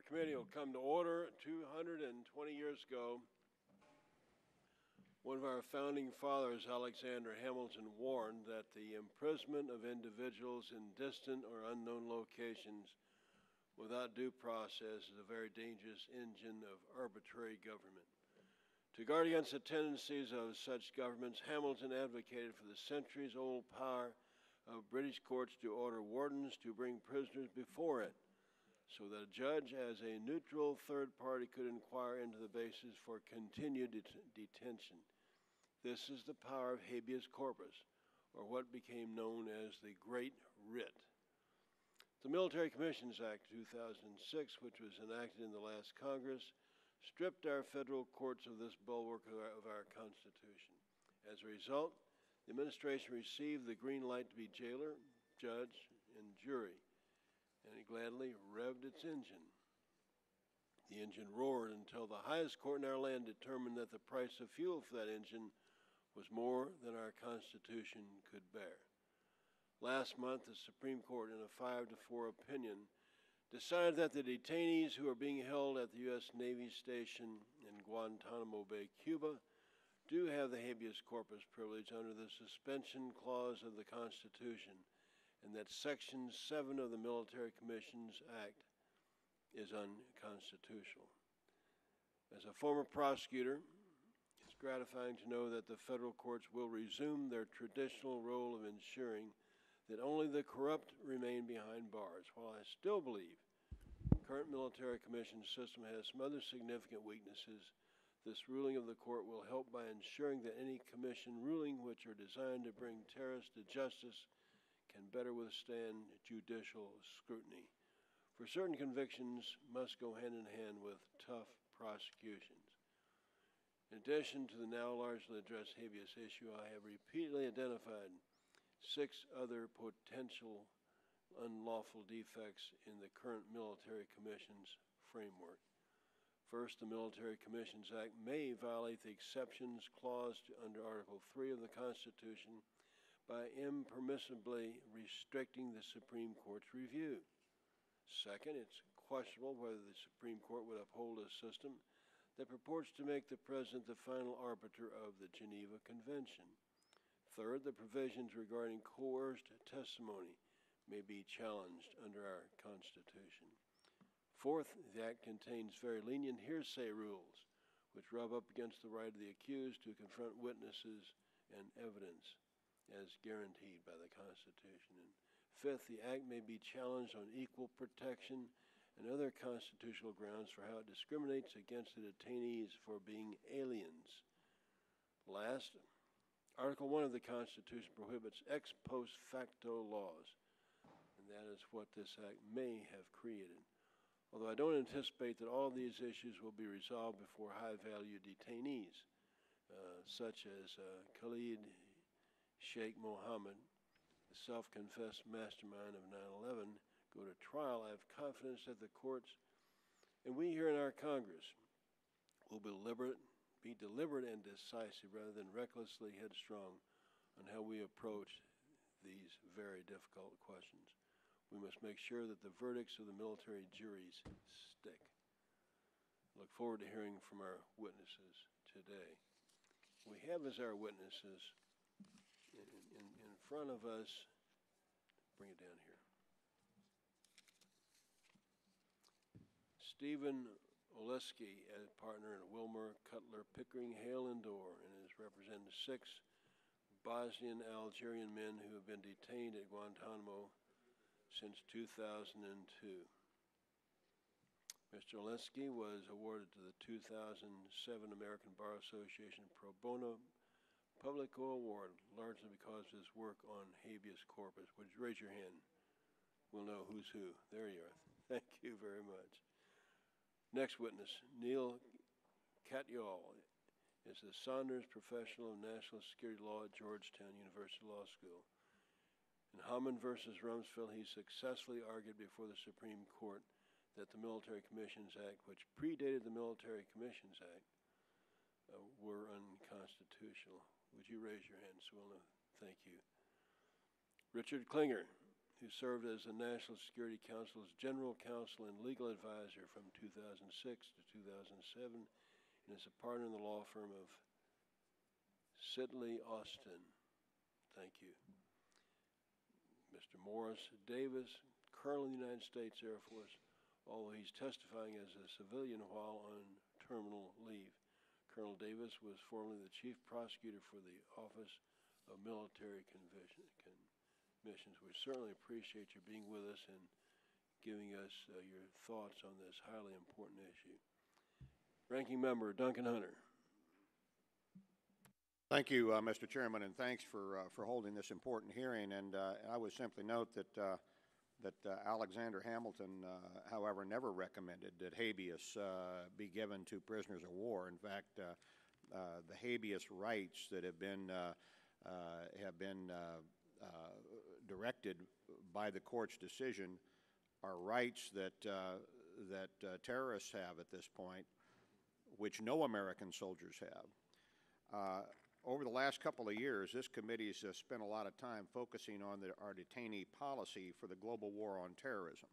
Our committee will come to order 220 years ago. One of our founding fathers, Alexander Hamilton, warned that the imprisonment of individuals in distant or unknown locations without due process is a very dangerous engine of arbitrary government. To guard against the tendencies of such governments, Hamilton advocated for the centuries old power of British courts to order wardens to bring prisoners before it so that a judge, as a neutral third party, could inquire into the basis for continued det detention. This is the power of habeas corpus, or what became known as the Great Writ. The Military Commissions Act 2006, which was enacted in the last Congress, stripped our federal courts of this bulwark of our, of our Constitution. As a result, the administration received the green light to be jailer, judge, and jury, and it gladly revved its engine. The engine roared until the highest court in our land determined that the price of fuel for that engine was more than our Constitution could bear. Last month, the Supreme Court, in a five to four opinion, decided that the detainees who are being held at the U.S. Navy station in Guantanamo Bay, Cuba, do have the habeas corpus privilege under the suspension clause of the Constitution, and that Section 7 of the Military Commissions Act is unconstitutional. As a former prosecutor, it's gratifying to know that the federal courts will resume their traditional role of ensuring that only the corrupt remain behind bars. While I still believe the current military commission system has some other significant weaknesses, this ruling of the court will help by ensuring that any commission ruling which are designed to bring terrorists to justice can better withstand judicial scrutiny. For certain convictions must go hand in hand with tough prosecutions. In addition to the now largely addressed habeas issue, I have repeatedly identified six other potential unlawful defects in the current military commission's framework. First, the Military Commissions Act may violate the exceptions clause under Article 3 of the Constitution by impermissibly restricting the Supreme Court's review. Second, it's questionable whether the Supreme Court would uphold a system that purports to make the President the final arbiter of the Geneva Convention. Third, the provisions regarding coerced testimony may be challenged under our Constitution. Fourth, the Act contains very lenient hearsay rules, which rub up against the right of the accused to confront witnesses and evidence as guaranteed by the Constitution. And fifth, the Act may be challenged on equal protection and other constitutional grounds for how it discriminates against the detainees for being aliens. Last, Article 1 of the Constitution prohibits ex post facto laws, and that is what this act may have created. Although I don't anticipate that all these issues will be resolved before high value detainees, uh, such as uh, Khalid Sheikh Mohammed, the self confessed mastermind of 9 11, go to trial, I have confidence that the courts and we here in our Congress will be deliberate, be deliberate and decisive rather than recklessly headstrong on how we approach these very difficult questions. We must make sure that the verdicts of the military juries stick. Look forward to hearing from our witnesses today. We have as our witnesses front of us, bring it down here. Stephen Oleskey a partner in Wilmer, Cutler, Pickering, Hale, and Dorr, and has represented six Bosnian Algerian men who have been detained at Guantanamo since 2002. Mr. Oleskey was awarded to the 2007 American Bar Association Pro Bono Publico Award, largely because of his work on habeas corpus. Would you raise your hand? We'll know who's who. There you are. Thank you very much. Next witness, Neal Katyal, is the Saunders Professional of National Security Law at Georgetown University Law School. In Hamdan versus Rumsfeld, he successfully argued before the Supreme Court that the Military Commissions Act, which predated the Military Commissions Act, uh, were unconstitutional. Would you raise your hand, Swilna? Thank you. Richard Klingler, who served as the National Security Council's General Counsel and Legal Advisor from 2006 to 2007, and is a partner in the law firm of Sidley Austin. Thank you. Mr. Morris Davis, Colonel of the United States Air Force, although he's testifying as a civilian while on terminal leave. Colonel Davis was formerly the chief prosecutor for the Office of Military Commissions. We certainly appreciate you being with us and giving us uh, your thoughts on this highly important issue. Ranking Member Duncan Hunter. Thank you, uh, Mr. Chairman, and thanks for uh, for holding this important hearing. And uh, I would simply note that uh, that uh, Alexander Hamilton, uh, however, never recommended that habeas uh, be given to prisoners of war. In fact, uh, uh, the habeas rights that have been have been directed by the court's decision are rights that that terrorists have at this point, which no American soldiers have over the last couple of years, this committee has uh, spent a lot of time focusing on the, our detainee policy for the global war on terrorism.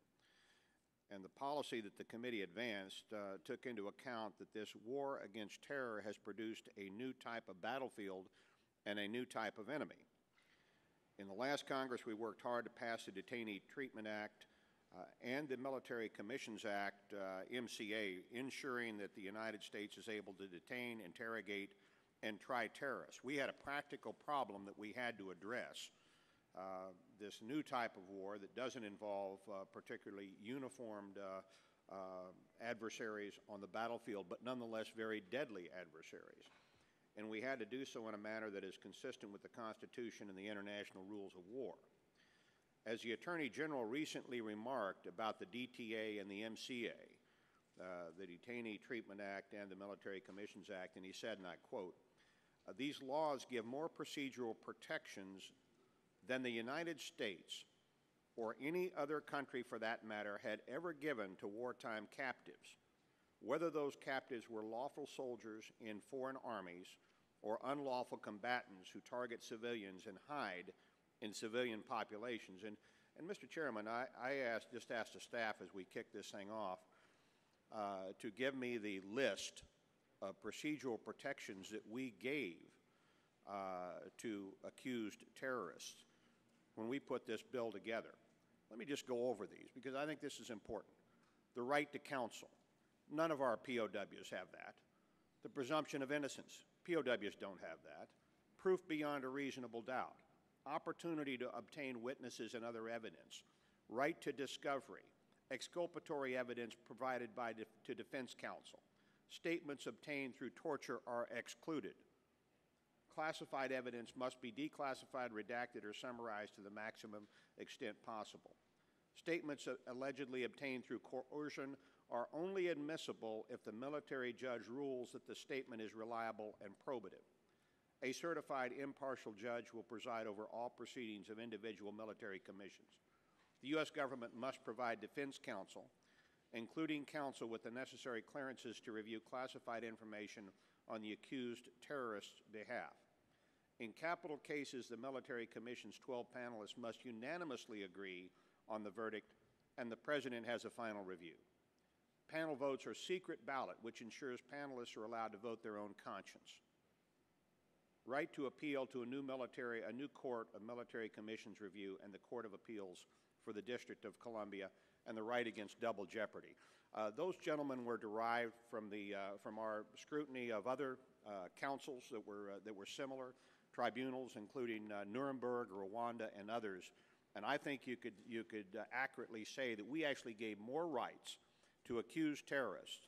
And the policy that the committee advanced uh, took into account that this war against terror has produced a new type of battlefield and a new type of enemy. In the last Congress, we worked hard to pass the Detainee Treatment Act uh, and the Military Commissions Act, uh, MCA, ensuring that the United States is able to detain, interrogate, and try terrorists. We had a practical problem that we had to address. Uh, this new type of war that doesn't involve uh, particularly uniformed uh, uh, adversaries on the battlefield, but nonetheless very deadly adversaries. And we had to do so in a manner that is consistent with the Constitution and the international rules of war. As the Attorney General recently remarked about the DTA and the MCA, uh, the Detainee Treatment Act and the Military Commissions Act, and he said, and I quote, uh, these laws give more procedural protections than the United States or any other country for that matter had ever given to wartime captives, whether those captives were lawful soldiers in foreign armies or unlawful combatants who target civilians and hide in civilian populations. And, and Mr. Chairman, I, I asked, just asked the staff as we kick this thing off uh, to give me the list uh, procedural protections that we gave uh, to accused terrorists when we put this bill together. Let me just go over these because I think this is important. The right to counsel. None of our POWs have that. The presumption of innocence. POWs don't have that. Proof beyond a reasonable doubt. Opportunity to obtain witnesses and other evidence. Right to discovery. Exculpatory evidence provided by to defense counsel statements obtained through torture are excluded. Classified evidence must be declassified, redacted, or summarized to the maximum extent possible. Statements allegedly obtained through coercion are only admissible if the military judge rules that the statement is reliable and probative. A certified impartial judge will preside over all proceedings of individual military commissions. The U.S. government must provide defense counsel including counsel with the necessary clearances to review classified information on the accused terrorist's behalf. In capital cases, the Military Commission's 12 panelists must unanimously agree on the verdict, and the President has a final review. Panel votes are secret ballot, which ensures panelists are allowed to vote their own conscience. Right to appeal to a new military, a new court of military commissions review, and the Court of Appeals for the District of Columbia and the right against double jeopardy. Uh, those gentlemen were derived from, the, uh, from our scrutiny of other uh, councils that were, uh, that were similar, tribunals including uh, Nuremberg, Rwanda, and others. And I think you could, you could accurately say that we actually gave more rights to accused terrorists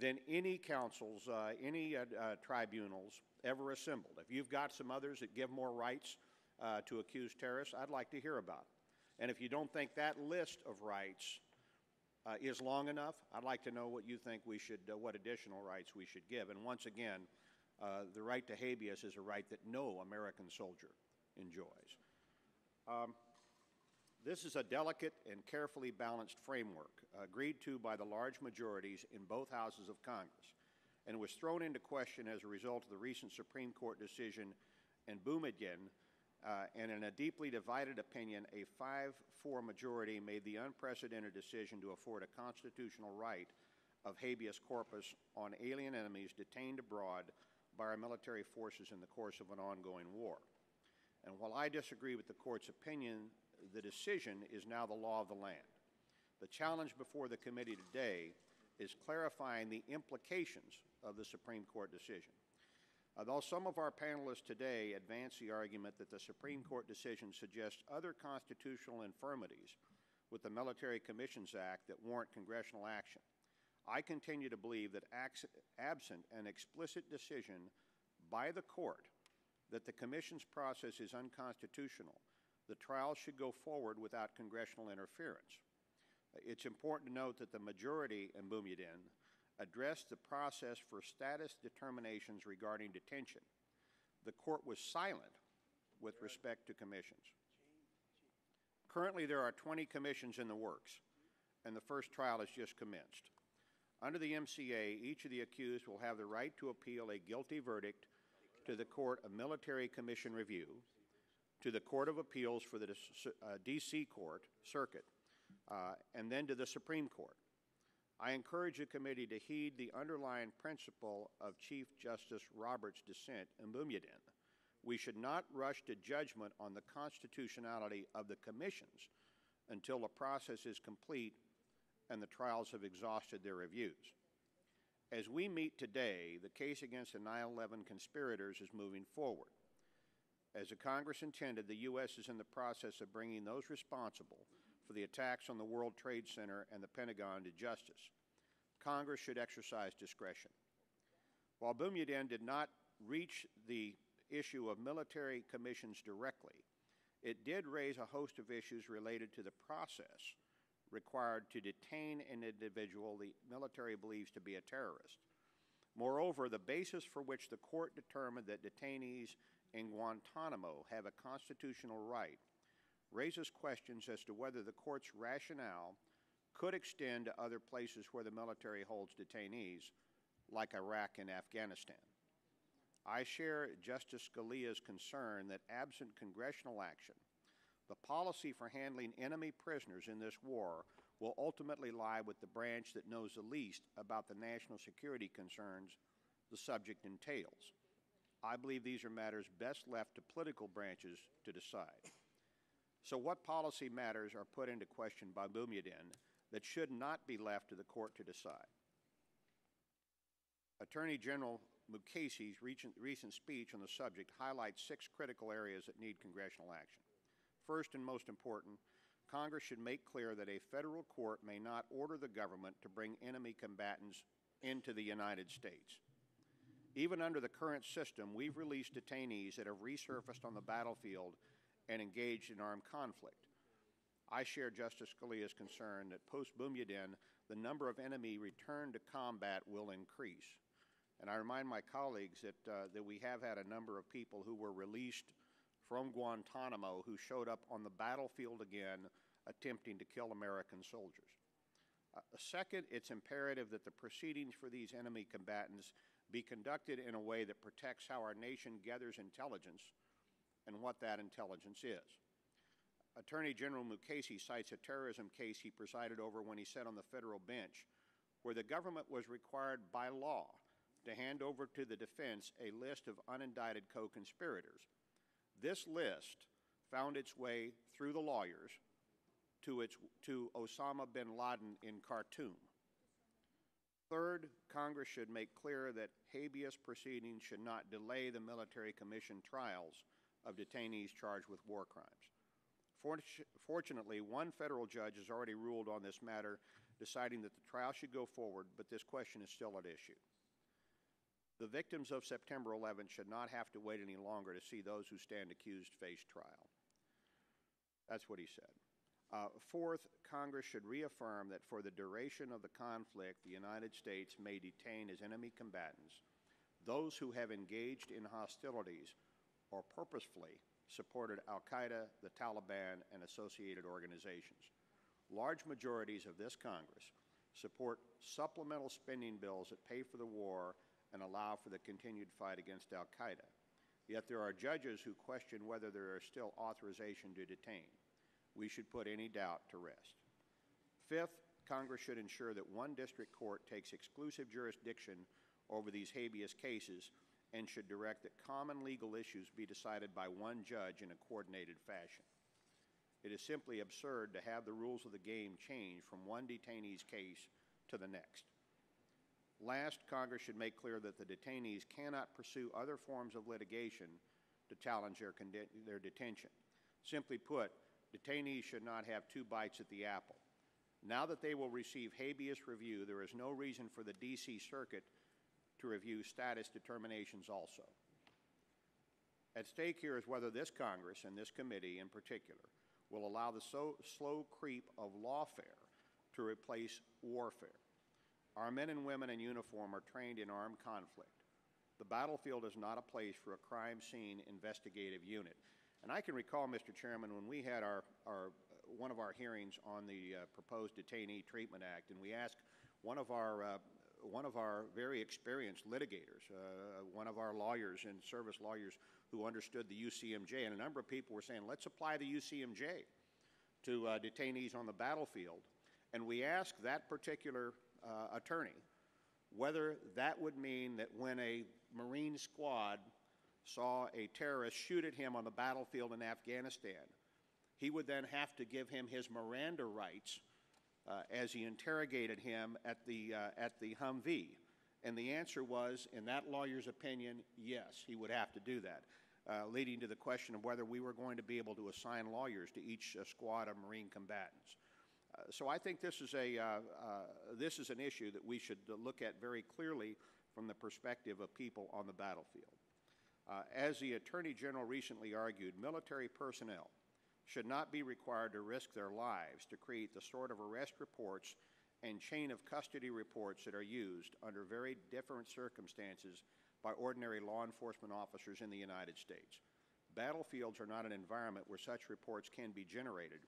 than any councils, uh, any uh, uh, tribunals ever assembled. If you've got some others that give more rights uh, to accused terrorists, I'd like to hear about. And if you don't think that list of rights uh, is long enough, I'd like to know what you think we should, uh, what additional rights we should give. And once again, uh, the right to habeas is a right that no American soldier enjoys. Um, this is a delicate and carefully balanced framework agreed to by the large majorities in both houses of Congress and was thrown into question as a result of the recent Supreme Court decision in Boumediene Uh, and in a deeply divided opinion, a 5 4 majority made the unprecedented decision to afford a constitutional right of habeas corpus on alien enemies detained abroad by our military forces in the course of an ongoing war. And while I disagree with the court's opinion, the decision is now the law of the land. The challenge before the committee today is clarifying the implications of the Supreme Court decision. Although some of our panelists today advance the argument that the Supreme Court decision suggests other constitutional infirmities with the Military Commissions Act that warrant congressional action, I continue to believe that absent an explicit decision by the court that the Commission's process is unconstitutional, the trial should go forward without congressional interference. It's important to note that the majority in Boumediene addressed the process for status determinations regarding detention. The court was silent with respect to commissions. Currently, there are 20 commissions in the works, and the first trial has just commenced. Under the MCA, each of the accused will have the right to appeal a guilty verdict to the Court of Military Commission Review, to the Court of Appeals for the uh, D.C. Court Circuit, uh, and then to the Supreme Court. I encourage the committee to heed the underlying principle of Chief Justice Roberts' dissent in Boumediene. We should not rush to judgment on the constitutionality of the commissions until the process is complete and the trials have exhausted their reviews. As we meet today, the case against the 9 11 conspirators is moving forward. As the Congress intended, the U.S. is in the process of bringing those responsible for the attacks on the World Trade Center and the Pentagon to justice. Congress should exercise discretion. While Boumediene did not reach the issue of military commissions directly, it did raise a host of issues related to the process required to detain an individual the military believes to be a terrorist. Moreover, the basis for which the court determined that detainees in Guantanamo have a constitutional right raises questions as to whether the court's rationale could extend to other places where the military holds detainees, like Iraq and Afghanistan. I share Justice Scalia's concern that absent congressional action, the policy for handling enemy prisoners in this war will ultimately lie with the branch that knows the least about the national security concerns the subject entails. I believe these are matters best left to political branches to decide. So what policy matters are put into question by Boumediene that should not be left to the court to decide? Attorney General Mukasey's recent, recent speech on the subject highlights six critical areas that need congressional action. First and most important, Congress should make clear that a federal court may not order the government to bring enemy combatants into the United States. Even under the current system, we've released detainees that have resurfaced on the battlefield and engaged in armed conflict. I share Justice Scalia's concern that post Boumediene, the number of enemy returned to combat will increase. And I remind my colleagues that, uh, that we have had a number of people who were released from Guantanamo who showed up on the battlefield again attempting to kill American soldiers. Uh, second, it's imperative that the proceedings for these enemy combatants be conducted in a way that protects how our nation gathers intelligence and what that intelligence is. Attorney General Mukasey cites a terrorism case he presided over when he sat on the federal bench, where the government was required by law to hand over to the defense a list of unindicted co conspirators. This list found its way through the lawyers to, its, to Osama bin Laden in Khartoum. Third, Congress should make clear that habeas proceedings should not delay the military commission trials of detainees charged with war crimes. Fortunately, one federal judge has already ruled on this matter, deciding that the trial should go forward, but this question is still at issue. The victims of September 11 should not have to wait any longer to see those who stand accused face trial. That's what he said. Uh, fourth, Congress should reaffirm that for the duration of the conflict, the United States may detain as enemy combatants those who have engaged in hostilities or purposefully supported Al Qaeda, the Taliban, and associated organizations. Large majorities of this Congress support supplemental spending bills that pay for the war and allow for the continued fight against Al Qaeda. Yet there are judges who question whether there is still authorization to detain. We should put any doubt to rest. Fifth, Congress should ensure that one district court takes exclusive jurisdiction over these habeas cases and should direct that common legal issues be decided by one judge in a coordinated fashion. It is simply absurd to have the rules of the game change from one detainee's case to the next. Last, Congress should make clear that the detainees cannot pursue other forms of litigation to challenge their, their detention. Simply put, detainees should not have two bites at the apple. Now that they will receive habeas review, there is no reason for the D.C. Circuit to review status determinations also. At stake here is whether this Congress and this committee in particular will allow the so, slow creep of lawfare to replace warfare. Our men and women in uniform are trained in armed conflict. The battlefield is not a place for a crime scene investigative unit. And I can recall, Mr. Chairman, when we had our, our one of our hearings on the uh, proposed Detainee Treatment Act, and we asked one of our uh, one of our very experienced litigators, uh, one of our lawyers and service lawyers who understood the UCMJ, and a number of people were saying, let's apply the UCMJ to uh, detainees on the battlefield. And we asked that particular uh, attorney whether that would mean that when a Marine squad saw a terrorist shoot at him on the battlefield in Afghanistan, he would then have to give him his Miranda rights as he interrogated him at the, uh, at the Humvee? And the answer was, in that lawyer's opinion, yes, he would have to do that, uh, leading to the question of whether we were going to be able to assign lawyers to each uh, squad of Marine combatants. Uh, so I think this is, a, uh, this is an issue that we should look at very clearly from the perspective of people on the battlefield. as the Attorney General recently argued, military personnel should not be required to risk their lives to create the sort of arrest reports and chain of custody reports that are used under very different circumstances by ordinary law enforcement officers in the United States. Battlefields are not an environment where such reports can be generated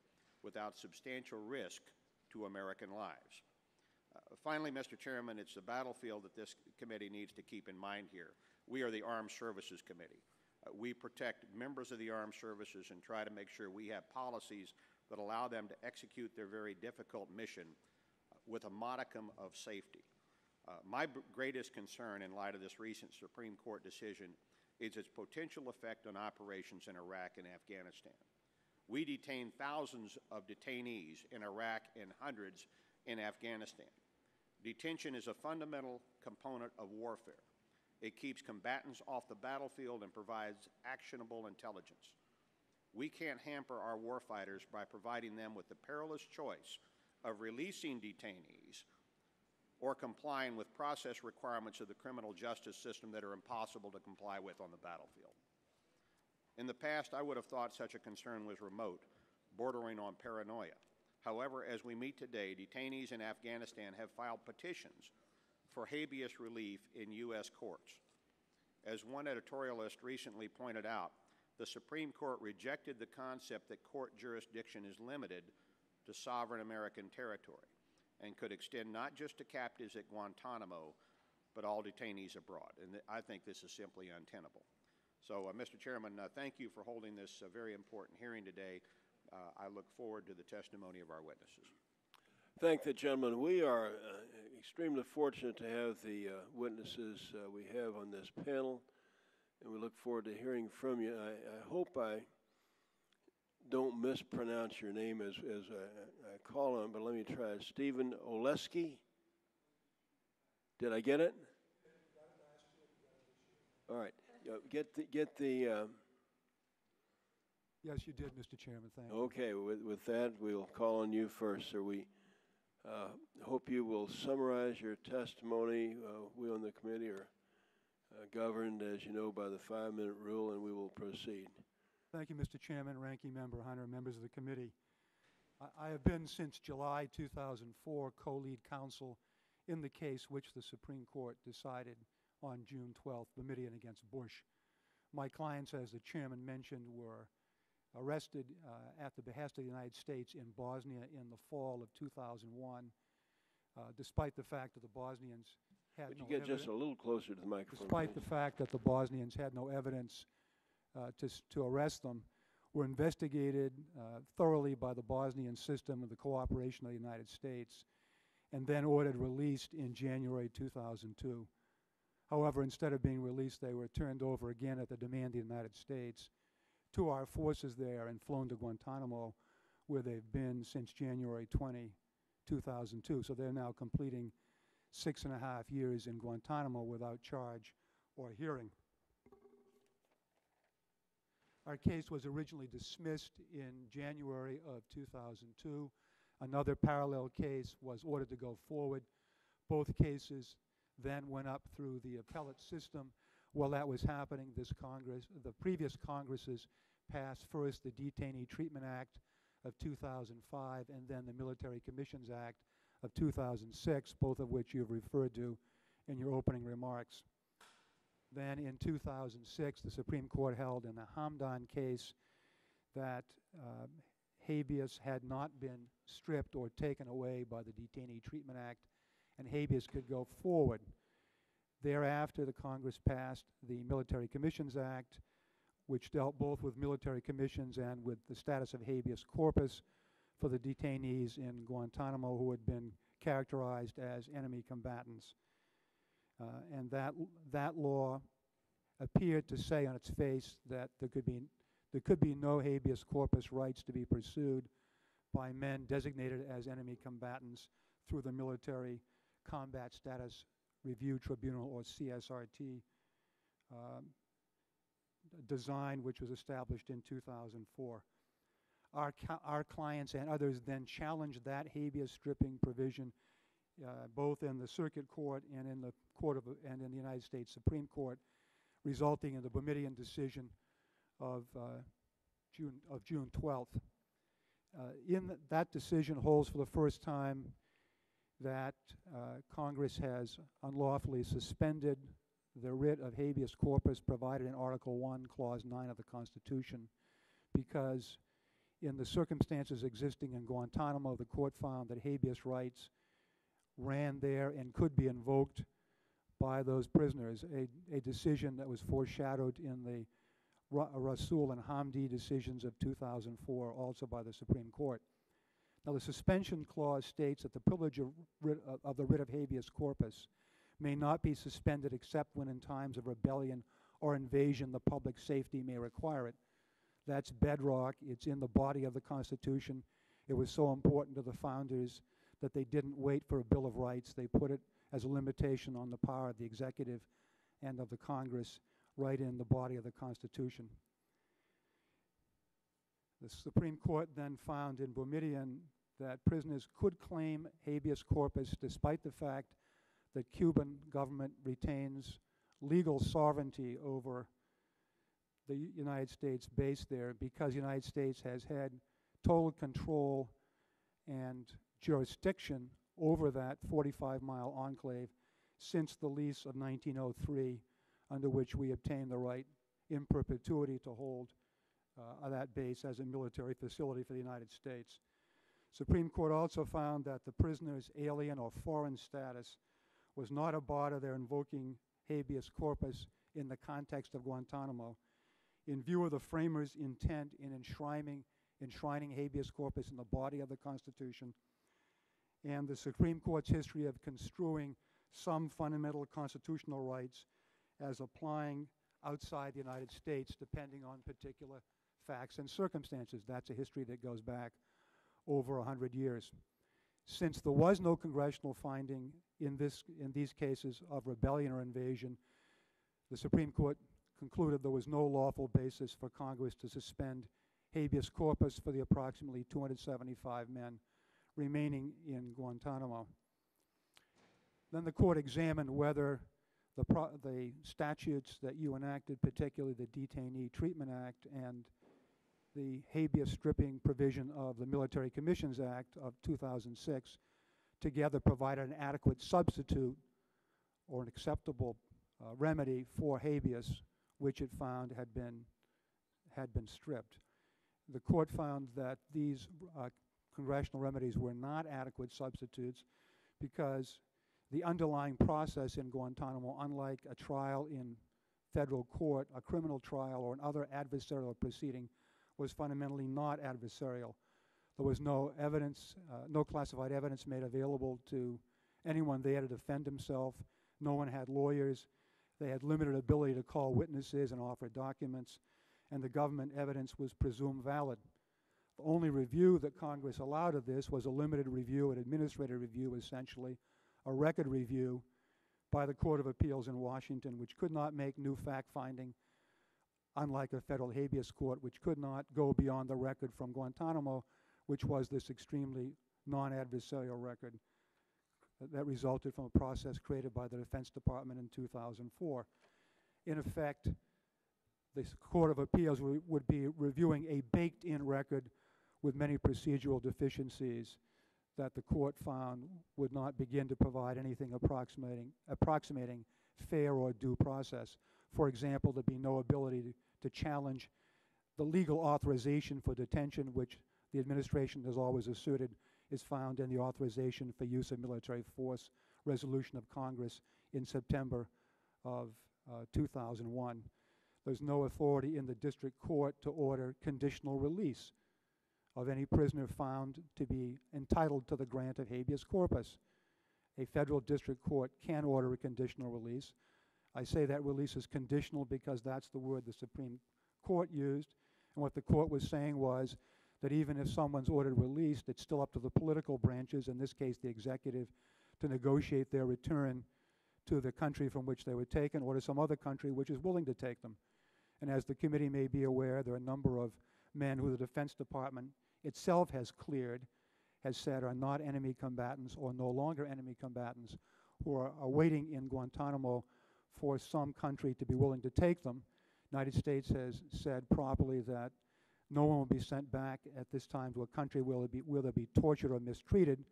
without substantial risk to American lives. Uh, finally, Mr. Chairman, it's the battlefield that this committee needs to keep in mind here. We are the Armed Services Committee. Uh, we protect members of the armed services and try to make sure we have policies that allow them to execute their very difficult mission uh, with a modicum of safety. Uh, my greatest concern in light of this recent Supreme Court decision is its potential effect on operations in Iraq and Afghanistan. We detain thousands of detainees in Iraq and hundreds in Afghanistan. Detention is a fundamental component of warfare. It keeps combatants off the battlefield and provides actionable intelligence. We can't hamper our warfighters by providing them with the perilous choice of releasing detainees or complying with process requirements of the criminal justice system that are impossible to comply with on the battlefield. In the past, I would have thought such a concern was remote, bordering on paranoia. However, as we meet today, detainees in Afghanistan have filed petitions for habeas relief in U.S. courts. As one editorialist recently pointed out, the Supreme Court rejected the concept that court jurisdiction is limited to sovereign American territory and could extend not just to captives at Guantanamo, but all detainees abroad. And I think this is simply untenable. So, uh, Mr. Chairman, uh, thank you for holding this uh, very important hearing today. Uh, I look forward to the testimony of our witnesses. Thank the gentleman. We are uh, extremely fortunate to have the uh, witnesses uh, we have on this panel, and we look forward to hearing from you. I, I hope I don't mispronounce your name as, as I, I call him, but let me try. Stephen Oleskey. Did I get it? All right. Get the get the. Um, yes, you did, Mr. Chairman. Thank you. Okay. With with that, we'll call on you first, sir. We uh, hope you will summarize your testimony. Uh, we on the committee are uh, governed, as you know, by the five-minute rule, and we will proceed. Thank you, Mr. Chairman, Ranking Member Hunter, members of the committee. I, I have been since July 2004 co-lead counsel in the case which the Supreme Court decided on June 12th, Boumediene against Bush. My clients, as the chairman mentioned, were arrested uh, at the behest of the United States in Bosnia in the fall of 2001, uh, despite the fact that the Bosnians had Would no you get evidence, just a little closer to the microphone? despite please? the fact that the Bosnians had no evidence uh, to, to arrest them were investigated uh, thoroughly by the Bosnian system with the cooperation of the United States and then ordered released in January 2002. However, instead of being released, they were turned over again at the demand of the United States to our forces there and flown to Guantanamo, where they've been since January 20, 2002. So they're now completing six and a half years in Guantanamo without charge or hearing. Our case was originally dismissed in January of 2002. Another parallel case was ordered to go forward. Both cases then went up through the appellate system. While that was happening, this Congress, the previous Congresses passed first the Detainee Treatment Act of 2005 and then the Military Commissions Act of 2006, both of which you've referred to in your opening remarks. Then in 2006, the Supreme Court held in the Hamdan case that um, habeas had not been stripped or taken away by the Detainee Treatment Act, and habeas could go forward. Thereafter, the Congress passed the Military Commissions Act, which dealt both with military commissions and with the status of habeas corpus for the detainees in Guantanamo who had been characterized as enemy combatants. Uh, and that, that law appeared to say on its face that there could be, there could be no habeas corpus rights to be pursued by men designated as enemy combatants through the Military Combat Status Review Tribunal, or CSRT, um, design, which was established in 2004. Our, our clients and others then challenged that habeas stripping provision uh, both in the Circuit Court and in the Court of and in the United States Supreme Court, resulting in the Boumediene decision of uh, June of June 12th. Uh, in th- that decision holds for the first time that uh, Congress has unlawfully suspended the writ of habeas corpus provided in Article 1, Clause 9 of the Constitution, because in the circumstances existing in Guantanamo, the court found that habeas rights ran there and could be invoked by those prisoners, a, a decision that was foreshadowed in the Ra- Rasul and Hamdi decisions of 2004, also by the Supreme Court. Now, the suspension clause states that the privilege of, writ, of, of the writ of habeas corpus may not be suspended except when in times of rebellion or invasion the public safety may require it. That's bedrock. It's in the body of the Constitution. It was so important to the founders that they didn't wait for a Bill of Rights. They put it as a limitation on the power of the executive and of the Congress right in the body of the Constitution. The Supreme Court then found in Boumediene that prisoners could claim habeas corpus despite the fact that Cuban government retains legal sovereignty over the United States base there because the United States has had total control and jurisdiction over that 45 mile enclave since the lease of 1903, under which we obtained the right in perpetuity to hold uh, that base as a military facility for the United States. Supreme Court also found that the prisoner's alien or foreign status was not a bar to their invoking habeas corpus in the context of Guantanamo. In view of the framers' intent in enshrining, enshrining habeas corpus in the body of the Constitution, and the Supreme Court's history of construing some fundamental constitutional rights as applying outside the United States depending on particular facts and circumstances. That's a history that goes back over a hundred years. Since there was no congressional finding in, this, in these cases of rebellion or invasion, the Supreme Court concluded there was no lawful basis for Congress to suspend habeas corpus for the approximately 275 men remaining in Guantanamo. Then the court examined whether the, the statutes that you enacted, particularly the Detainee Treatment Act and the habeas stripping provision of the Military Commissions Act of 2006, together provided an adequate substitute or an acceptable uh, remedy for habeas, which it found had been, had been stripped. The court found that these uh, congressional remedies were not adequate substitutes because the underlying process in Guantanamo, unlike a trial in federal court, a criminal trial, or another adversarial proceeding was fundamentally not adversarial. There was no evidence, uh, no classified evidence made available to anyone there to defend himself. No one had lawyers. They had limited ability to call witnesses and offer documents, and the government evidence was presumed valid. The only review that Congress allowed of this was a limited review, an administrative review essentially, a record review by the Court of Appeals in Washington, which could not make new fact finding, unlike a federal habeas court, which could not go beyond the record from Guantanamo, which was this extremely non adversarial record that resulted from a process created by the Defense Department in 2004. In effect, the Court of Appeals would be reviewing a baked in record with many procedural deficiencies that the court found would not begin to provide anything approximating, approximating fair or due process. For example, there'd be no ability to, to challenge the legal authorization for detention, which the administration has always asserted is found in the authorization for use of military force resolution of Congress in September of uh, 2001. There's no authority in the district court to order conditional release of any prisoner found to be entitled to the grant of habeas corpus. A federal district court can order a conditional release. I say that release is conditional because that's the word the Supreme Court used. And what the court was saying was that even if someone's ordered released, it's still up to the political branches, in this case the executive, to negotiate their return to the country from which they were taken or to some other country which is willing to take them. And as the committee may be aware, there are a number of men who the Defense Department itself has cleared, has said are not enemy combatants or no longer enemy combatants, who are, are waiting in Guantanamo for some country to be willing to take them. United States has said properly that no one will be sent back at this time to a country where, be, where they'll be tortured or mistreated.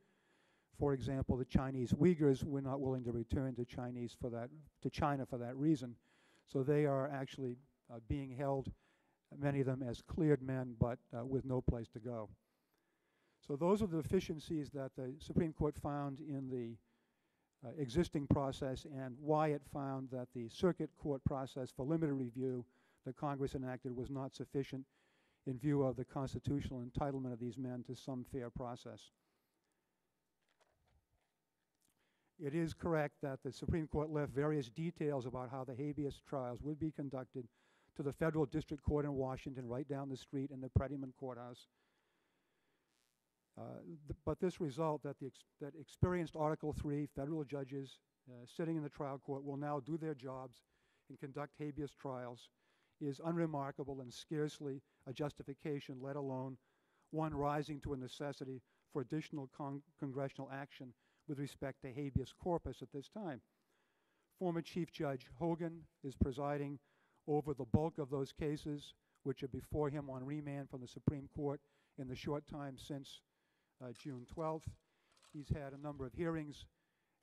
For example, the Chinese Uyghurs were not willing to return to Chinese for that to China for that reason. So they are actually uh, being held, many of them as cleared men, but uh, with no place to go. So those are the deficiencies that the Supreme Court found in the uh, existing process and why it found that the circuit court process for limited review that Congress enacted was not sufficient in view of the constitutional entitlement of these men to some fair process. It is correct that the Supreme Court left various details about how the habeas trials would be conducted to the federal district court in Washington, right down the street in the Prettyman Courthouse. Uh, th but this result that the ex that experienced Article III federal judges uh, sitting in the trial court will now do their jobs and conduct habeas trials is unremarkable and scarcely a justification, let alone one rising to a necessity for additional con congressional action with respect to habeas corpus at this time. Former Chief Judge Hogan is presiding over the bulk of those cases which are before him on remand from the Supreme Court in the short time since June 12th. He's had a number of hearings,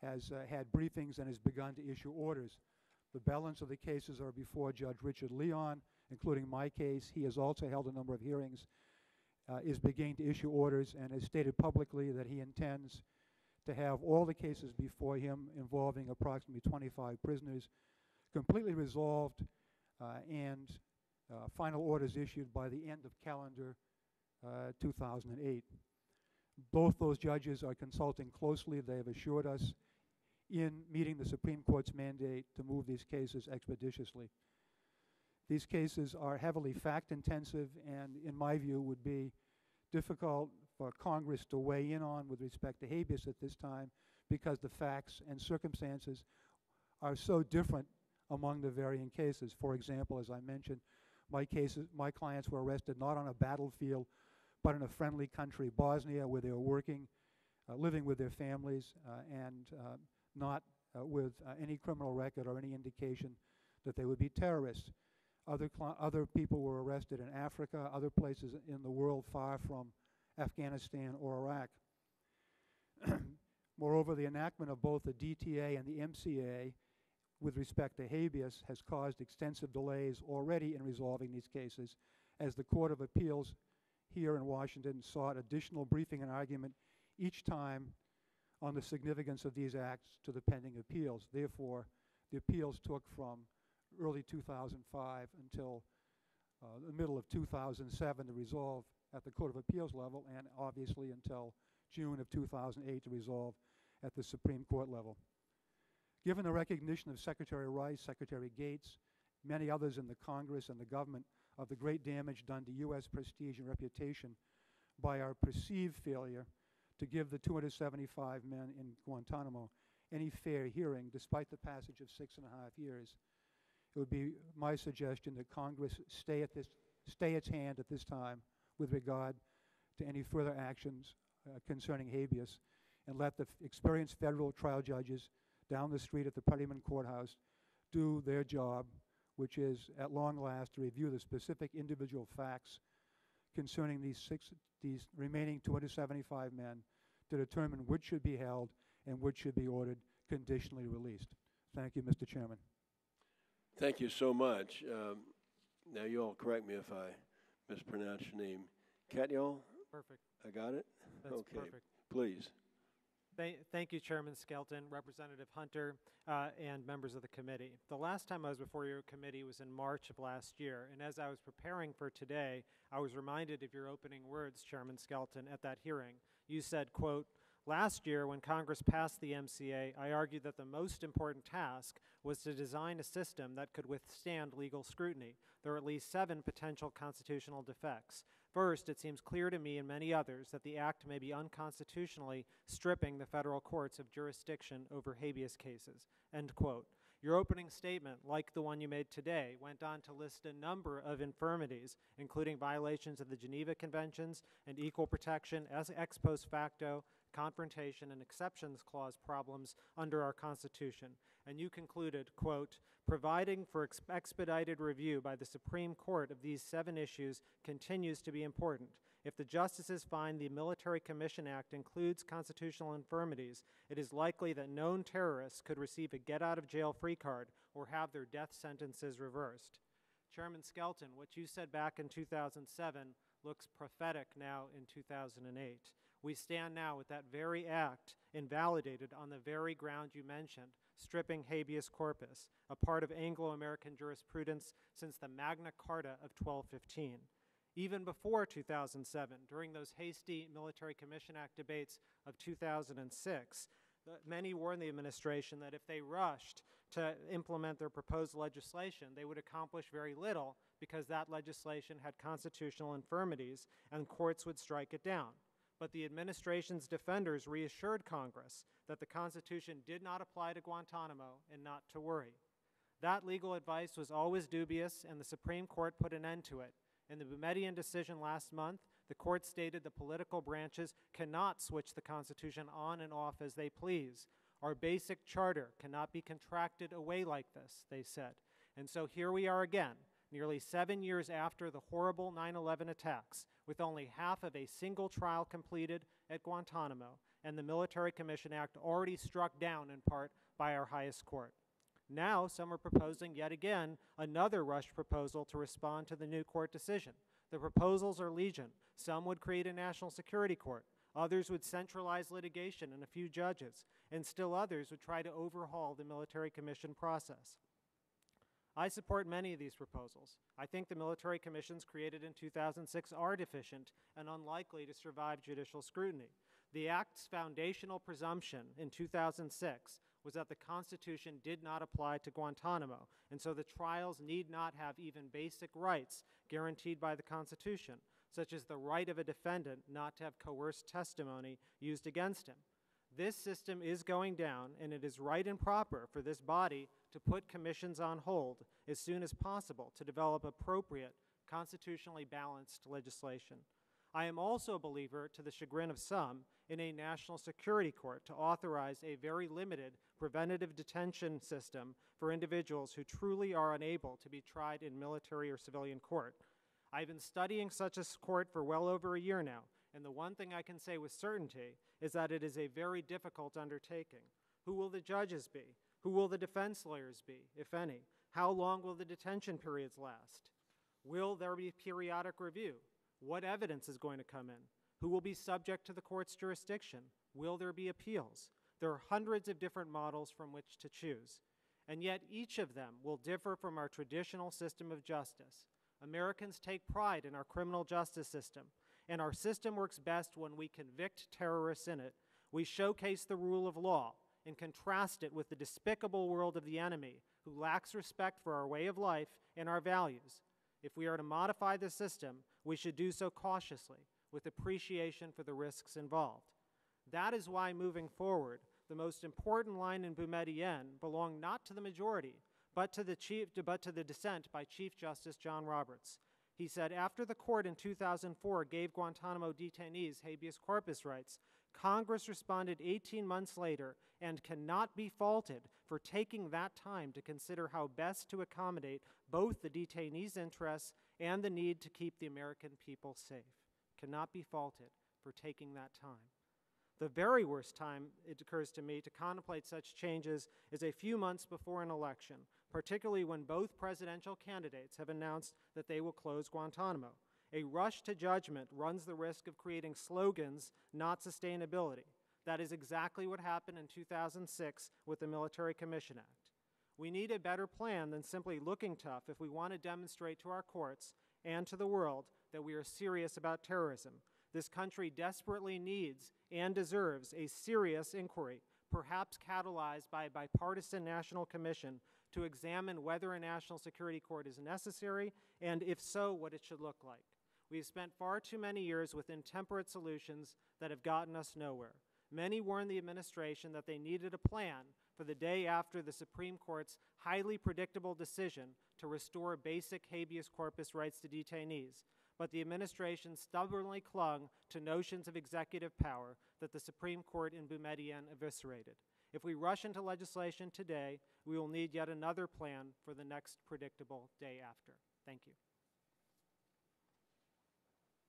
has uh, had briefings, and has begun to issue orders. The balance of the cases are before Judge Richard Leon, including my case. He has also held a number of hearings, uh, is beginning to issue orders, and has stated publicly that he intends to have all the cases before him involving approximately 25 prisoners completely resolved uh, and uh, final orders issued by the end of calendar uh, 2008. Both those judges are consulting closely. They have assured us in meeting the Supreme Court's mandate to move these cases expeditiously. These cases are heavily fact intensive and, in my view, would be difficult for Congress to weigh in on with respect to habeas at this time because the facts and circumstances are so different among the varying cases. For example, as I mentioned, my cases, my clients were arrested not on a battlefield, but in a friendly country, Bosnia, where they were working, uh, living with their families, uh, and uh, not uh, with any criminal record or any indication that they would be terrorists. Other, other people were arrested in Africa, other places in the world far from Afghanistan or Iraq. Moreover, the enactment of both the DTA and the MCA with respect to habeas has caused extensive delays already in resolving these cases as the Court of Appeals here in Washington sought additional briefing and argument each time on the significance of these acts to the pending appeals. Therefore, the appeals took from early 2005 until uh, the middle of 2007 to resolve at the Court of Appeals level, and obviously until June of 2008 to resolve at the Supreme Court level. Given the recognition of Secretary Rice, Secretary Gates, many others in the Congress and the government of the great damage done to U.S. prestige and reputation by our perceived failure to give the 275 men in Guantanamo any fair hearing despite the passage of six and a half years, it would be my suggestion that Congress stay at this stay its hand at this time with regard to any further actions uh, concerning habeas and let the experienced federal trial judges down the street at the Prettyman Courthouse do their job, which is at long last to review the specific individual facts concerning these six these remaining 275 men to determine which should be held and which should be ordered conditionally released. Thank you, Mr. Chairman. Thank you so much. Um, now, you all correct me if I mispronounce your name. Katyal, Perfect. I got it? That's Okay. perfect. Please. Thank, you, Chairman Skelton, Representative Hunter, uh, and members of the committee. The last time I was before your committee was in March of last year, and as I was preparing for today, I was reminded of your opening words, Chairman Skelton, at that hearing. You said, quote, Last year, when Congress passed the MCA, I argued that the most important task was to design a system that could withstand legal scrutiny. There are at least seven potential constitutional defects. First, it seems clear to me and many others that the Act may be unconstitutionally stripping the federal courts of jurisdiction over habeas cases. End quote. Your opening statement, like the one you made today, went on to list a number of infirmities, including violations of the Geneva Conventions and equal protection as ex post facto, confrontation, and exceptions clause problems under our Constitution. And you concluded, quote, providing for ex- expedited review by the Supreme Court of these seven issues continues to be important. If the justices find the Military Commission Act includes constitutional infirmities, it is likely that known terrorists could receive a get out of jail free card or have their death sentences reversed. Chairman Skelton, what you said back in 2007 looks prophetic now in 2008. We stand now with that very act invalidated on the very ground you mentioned, stripping habeas corpus, a part of Anglo American jurisprudence since the Magna Carta of 1215. Even before 2007, during those hasty Military Commission Act debates of 2006, many warned the administration that if they rushed to implement their proposed legislation, they would accomplish very little because that legislation had constitutional infirmities and courts would strike it down. But the administration's defenders reassured Congress that the Constitution did not apply to Guantanamo and not to worry. That legal advice was always dubious, and the Supreme Court put an end to it. In the Boumediene decision last month, the court stated the political branches cannot switch the Constitution on and off as they please. Our basic charter cannot be contracted away like this, they said. And so here we are again, nearly seven years after the horrible 9 11 attacks, with only half of a single trial completed at Guantanamo, and the Military Commission Act already struck down in part by our highest court. Now, some are proposing yet again another rushed proposal to respond to the new court decision. The proposals are legion. Some would create a national security court, others would centralize litigation and a few judges, and still others would try to overhaul the military commission process. I support many of these proposals. I think the military commissions created in 2006 are deficient and unlikely to survive judicial scrutiny. The Act's foundational presumption in 2006 was that the Constitution did not apply to Guantanamo, and so the trials need not have even basic rights guaranteed by the Constitution, such as the right of a defendant not to have coerced testimony used against him. This system is going down, and it is right and proper for this body to put commissions on hold as soon as possible to develop appropriate, constitutionally balanced legislation. I am also a believer, to the chagrin of some, in a national security court to authorize a very limited preventative detention system for individuals who truly are unable to be tried in military or civilian court. I've been studying such a court for well over a year now, and the one thing I can say with certainty is that it is a very difficult undertaking. Who will the judges be? Who will the defense lawyers be, if any? How long will the detention periods last? Will there be periodic review? What evidence is going to come in? Who will be subject to the court's jurisdiction? Will there be appeals? There are hundreds of different models from which to choose. and yet each of them will differ from our traditional system of justice. Americans take pride in our criminal justice system, and our system works best when we convict terrorists in it. We showcase the rule of law and contrast it with the despicable world of the enemy, who lacks respect for our way of life and our values. If we are to modify the system, we should do so cautiously, with appreciation for the risks involved. That is why, moving forward, the most important line in Boumediene belonged not to the majority, but to the, chief, but to the dissent by Chief Justice John Roberts. He said, after the court in 2004 gave Guantanamo detainees habeas corpus rights, Congress responded 18 months later and cannot be faulted for taking that time to consider how best to accommodate both the detainees' interests and the need to keep the American people safe. Cannot be faulted for taking that time. The very worst time, it occurs to me, to contemplate such changes is a few months before an election, particularly when both presidential candidates have announced that they will close Guantanamo. A rush to judgment runs the risk of creating slogans, not sustainability. That is exactly what happened in 2006 with the Military Commission Act. We need a better plan than simply looking tough if we want to demonstrate to our courts and to the world that we are serious about terrorism. This country desperately needs and deserves a serious inquiry, perhaps catalyzed by a bipartisan national commission to examine whether a national security court is necessary and, if so, what it should look like. We have spent far too many years with intemperate solutions that have gotten us nowhere. Many warned the administration that they needed a plan for the day after the Supreme Court's highly predictable decision to restore basic habeas corpus rights to detainees. But the administration stubbornly clung to notions of executive power that the Supreme Court in Boumediene eviscerated. If we rush into legislation today, we will need yet another plan for the next predictable day after. Thank you.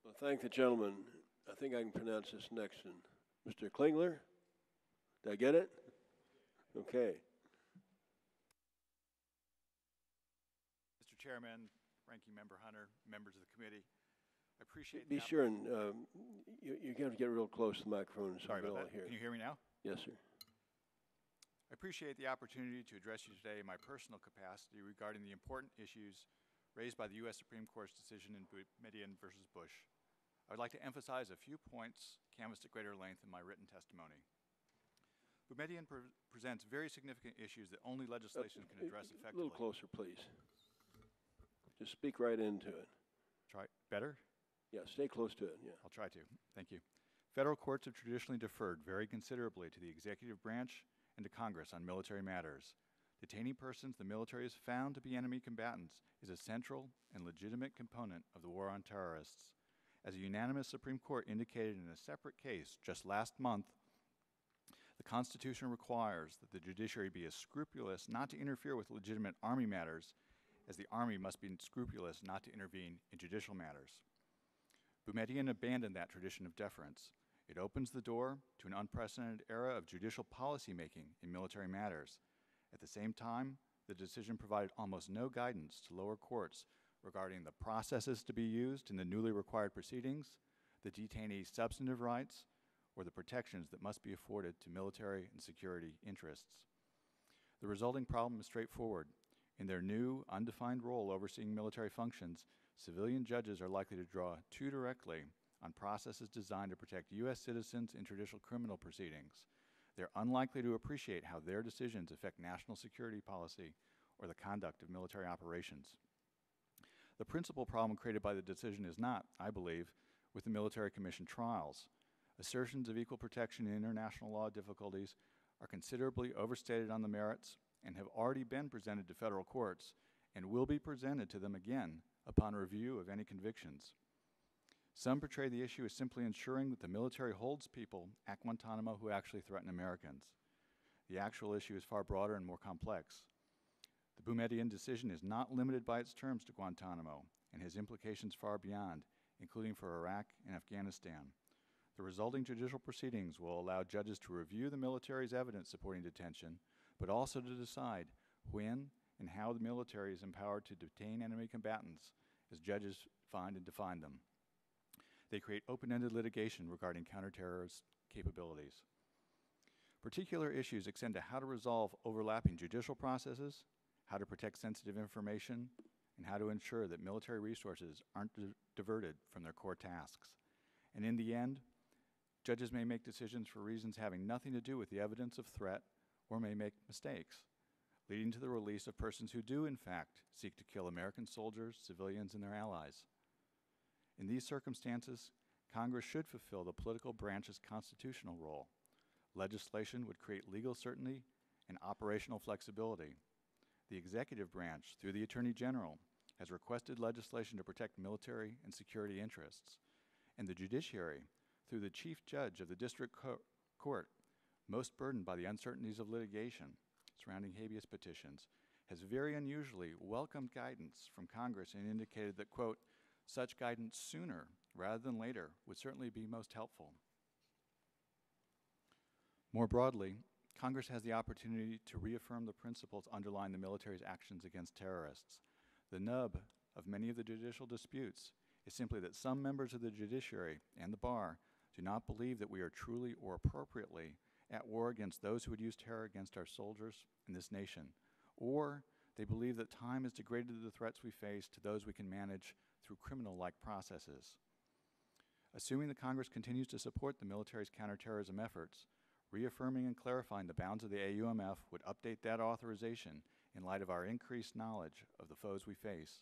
Well, thank the gentleman. I think I can pronounce this next one. Mr. Klingler? Did I get it? Okay. Mr. Chairman, Ranking Member Hunter, members of the committee, I appreciate Be sure and, um, you, you have to get real close to the microphone so Sorry about that. hear. Can you hear me now? Yes, sir. I appreciate the opportunity to address you today in my personal capacity regarding the important issues raised by the U.S. Supreme Court's decision in Boumediene versus Bush. I would like to emphasize a few points canvassed at greater length in my written testimony. Boumediene pre- presents very significant issues that only legislation can address uh, A effectively. little closer, please. Just speak right into it. Try better? Yeah, stay close to it, yeah. I'll try to. Thank you. Federal courts have traditionally deferred very considerably to the executive branch and to Congress on military matters. Detaining persons the military has found to be enemy combatants is a central and legitimate component of the war on terrorists. As a unanimous Supreme Court indicated in a separate case just last month, the Constitution requires that the judiciary be as scrupulous not to interfere with legitimate Army matters as the Army must be scrupulous not to intervene in judicial matters. Boumediene abandoned that tradition of deference. It opens the door to an unprecedented era of judicial policymaking in military matters. At the same time, the decision provided almost no guidance to lower courts regarding the processes to be used in the newly required proceedings, the detainee's substantive rights, or the protections that must be afforded to military and security interests. The resulting problem is straightforward. In their new, undefined role overseeing military functions, civilian judges are likely to draw too directly on processes designed to protect U.S. citizens in traditional criminal proceedings. They're unlikely to appreciate how their decisions affect national security policy or the conduct of military operations. The principal problem created by the decision is not, I believe, with the military commission trials. Assertions of equal protection in international law difficulties are considerably overstated on the merits and have already been presented to federal courts and will be presented to them again upon review of any convictions. Some portray the issue as simply ensuring that the military holds people at Guantanamo who actually threaten Americans. The actual issue is far broader and more complex. The Boumediene decision is not limited by its terms to Guantanamo and has implications far beyond, including for Iraq and Afghanistan. The resulting judicial proceedings will allow judges to review the military's evidence supporting detention, but also to decide when and how the military is empowered to detain enemy combatants as judges find and define them. They create open ended litigation regarding counterterrorist capabilities. Particular issues extend to how to resolve overlapping judicial processes, how to protect sensitive information, and how to ensure that military resources aren't di- diverted from their core tasks. And in the end, judges may make decisions for reasons having nothing to do with the evidence of threat or may make mistakes, leading to the release of persons who do, in fact, seek to kill American soldiers, civilians, and their allies. In these circumstances, Congress should fulfill the political branch's constitutional role. Legislation would create legal certainty and operational flexibility. The executive branch, through the Attorney General, has requested legislation to protect military and security interests. And the judiciary, through the chief judge of the district co- court, most burdened by the uncertainties of litigation surrounding habeas petitions, has very unusually welcomed guidance from Congress and indicated that, quote, such guidance sooner rather than later would certainly be most helpful. More broadly, Congress has the opportunity to reaffirm the principles underlying the military's actions against terrorists. The nub of many of the judicial disputes is simply that some members of the judiciary and the bar do not believe that we are truly or appropriately at war against those who would use terror against our soldiers and this nation, or they believe that time has degraded the threats we face to those we can manage through criminal like processes. Assuming that Congress continues to support the military's counterterrorism efforts, reaffirming and clarifying the bounds of the AUMF would update that authorization in light of our increased knowledge of the foes we face.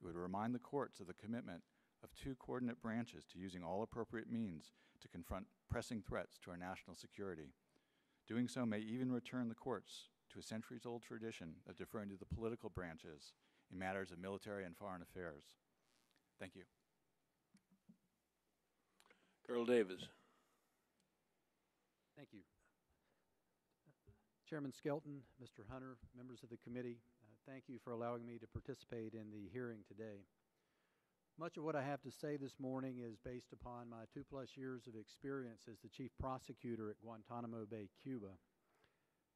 It would remind the courts of the commitment of two coordinate branches to using all appropriate means to confront pressing threats to our national security. Doing so may even return the courts to a centuries old tradition of deferring to the political branches in matters of military and foreign affairs. Thank you. Colonel Davis. Thank you. Chairman Skelton, Mr. Hunter, members of the committee, uh, thank you for allowing me to participate in the hearing today. Much of what I have to say this morning is based upon my two-plus years of experience as the chief prosecutor at Guantanamo Bay, Cuba.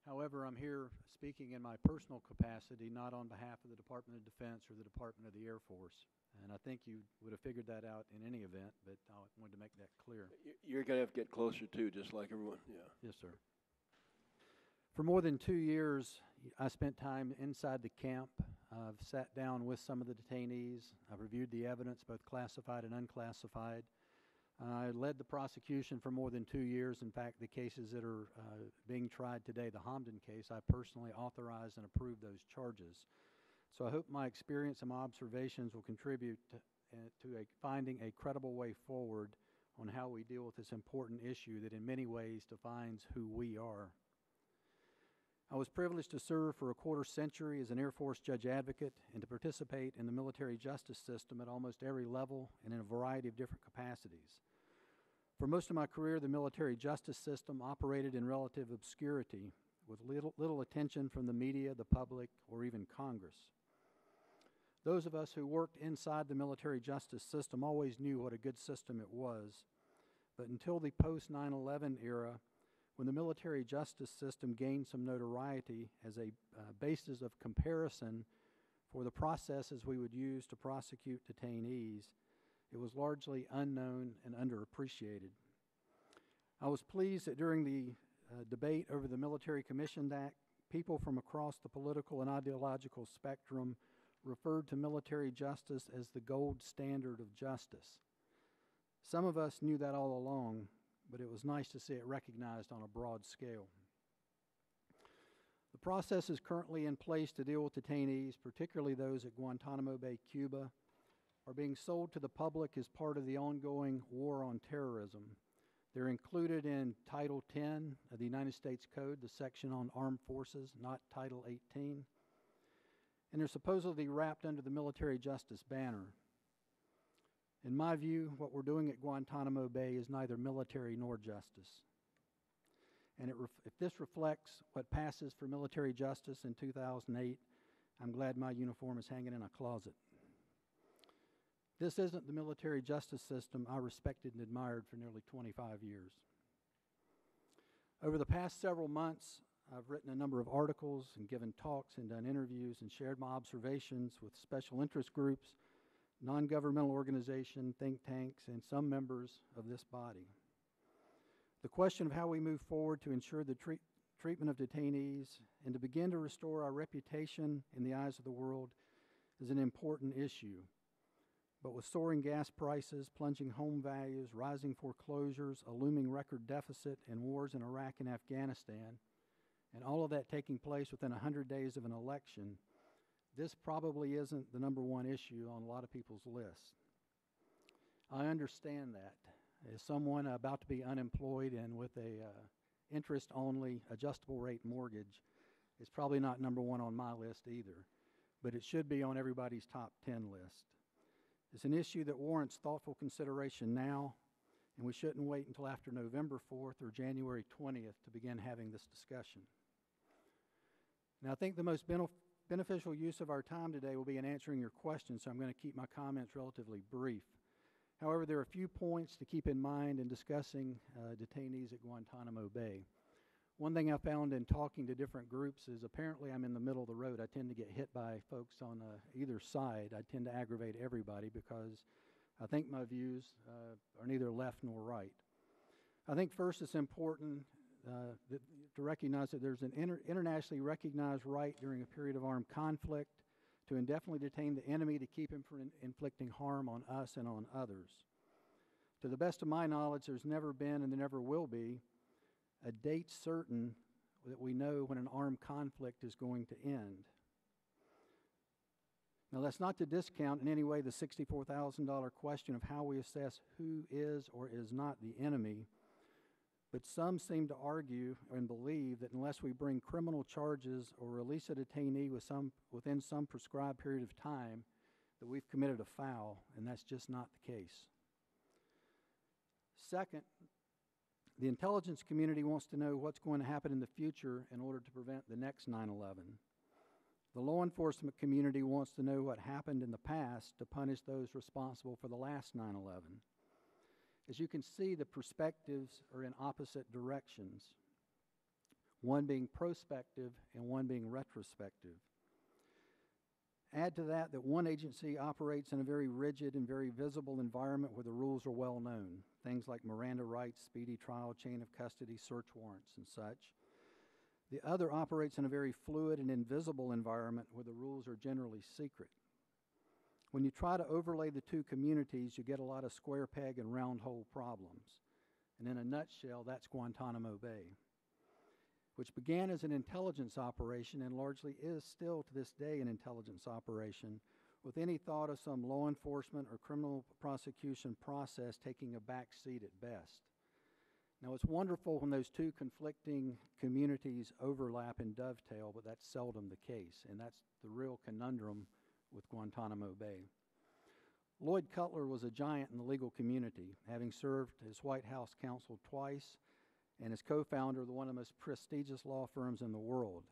However, I'm here speaking in my personal capacity, not on behalf of the Department of Defense or the Department of the Air Force. And I think you would have figured that out in any event, but I wanted to make that clear. You're going to have to get closer too, just like everyone, yeah. Yes, sir. For more than two years, I spent time inside the camp. I've sat down with some of the detainees. I've reviewed the evidence, both classified and unclassified. I led the prosecution for more than two years. In fact, the cases that are uh, being tried today, the Hamdan case, I personally authorized and approved those charges. So I hope my experience and my observations will contribute to, uh, to a, finding a credible way forward on how we deal with this important issue that in many ways defines who we are. I was privileged to serve for a quarter century as an Air Force judge advocate and to participate in the military justice system at almost every level and in a variety of different capacities. For most of my career, the military justice system operated in relative obscurity with little, little attention from the media, the public, or even Congress. Those of us who worked inside the military justice system always knew what a good system it was, but until the post 9 11 era, when the military justice system gained some notoriety as a uh, basis of comparison for the processes we would use to prosecute detainees, it was largely unknown and underappreciated. I was pleased that during the uh, debate over the Military Commissioned Act, people from across the political and ideological spectrum referred to military justice as the gold standard of justice. Some of us knew that all along, but it was nice to see it recognized on a broad scale. The process is currently in place to deal with detainees, particularly those at Guantanamo Bay, Cuba, are being sold to the public as part of the ongoing war on terrorism. They're included in Title 10 of the United States Code, the section on armed forces, not Title 18. And they're supposedly wrapped under the military justice banner. In my view, what we're doing at Guantanamo Bay is neither military nor justice. And if this reflects what passes for military justice in 2008, I'm glad my uniform is hanging in a closet. This isn't the military justice system I respected and admired for nearly 25 years. Over the past several months, I've written a number of articles and given talks and done interviews and shared my observations with special interest groups, non governmental organizations, think tanks, and some members of this body. The question of how we move forward to ensure the treat, treatment of detainees and to begin to restore our reputation in the eyes of the world is an important issue. But with soaring gas prices, plunging home values, rising foreclosures, a looming record deficit, and wars in Iraq and Afghanistan, and all of that taking place within 100 days of an election, this probably isn't the number one issue on a lot of people's list. I understand that. As someone about to be unemployed and with a uh, interest-only adjustable rate mortgage, it's probably not number one on my list either, but it should be on everybody's top 10 list. It's an issue that warrants thoughtful consideration now, and we shouldn't wait until after November 4th or January 20th to begin having this discussion. Now, I think the most beneficial use of our time today will be in answering your questions, so I'm going to keep my comments relatively brief. However, there are a few points to keep in mind in discussing uh, detainees at Guantanamo Bay. One thing I found in talking to different groups is apparently I'm in the middle of the road. I tend to get hit by folks on uh, either side. I tend to aggravate everybody because I think my views uh, are neither left nor right. I think first it's important uh, that, to recognize that there's an inter internationally recognized right during a period of armed conflict to indefinitely detain the enemy to keep him from in inflicting harm on us and on others. To the best of my knowledge, there's never been and there never will be a date certain that we know when an armed conflict is going to end. Now, that's not to discount in any way the $64,000 question of how we assess who is or is not the enemy, but some seem to argue and believe that unless we bring criminal charges or release a detainee with some, within some prescribed period of time, that we've committed a foul, and that's just not the case. Second, the intelligence community wants to know what's going to happen in the future in order to prevent the next 9 11. The law enforcement community wants to know what happened in the past to punish those responsible for the last 9 11. As you can see, the perspectives are in opposite directions, one being prospective and one being retrospective. Add to that that one agency operates in a very rigid and very visible environment where the rules are well known, things like Miranda rights, speedy trial, chain of custody, search warrants, and such. The other operates in a very fluid and invisible environment where the rules are generally secret. When you try to overlay the two communities, you get a lot of square peg and round hole problems. And in a nutshell, that's Guantanamo Bay which began as an intelligence operation and largely is still to this day an intelligence operation, with any thought of some law enforcement or criminal prosecution process taking a back seat at best. Now, it's wonderful when those two conflicting communities overlap and dovetail, but that's seldom the case, and that's the real conundrum with Guantanamo Bay. Lloyd Cutler was a giant in the legal community, having served as White House counsel twice and as co founder of one of the most prestigious law firms in the world.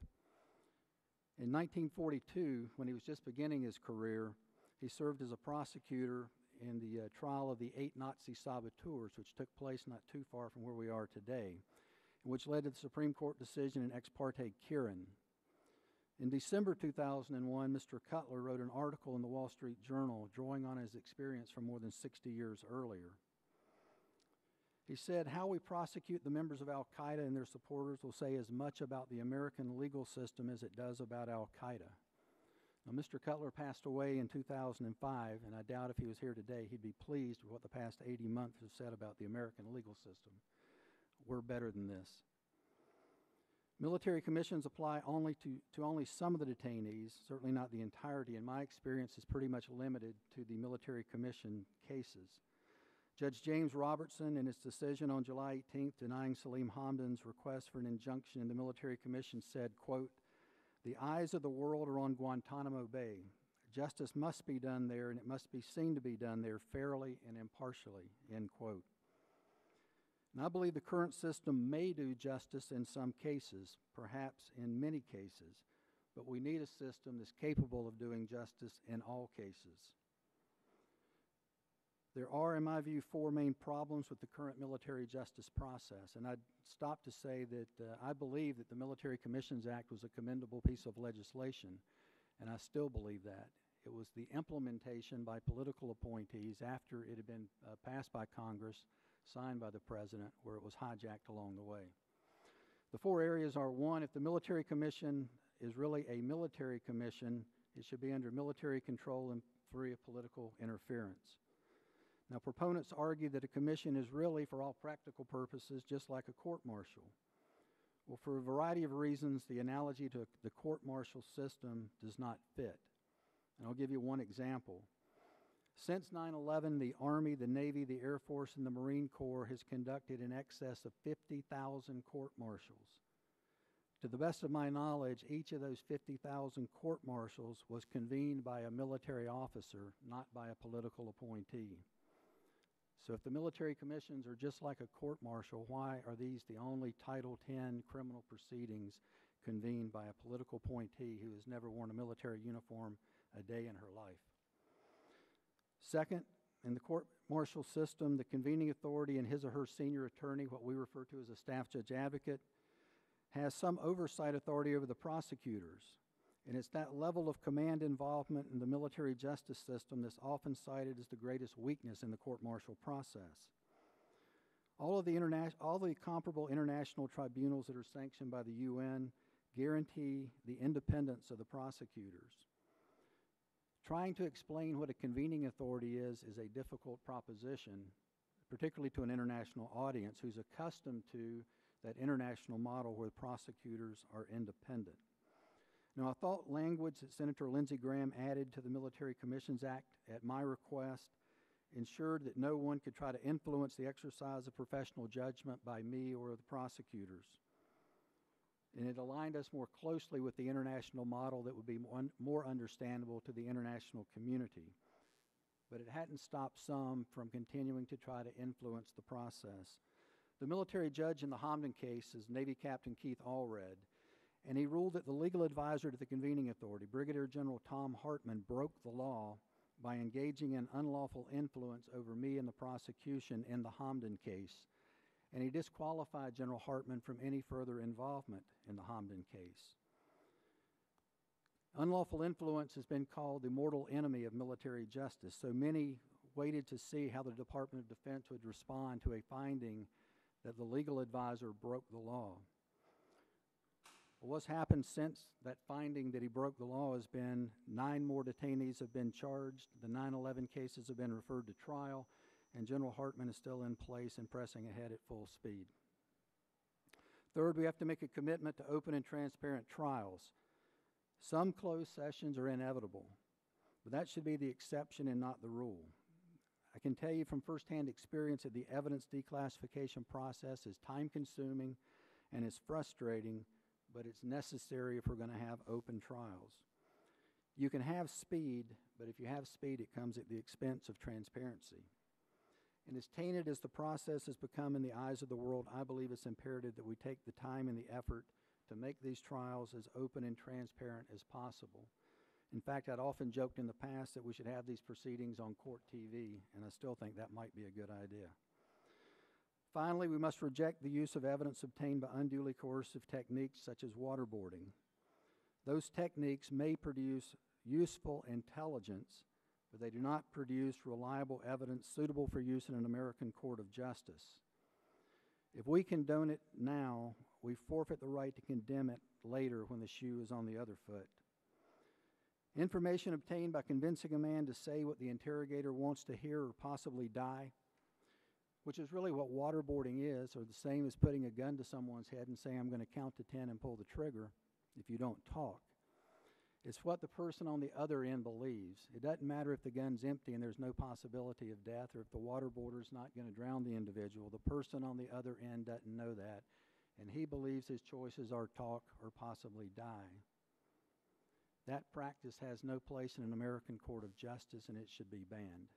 In 1942, when he was just beginning his career, he served as a prosecutor in the uh, trial of the eight Nazi saboteurs, which took place not too far from where we are today, which led to the Supreme Court decision in Ex parte Quirin. In December 2001, Mr. Cutler wrote an article in the Wall Street Journal drawing on his experience from more than 60 years earlier. He said, How we prosecute the members of Al Qaeda and their supporters will say as much about the American legal system as it does about Al Qaeda. Now, Mr. Cutler passed away in 2005, and I doubt if he was here today, he'd be pleased with what the past 80 months have said about the American legal system. We're better than this. Military commissions apply only to, to only some of the detainees, certainly not the entirety, and my experience is pretty much limited to the military commission cases. Judge James Robertson, in his decision on July 18th denying Salim Hamdan's request for an injunction in the military commission, said, quote, The eyes of the world are on Guantanamo Bay. Justice must be done there, and it must be seen to be done there fairly and impartially, end quote. And I believe the current system may do justice in some cases, perhaps in many cases, but we need a system that's capable of doing justice in all cases. There are, in my view, four main problems with the current military justice process. And I'd stop to say that uh, I believe that the Military Commissions Act was a commendable piece of legislation, and I still believe that. It was the implementation by political appointees after it had been uh, passed by Congress signed by the President where it was hijacked along the way. The four areas are one, if the military commission is really a military commission, it should be under military control and free of political interference. Now, proponents argue that a commission is really, for all practical purposes, just like a court martial. Well, for a variety of reasons, the analogy to the court martial system does not fit. And I'll give you one example. Since 9 11, the Army, the Navy, the Air Force, and the Marine Corps has conducted in excess of 50,000 court martials. To the best of my knowledge, each of those 50,000 court martials was convened by a military officer, not by a political appointee. So if the military commissions are just like a court martial, why are these the only Title X criminal proceedings convened by a political appointee who has never worn a military uniform a day in her life? Second, in the court martial system, the convening authority and his or her senior attorney, what we refer to as a staff judge advocate, has some oversight authority over the prosecutors. And it's that level of command involvement in the military justice system that's often cited as the greatest weakness in the court martial process. All of the interna- all the comparable international tribunals that are sanctioned by the UN guarantee the independence of the prosecutors. Trying to explain what a convening authority is is a difficult proposition, particularly to an international audience who's accustomed to that international model where prosecutors are independent. Now, I thought language that Senator Lindsey Graham added to the Military Commissions Act at my request ensured that no one could try to influence the exercise of professional judgment by me or the prosecutors. And it aligned us more closely with the international model that would be more, understandable to the international community. But it hadn't stopped some from continuing to try to influence the process. The military judge in the Hamdan case is Navy Captain Keith Allred, and he ruled that the legal advisor to the convening authority, Brigadier General Tom Hartmann, broke the law by engaging in unlawful influence over me and the prosecution in the Hamdan case, and he disqualified General Hartmann from any further involvement in the Hamdan case. Unlawful influence has been called the mortal enemy of military justice, so many waited to see how the Department of Defense would respond to a finding that the legal advisor broke the law. What's happened since that finding that he broke the law has been nine more detainees have been charged, the 9 11 cases have been referred to trial, and General Hartmann is still in place and pressing ahead at full speed. Third, we have to make a commitment to open and transparent trials. Some closed sessions are inevitable, but that should be the exception and not the rule. I can tell you from firsthand experience that the evidence declassification process is time consuming and is frustrating, but it's necessary if we're going to have open trials. You can have speed, but if you have speed, it comes at the expense of transparency. And as tainted as the process has become in the eyes of the world, I believe it's imperative that we take the time and the effort to make these trials as open and transparent as possible. In fact, I'd often joked in the past that we should have these proceedings on court TV, and I still think that might be a good idea. Finally, we must reject the use of evidence obtained by unduly coercive techniques such as waterboarding. Those techniques may produce useful intelligence, but they do not produce reliable evidence suitable for use in an American court of justice. If we condone it now, we forfeit the right to condemn it later when the shoe is on the other foot. Information obtained by convincing a man to say what the interrogator wants to hear or possibly die, which is really what waterboarding is, or the same as putting a gun to someone's head and saying, I'm going to count to 10 and pull the trigger if you don't talk. It's what the person on the other end believes. It doesn't matter if the gun's empty and there's no possibility of death or if the waterboarder's not going to drown the individual. The person on the other end doesn't know that, and he believes his choices are talk or possibly die. That practice has no place in an American court of justice and it should be banned.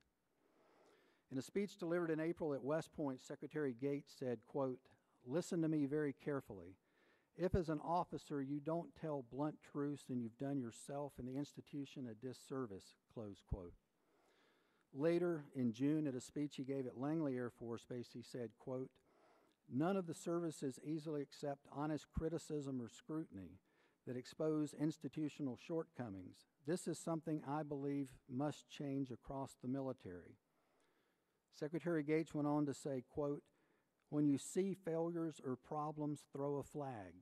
In a speech delivered in April at West Point, Secretary Gates said, quote, Listen to me very carefully. If as an officer you don't tell blunt truths, then you've done yourself and the institution a disservice, close quote. Later in June, at a speech he gave at Langley Air Force Base, he said, quote, None of the services easily accept honest criticism or scrutiny that expose institutional shortcomings. This is something I believe must change across the military. Secretary Gates went on to say, quote, "When you see failures or problems, throw a flag.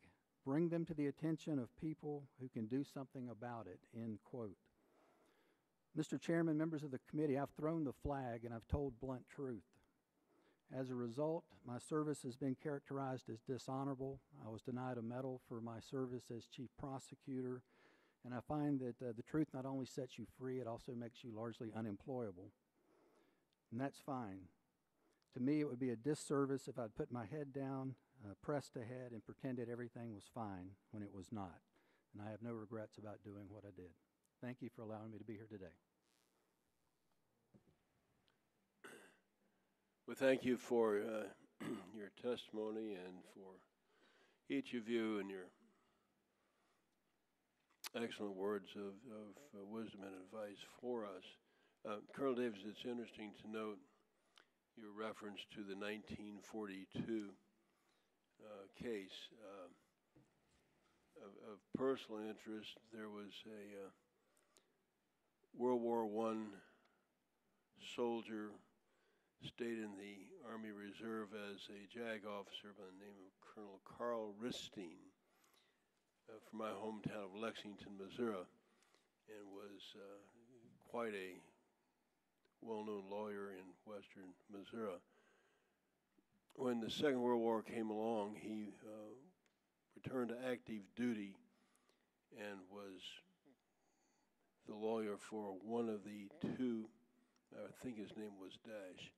Bring them to the attention of people who can do something about it." End quote. Mr. Chairman, members of the committee, I've thrown the flag and I've told blunt truth. As a result, my service has been characterized as dishonorable. I was denied a medal for my service as chief prosecutor, and I find that uh, the truth not only sets you free, it also makes you largely unemployable. And that's fine. To me, it would be a disservice if I'd put my head down, uh, pressed ahead, and pretended everything was fine when it was not. And I have no regrets about doing what I did. Thank you for allowing me to be here today. Well, thank you for uh, your testimony and for each of you and your excellent words of, of uh, wisdom and advice for us. Uh, Colonel Davis, it's interesting to note your reference to the 1942 uh, case. Uh, of, of personal interest, there was a uh, World War I soldier stayed in the Army Reserve as a JAG officer by the name of Colonel Carl Ristine uh, from my hometown of Lexington, Missouri, and was uh, quite a well-known lawyer in western Missouri. When the Second World War came along, he uh, returned to active duty and was the lawyer for one of the two, I think his name was Dash,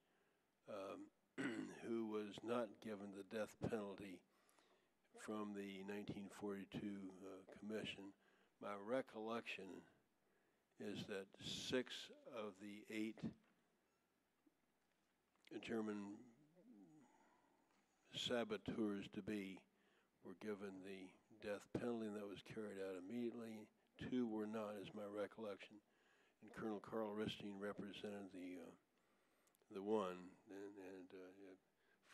um, who was not given the death penalty from the 1942 uh, commission. My recollection is that six of the eight German saboteurs to be were given the death penalty, and that was carried out immediately. Two were not, is my recollection. And Colonel Carl Ristine represented the uh, the one. And, and uh,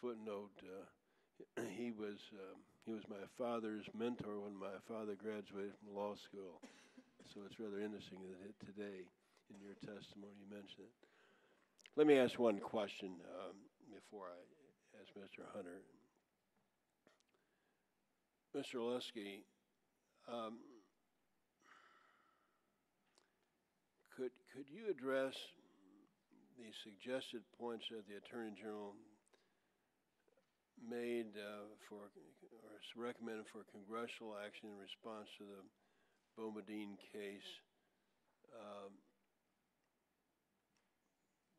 footnote: uh, he was um, he was my father's mentor when my father graduated from law school. So it's rather interesting that today, in your testimony, you mentioned it. Let me ask one question um, before I ask Mr. Hunter. Mr. Oleskey, um, could could you address the suggested points that the Attorney General made uh, for or recommended for congressional action in response to the Boumediene case? Um,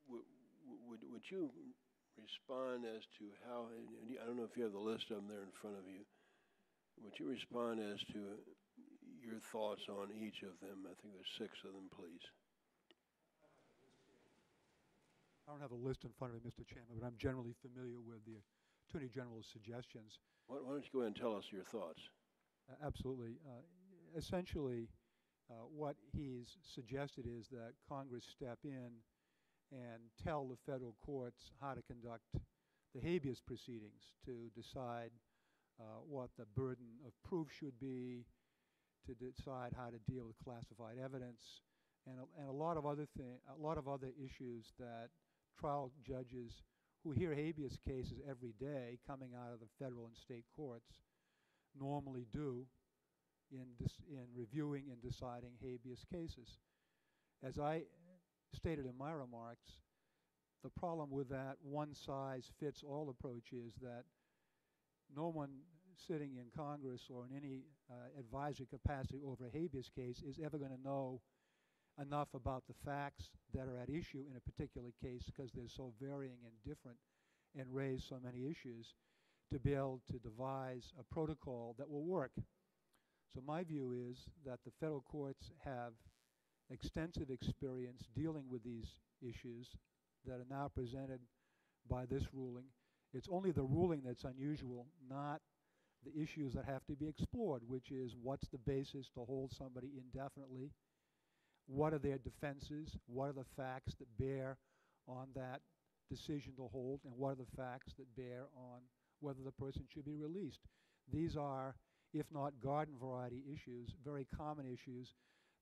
would, would would you respond as to how? I don't know if you have the list of them there in front of you. Would you respond as to your thoughts on each of them? I think there's six of them, please. I don't have a list in front of me, Mr. Chairman, but I'm generally familiar with the Attorney General's suggestions. Why, why don't you go ahead and tell us your thoughts? Uh, absolutely. Uh, essentially, uh, what he's suggested is that Congress step in and tell the federal courts how to conduct the habeas proceedings to decide uh, what the burden of proof should be, to decide how to deal with classified evidence, and a, lot of other thing, a lot of other issues that trial judges who hear habeas cases every day coming out of the federal and state courts normally do in in reviewing and deciding habeas cases. As I stated in my remarks, the problem with that one size fits all approach is that no one sitting in Congress or in any uh, advisory capacity over a habeas case is ever going to know enough about the facts that are at issue in a particular case because they're so varying and different and raise so many issues to be able to devise a protocol that will work. So my view is that the federal courts have extensive experience dealing with these issues that are now presented by this ruling it's only the ruling that's unusual, not the issues that have to be explored, which is what's the basis to hold somebody indefinitely? What are their defenses? What are the facts that bear on that decision to hold? And what are the facts that bear on whether the person should be released? These are, if not garden variety issues, very common issues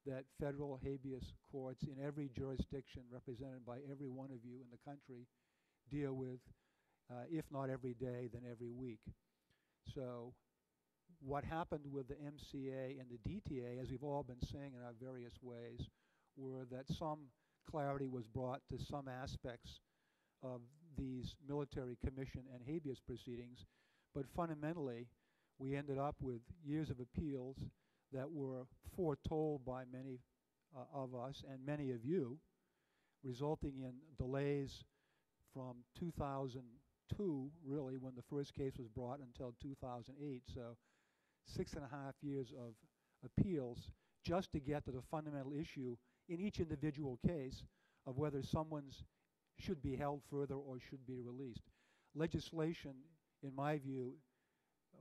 that federal habeas courts in every jurisdiction represented by every one of you in the country deal with, uh, if not every day, then every week. So what happened with the MCA and the DTA, as we've all been saying in our various ways, were that some clarity was brought to some aspects of these military commission and habeas proceedings, but fundamentally, we ended up with years of appeals that were foretold by many uh, of us and many of you, resulting in delays from 2002, really, when the first case was brought, until 2008. So, six and a half years of appeals just to get to the fundamental issue in each individual case of whether someone's should be held further or should be released. Legislation, in my view,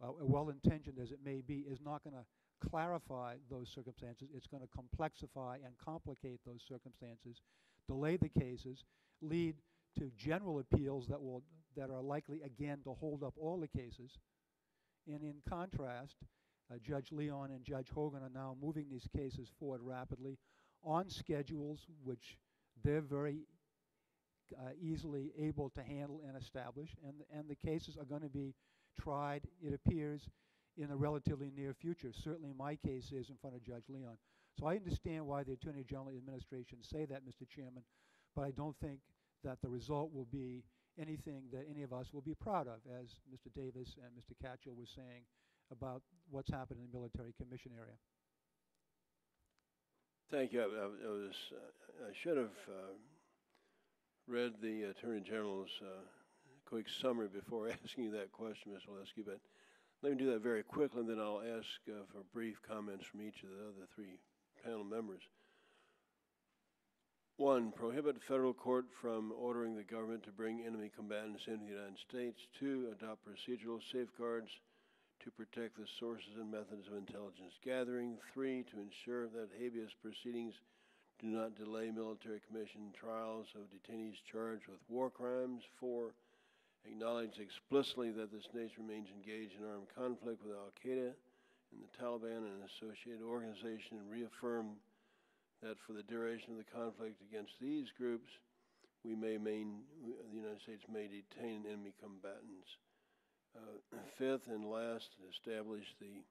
uh, well intentioned as it may be, is not going to clarify those circumstances. It's going to complexify and complicate those circumstances, delay the cases, lead to general appeals that will that are likely again to hold up all the cases. And in contrast, uh, Judge Leon and Judge Hogan are now moving these cases forward rapidly on schedules which they're very uh, easily able to handle and establish, and, and the cases are going to be tried, it appears, in a relatively near future. Certainly my case is in front of Judge Leon. So I understand why the Attorney General administration say that, Mr. Chairman, but I don't think that the result will be anything that any of us will be proud of, as Mr. Davis and Mr. Katyal were saying about what's happened in the military commission area. Thank you. I, I, I was, uh, I should have uh, read the Attorney General's uh, quick summary before asking you that question, Ms. Oleskey, but let me do that very quickly, and then I'll ask uh, for brief comments from each of the other three panel members. One, prohibit federal court from ordering the government to bring enemy combatants into the United States. Two, adopt procedural safeguards to protect the sources and methods of intelligence gathering. Three, to ensure that habeas proceedings do not delay military commission trials of detainees charged with war crimes. Four, acknowledge explicitly that this nation remains engaged in armed conflict with Al Qaeda and the Taliban and associated organizations, and reaffirm that for the duration of the conflict against these groups, we may main, the United States may detain enemy combatants. Uh, fifth and last, establish the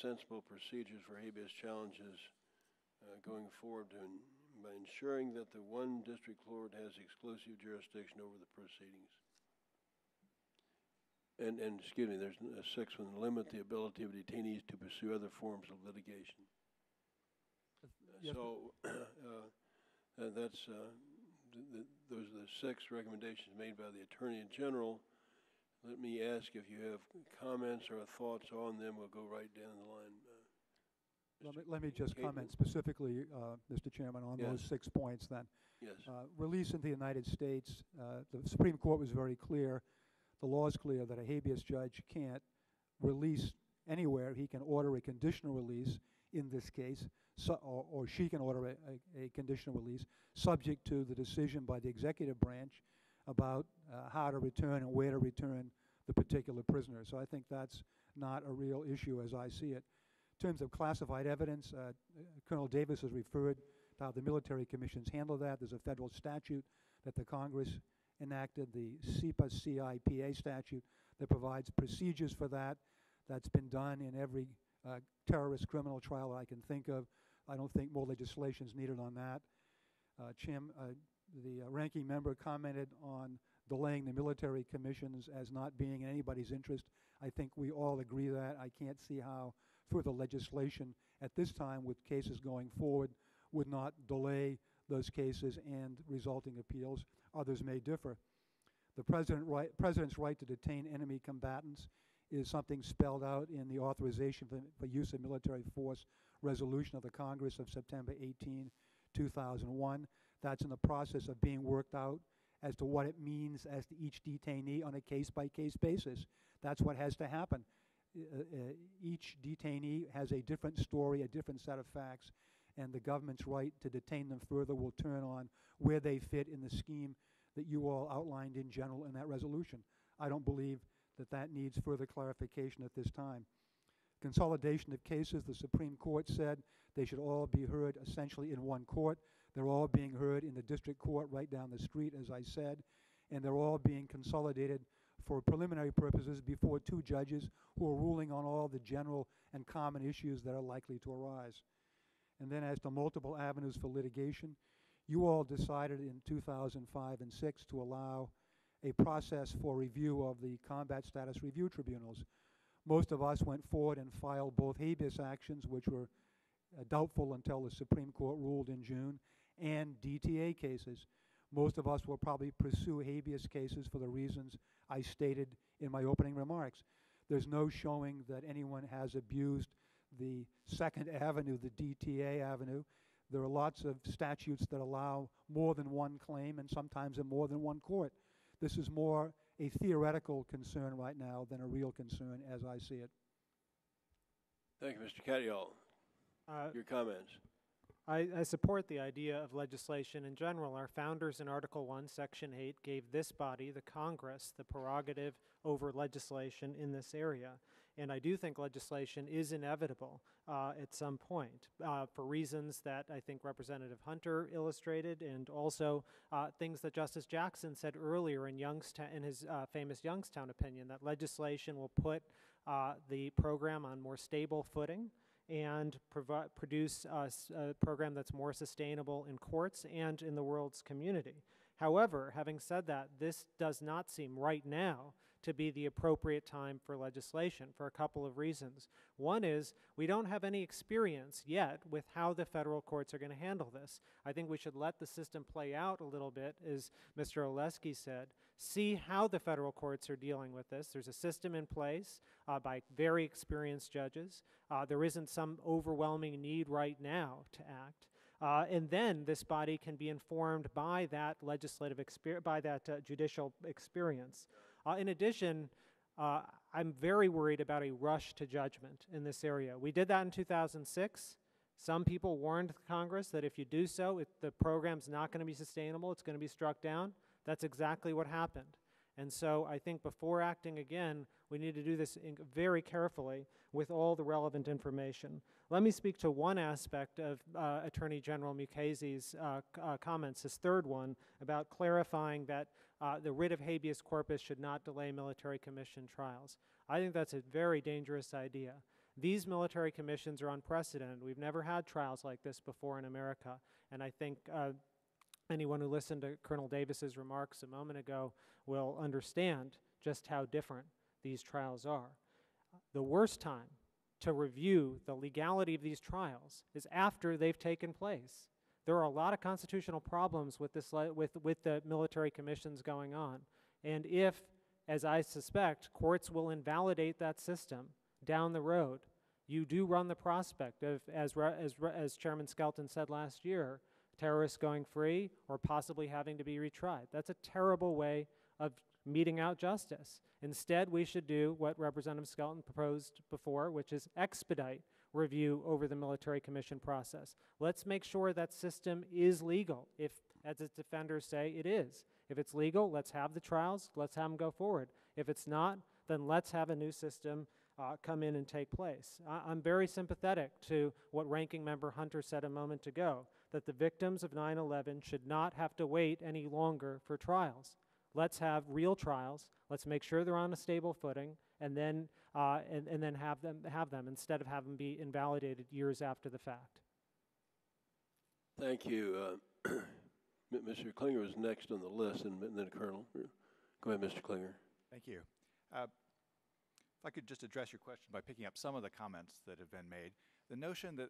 sensible procedures for habeas challenges uh, going forward by ensuring that the one district court has exclusive jurisdiction over the proceedings. And, and excuse me, there's a sixth one, limit the ability of detainees to pursue other forms of litigation. Yes, So, uh, that's, uh, th- th- those are the six recommendations made by the Attorney General. Let me ask if you have comments or thoughts on them, we'll go right down the line. uh, Let me, let me just Caton. comment specifically, uh, Mr. Chairman, on those six points then. Yes, Uh, Release into the United States, uh, the Supreme Court was very clear, the law is clear that a habeas judge can't release anywhere. He can order a conditional release in this case, or, or she can order a, a, a conditional release, subject to the decision by the executive branch about uh, how to return and where to return the particular prisoner. So I think that's not a real issue as I see it. In terms of classified evidence, uh, Colonel Davis has referred to how the military commissions handle that. There's a federal statute that the Congress enacted, the CIPA CIPA statute, that provides procedures for that. That's been done in every uh, terrorist criminal trial I can think of. I don't think more legislation is needed on that. Uh, Chim, uh, the uh, ranking member commented on delaying the military commissions as not being in anybody's interest. I think we all agree that. I can't see how further legislation at this time with cases going forward would not delay those cases and resulting appeals. Others may differ. The president right, president's right to detain enemy combatants is something spelled out in the authorization for, for use of military force resolution of the Congress of September 18, 2001. That's in the process of being worked out as to what it means as to each detainee on a case-by-case basis. That's what has to happen. Uh, uh, each detainee has a different story, a different set of facts, and the government's right to detain them further will turn on where they fit in the scheme that you all outlined in general in that resolution. I don't believe that that needs further clarification at this time. Consolidation of cases, the Supreme Court said they should all be heard essentially in one court. They're all being heard in the district court right down the street, as I said. and they're all being consolidated for preliminary purposes before two judges who are ruling on all the general and common issues that are likely to arise. And then as to multiple avenues for litigation, you all decided in 2005 and 6 to allow a process for review of the combat status review tribunals. Most of us went forward and filed both habeas actions, which were uh, doubtful until the Supreme Court ruled in June, and DTA cases. Most of us will probably pursue habeas cases for the reasons I stated in my opening remarks. There's no showing that anyone has abused the Second Avenue, the DTA Avenue. There are lots of statutes that allow more than one claim and sometimes in more than one court. This is more a theoretical concern right now than a real concern as I see it. Thank you, Mr. Katyal. Uh, Your comments? I, I support the idea of legislation in general. Our founders in Article 1, Section 8 gave this body, the Congress, the prerogative over legislation in this area. And I do think legislation is inevitable uh, at some point uh, for reasons that I think Representative Hunter illustrated and also uh, things that Justice Jackson said earlier in, Youngstown, in his uh, famous Youngstown opinion that legislation will put uh, the program on more stable footing and produce a program that's more sustainable in courts and in the world's community. However, having said that, this does not seem right now to be the appropriate time for legislation for a couple of reasons. One is we don't have any experience yet with how the federal courts are going to handle this. I think we should let the system play out a little bit, as Mr. Oleskey said, see how the federal courts are dealing with this. There's a system in place uh, by very experienced judges. Uh, there isn't some overwhelming need right now to act. Uh, and then this body can be informed by that legislative experience, by that uh, judicial experience. Uh, in addition, uh, I'm very worried about a rush to judgment in this area. We did that in 2006. Some people warned Congress that if you do so, it, the program's not going to be sustainable, it's going to be struck down. That's exactly what happened. And so I think before acting again, we need to do this very carefully with all the relevant information. Let me speak to one aspect of uh, Attorney General Mukasey's uh, uh, comments, his third one, about clarifying that uh, the writ of habeas corpus should not delay military commission trials. I think that's a very dangerous idea. These military commissions are unprecedented. We've never had trials like this before in America, and I think uh, anyone who listened to Colonel Davis's remarks a moment ago will understand just how different these trials are. The worst time to review the legality of these trials is after they've taken place. There are a lot of constitutional problems with this with with the military commissions going on. And if as I suspect courts will invalidate that system down the road, you do run the prospect of as as as Chairman Skelton said last year, terrorists going free or possibly having to be retried. That's a terrible way of meting out justice. Instead, we should do what Representative Skelton proposed before, which is expedite review over the military commission process. Let's make sure that system is legal, if, as its defenders say, it is. If it's legal, let's have the trials, let's have them go forward. If it's not, then let's have a new system uh, come in and take place. I- I'm very sympathetic to what Ranking Member Hunter said a moment ago, that the victims of 9 11 should not have to wait any longer for trials. Let's have real trials. Let's make sure they're on a stable footing, and then uh, and, and then have them have them instead of having them be invalidated years after the fact. Thank you. Uh, Mr. Klingler was next on the list, and then Colonel. Go ahead, Mr. Klingler. Thank you. Uh, If I could just address your question by picking up some of the comments that have been made. The notion that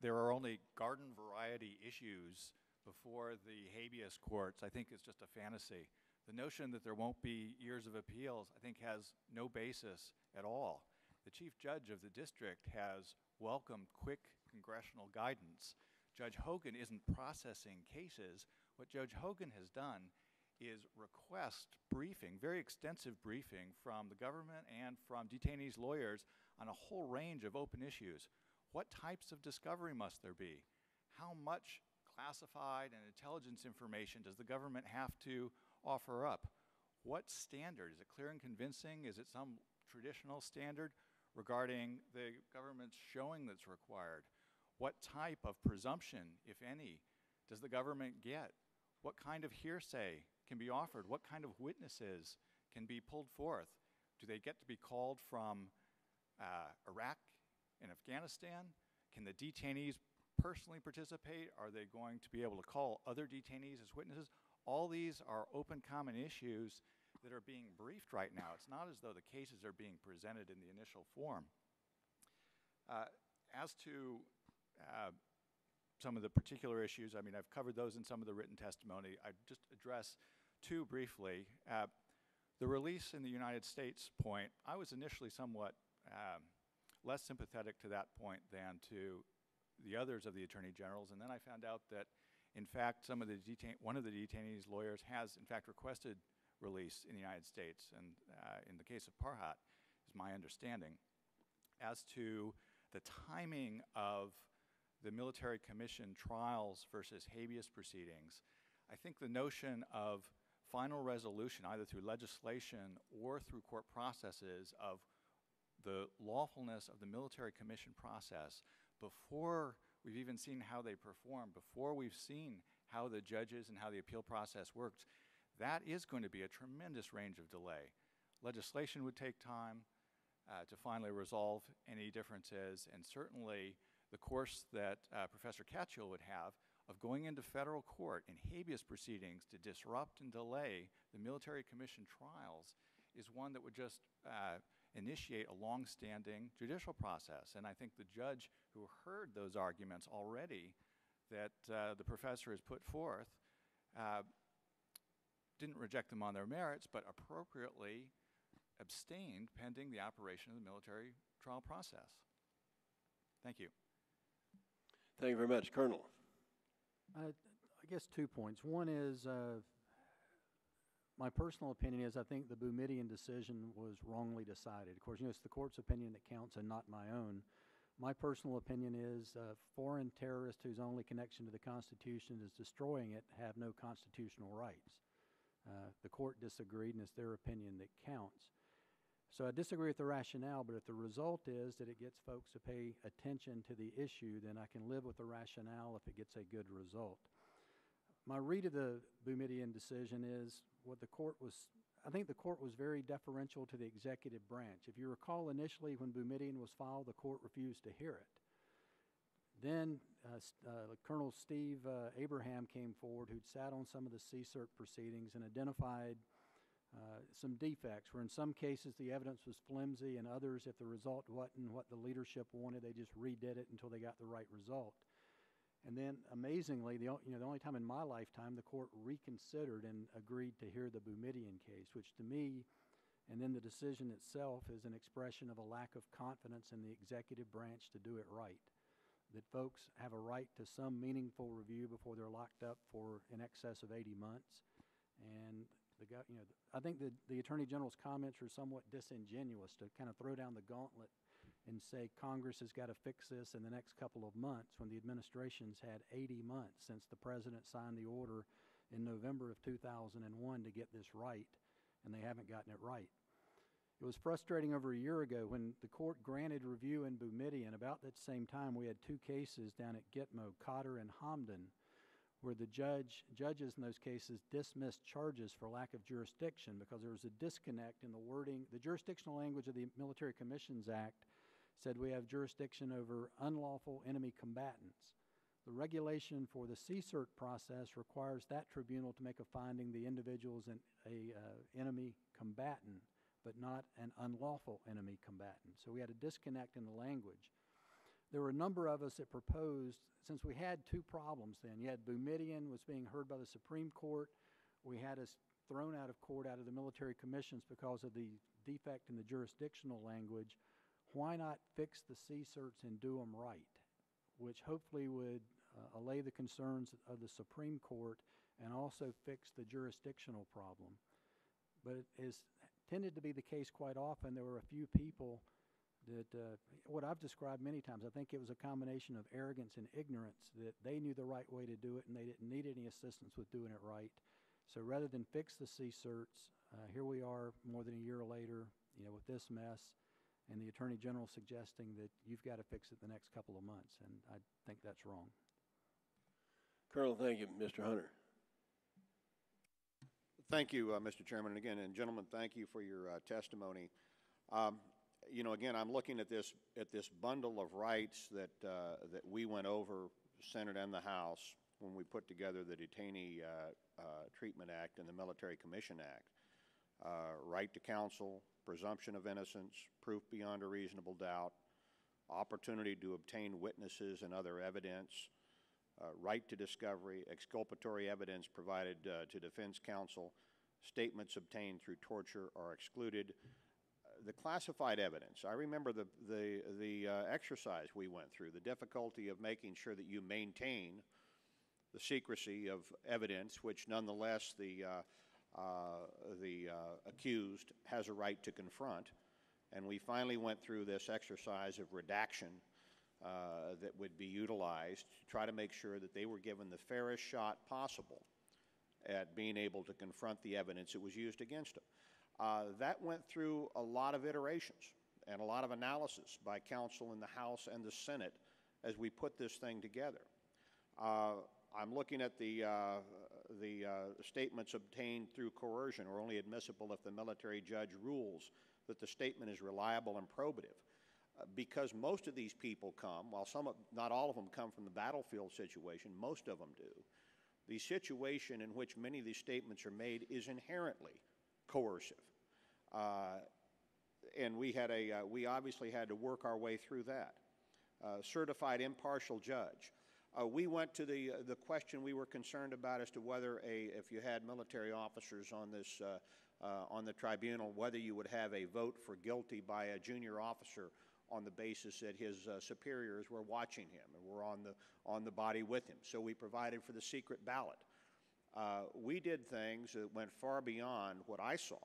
there are only garden variety issues before the habeas courts, I think is just a fantasy. The notion that there won't be years of appeals, I think, has no basis at all. The chief judge of the district has welcomed quick congressional guidance. Judge Hogan isn't processing cases. What Judge Hogan has done is request briefing, very extensive briefing from the government and from detainees' lawyers on a whole range of open issues. What types of discovery must there be? How much classified and intelligence information does the government have to offer up? What standard? Is it clear and convincing? Is it some traditional standard regarding the government's showing that's required? What type of presumption, if any, does the government get? What kind of hearsay can be offered? What kind of witnesses can be pulled forth? Do they get to be called from uh, Iraq and Afghanistan? Can the detainees personally participate? Are they going to be able to call other detainees as witnesses? All these are open common issues that are being briefed right now. It's not as though the cases are being presented in the initial form. Uh, as to uh, some of the particular issues, I mean, I've covered those in some of the written testimony. I just address two briefly. Uh, the release in the United States point, I was initially somewhat um, less sympathetic to that point than to the others of the attorney generals, and then I found out that, in fact, some of the detain- one of the detainees' lawyers has, in fact, requested release in the United States, and uh, in the case of Parhat, is my understanding. As to the timing of the military commission trials versus habeas proceedings, I think the notion of final resolution, either through legislation or through court processes, of the lawfulness of the military commission process before we've even seen how they perform, before we've seen how the judges and how the appeal process works, that is going to be a tremendous range of delay. Legislation would take time uh, to finally resolve any differences, and certainly the course that uh, Professor Katyal would have of going into federal court in habeas proceedings to disrupt and delay the military commission trials is one that would just uh, initiate a long-standing judicial process. And I think the judge who heard those arguments already that uh, the professor has put forth uh, didn't reject them on their merits, but appropriately abstained pending the operation of the military trial process. Thank you. Thank you very much. Colonel? I, I guess two points. One is, uh, my personal opinion is I think the Boumediene decision was wrongly decided. Of course, you know, it's the court's opinion that counts and not my own. My personal opinion is uh, foreign terrorists whose only connection to the Constitution is destroying it have no constitutional rights. Uh, the court disagreed, and it's their opinion that counts. So I disagree with the rationale, but if the result is that it gets folks to pay attention to the issue, then I can live with the rationale if it gets a good result. My read of the Boumediene decision is what the court was, I think the court was very deferential to the executive branch. If you recall initially when Boumediene was filed, the court refused to hear it. Then uh, uh, Colonel Steve uh, Abraham came forward, who'd sat on some of the CSRT proceedings and identified uh, some defects, where in some cases the evidence was flimsy, and others, if the result wasn't what the leadership wanted, they just redid it until they got the right result. And then, amazingly, the, you know, the only time in my lifetime the court reconsidered and agreed to hear the Boumediene case, which to me, and then the decision itself, is an expression of a lack of confidence in the executive branch to do it right that folks have a right to some meaningful review before they're locked up for in excess of 80 months. And the you know, I think the, the Attorney General's comments are somewhat disingenuous to kind of throw down the gauntlet and say Congress has got to fix this in the next couple of months when the administration's had 80 months since the President signed the order in November of 2001 to get this right, and they haven't gotten it right. It was frustrating over a year ago when the court granted review in Boumediene. About that same time, we had two cases down at Gitmo, Khadr and Hamdan, where the judge, judges in those cases dismissed charges for lack of jurisdiction because there was a disconnect in the wording. The jurisdictional language of the Military Commissions Act said we have jurisdiction over unlawful enemy combatants. The regulation for the CSRT process requires that tribunal to make a finding the individual is an a, uh, enemy combatant but not an unlawful enemy combatant. So we had a disconnect in the language. There were a number of us that proposed, since we had two problems then. You had Boumediene was being heard by the Supreme Court. We had us thrown out of court out of the military commissions because of the defect in the jurisdictional language. Why not fix the C certs and do them right? Which hopefully would uh, allay the concerns of the Supreme Court and also fix the jurisdictional problem. But it is tended to be the case quite often. There were a few people that, uh, what I've described many times, I think it was a combination of arrogance and ignorance that they knew the right way to do it and they didn't need any assistance with doing it right. So rather than fix the CSRTs, uh, here we are more than a year later, you know, with this mess, and the Attorney General suggesting that you've got to fix it the next couple of months, and I think that's wrong. Colonel, thank you. Mr. Hunter? Thank you, uh, Mr. Chairman, and again, and gentlemen, thank you for your uh, testimony. Um, you know, again, I'm looking at this at this bundle of rights that uh, that we went over, Senate and the House, when we put together the Detainee uh, uh, Treatment Act and the Military Commission Act. Uh, right to counsel, presumption of innocence, proof beyond a reasonable doubt, opportunity to obtain witnesses and other evidence, uh, right to discovery, exculpatory evidence provided uh, to defense counsel, statements obtained through torture are excluded. The classified evidence, I remember the, the, the uh, exercise we went through, the difficulty of making sure that you maintain the secrecy of evidence, which nonetheless the, uh, the uh, accused has a right to confront. And we finally went through this exercise of redaction uh, that would be utilized to try to make sure that they were given the fairest shot possible at being able to confront the evidence that was used against them. Uh, that went through a lot of iterations and a lot of analysis by counsel in the House and the Senate as we put this thing together. Uh, I'm looking at the, uh, the uh, statements obtained through coercion are only admissible if the military judge rules that the statement is reliable and probative. Uh, because most of these people come, while some, not all of them come from the battlefield situation, most of them do. The situation in which many of these statements are made is inherently coercive. Uh, and we had a, uh, we obviously had to work our way through that. Uh, certified impartial judge. Uh, we went to the, uh, the question we were concerned about as to whether a, if you had military officers on this, uh, uh, on the tribunal, whether you would have a vote for guilty by a junior officer on the basis that his superiors were watching him and were on the, on the body with him. So we provided for the secret ballot. We did things that went far beyond what I saw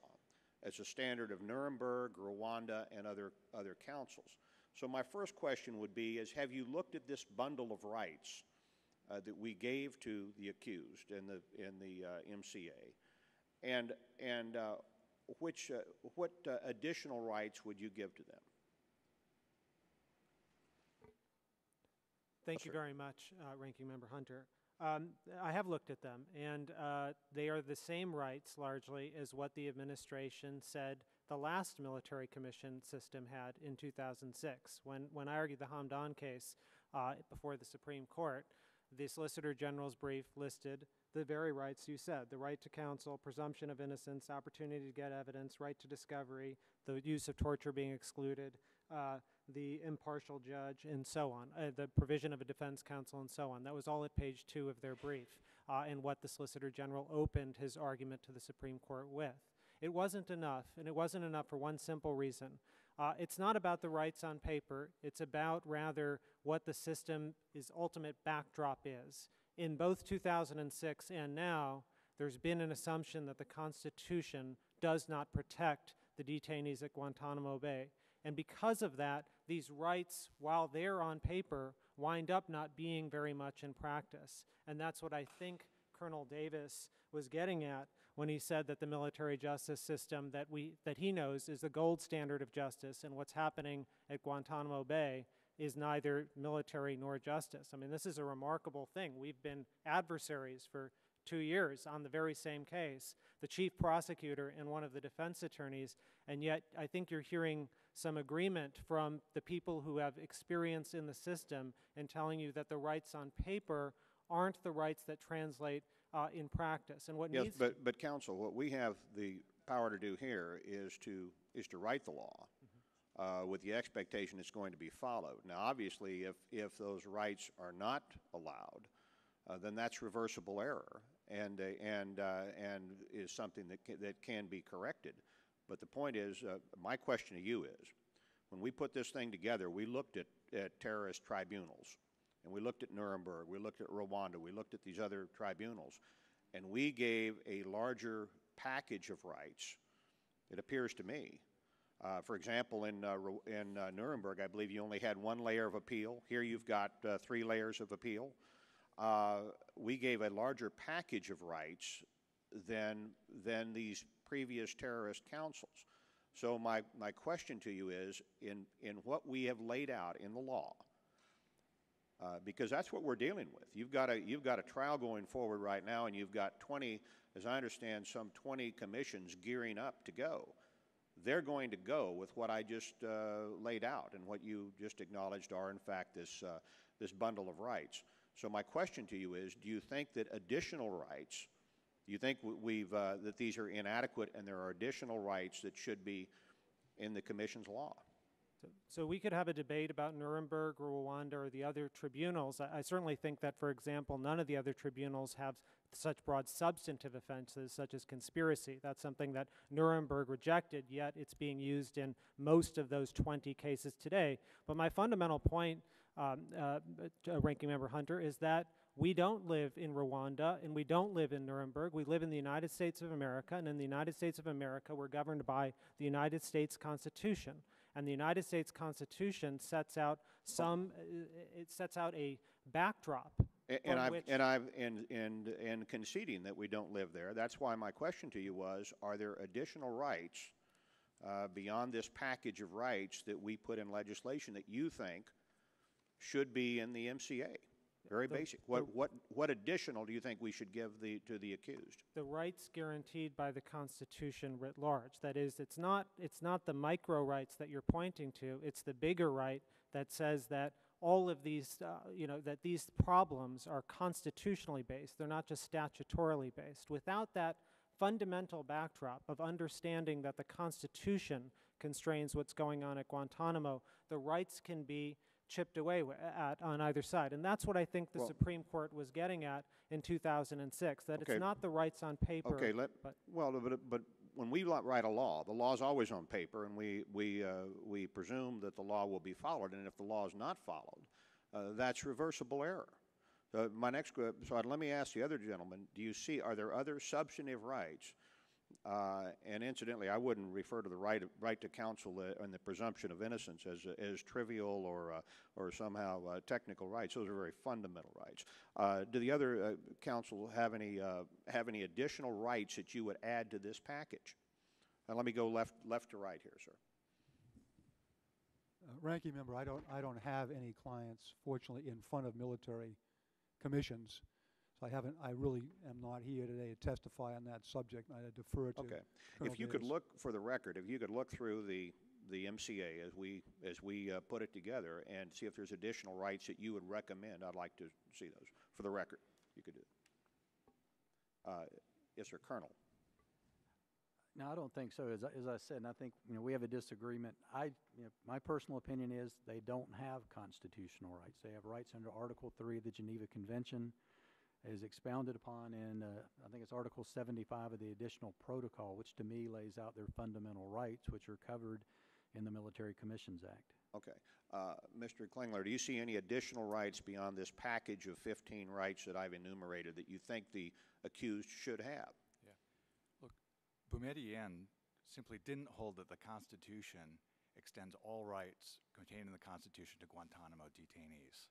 as a standard of Nuremberg, Rwanda, and other, other councils. So my first question would be is have you looked at this bundle of rights uh, that we gave to the accused in the, in the uh, MCA? And, and uh, which, uh, what uh, additional rights would you give to them? Thank you very much, uh, Ranking Member Hunter. Um, I have looked at them, and uh, they are the same rights largely as what the administration said the last military commission system had in 2006. When, when I argued the Hamdan case uh, before the Supreme Court, the Solicitor General's brief listed the very rights you said the right to counsel, presumption of innocence, opportunity to get evidence, right to discovery, the use of torture being excluded, uh, the impartial judge, and so on, uh, the provision of a defense counsel, and so on. That was all at page two of their brief, uh, and what the Solicitor General opened his argument to the Supreme Court with. It wasn't enough, and it wasn't enough for one simple reason. Uh, it's not about the rights on paper, it's about rather what the system's ultimate backdrop is. In both 2006 and now, there's been an assumption that the Constitution does not protect the detainees at Guantanamo Bay. And because of that, these rights, while they're on paper, wind up not being very much in practice. And that's what I think Colonel Davis was getting at when he said that the military justice system that, we, that he knows is the gold standard of justice, and what's happening at Guantanamo Bay is neither military nor justice. I mean, this is a remarkable thing. We've been adversaries for two years on the very same case, the chief prosecutor and one of the defense attorneys, and yet I think you're hearing some agreement from the people who have experience in the system and telling you that the rights on paper aren't the rights that translate uh, in practice. And what Yes, needs but, but counsel, what we have the power to do here is to, is to write the law uh, with the expectation it's going to be followed. Now, obviously, if, if those rights are not allowed, uh, then that's reversible error and, uh, and, uh, and is something that can, that can be corrected. But the point is, uh, my question to you is, when we put this thing together, we looked at, at terrorist tribunals, and we looked at Nuremberg, we looked at Rwanda, we looked at these other tribunals, and we gave a larger package of rights, it appears to me. Uh, for example, in, uh, in uh, Nuremberg, I believe you only had one layer of appeal. Here you've got uh, three layers of appeal. Uh, we gave a larger package of rights than, than these previous terrorist councils. So my, my question to you is, in, in what we have laid out in the law, because that's what we're dealing with. You've got a you've got a trial going forward right now, and you've got 20, as I understand, some 20 commissions gearing up to go. They're going to go with what I just uh, laid out, and what you just acknowledged are, in fact, this uh, this bundle of rights. So my question to you is: Do you think that additional rights? Do you think we've uh, that these are inadequate, and there are additional rights that should be in the commission's law? So- So we could have a debate about Nuremberg or Rwanda or the other tribunals. I I certainly think that, for example, none of the other tribunals have such broad substantive offenses such as conspiracy. That's something that Nuremberg rejected, yet it's being used in most of those 20 cases today. But my fundamental point, um, uh, uh, Ranking Member Hunter, is that we don't live in Rwanda and we don't live in Nuremberg. We live in the United States of America, and in the United States of America, we're governed by the United States Constitution. And the United States Constitution sets out some, uh, it sets out a backdrop. A- from And I've, which- and I've, and, and, and conceding that we don't live there, that's why my question to you was, are there additional rights uh, beyond this package of rights that we put in legislation that you think should be in the MCA? Very The- basic. the- What, what, what additional do you think we should give the, to the accused? the rights guaranteed by the Constitution writ large. That is, it's not, it's not the micro rights that you're pointing to, it's the bigger right that says that all of these, uh, you know, that these problems are constitutionally based, they're not just statutorily based. Without that fundamental backdrop of understanding that the Constitution constrains what's going on at Guantanamo, the rights can be chipped away at on either side. And that's what I think the Well- Supreme Court was getting at in 2006, that Okay. it's not the rights on paper. Okay, let, but well, but, but when we write a law, the law is always on paper, and we, we, uh, we presume that the law will be followed, and if the law is not followed, uh, that's reversible error. Uh, my next, so let me ask the other gentleman, do you see, are there other substantive rights? Uh, and incidentally, I wouldn't refer to the right, of- right to counsel uh, and the presumption of innocence as, as trivial or, uh, or somehow uh, technical rights. Those are very fundamental rights. Uh, do the other uh, counsel have any, uh, have any additional rights that you would add to this package? And let me go left, left to right here, sir. Uh, Ranking member, I don't, I don't have any clients, fortunately, in front of military commissions. So I haven't, I really am not here today to testify on that subject. I defer to Okay. Colonel If you could Davis. look, for the record, if you could look through the, the MCA as we, as we uh, put it together and see if there's additional rights that you would recommend, I'd like to see those. For the record, you could do it. Uh, Yes, sir, Colonel. No, I don't think so. As I, as I said, and I think, you know, we have a disagreement. I, you know, my personal opinion is they don't have constitutional rights. They have rights under Article Three of the Geneva Convention, is expounded upon in, uh, I think it's Article seventy-five of the additional protocol, which to me lays out their fundamental rights, which are covered in the Military Commissions Act. Okay. Uh, Mr. Klingler, do you see any additional rights beyond this package of 15 rights that I've enumerated that you think the accused should have? Yeah. Look, Boumediene simply didn't hold that the Constitution extends all rights contained in the Constitution to Guantanamo detainees.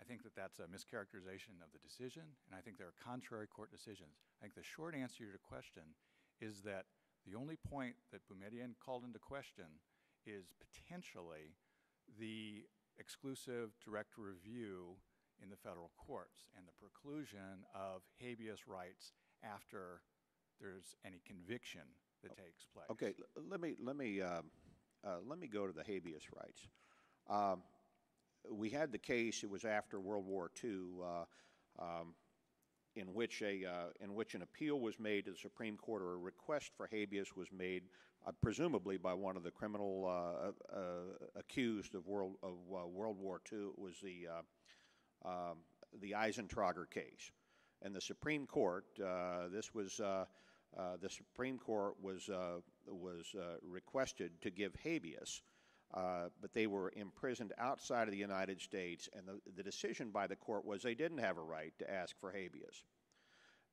I think that that's a mischaracterization of the decision, and I think there are contrary court decisions. I think the short answer to your question is that the only point that Boumediene called into question is potentially the exclusive direct review in the federal courts and the preclusion of habeas rights after there's any conviction that takes place. Okay, let me, let me, um, uh, let me go to the habeas rights. Um, We had the case, it was after World War II, uh, um, in which a, uh, in which an appeal was made to the Supreme Court, or a request for habeas was made, uh, presumably by one of the criminal accused of World, of World War II. It was the, um, the Eisentrager case. And the Supreme Court, this was, uh, the Supreme Court was, uh, was uh, requested to give habeas, but they were imprisoned outside of the United States, and the, decision by the court was they didn't have a right to ask for habeas.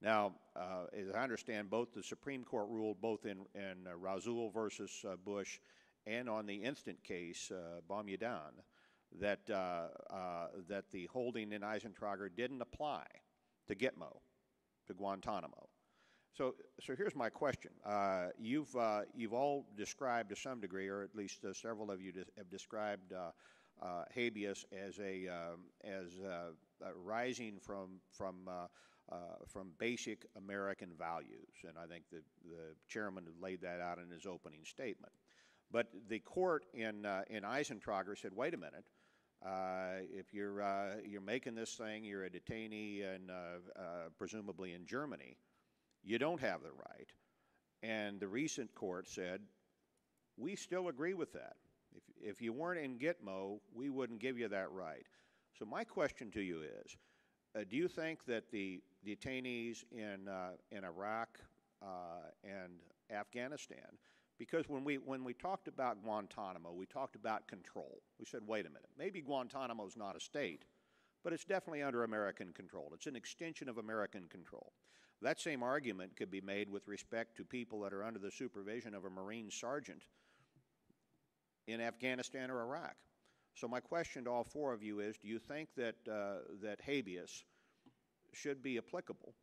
Now, uh, as I understand, both the Supreme Court ruled both in, uh, Rasul versus uh, Bush and on the instant case, uh, Boumediene, that, uh, uh, that the holding in Eisentrager didn't apply to Gitmo, to Guantanamo. So, so here's my question. Uh, you've, uh, you've all described to some degree, or at least uh, several of you have described uh, uh, habeas as a um, as rising from from uh, from basic American values, and I think the the chairman laid that out in his opening statement. But the court in in Eisentrager said, "Wait a minute." Uh, if you're uh, you're making this thing, you're a detainee, and uh, presumably in Germany, you don't have the right. And the recent court said, we still agree with that. If if you weren't in Gitmo, we wouldn't give you that right. So my question to you is, uh, do you think that the detainees in uh, in Iraq uh, and Afghanistan because when we when we talked about Guantanamo, we talked about control. We said, wait a minute, maybe Guantanamo is not a state, but it's definitely under American control. It's an extension of American control. That same argument could be made with respect to people that are under the supervision of a Marine sergeant in Afghanistan or Iraq. So my question to all four of you is: Do you think that uh, that habeas should be applicable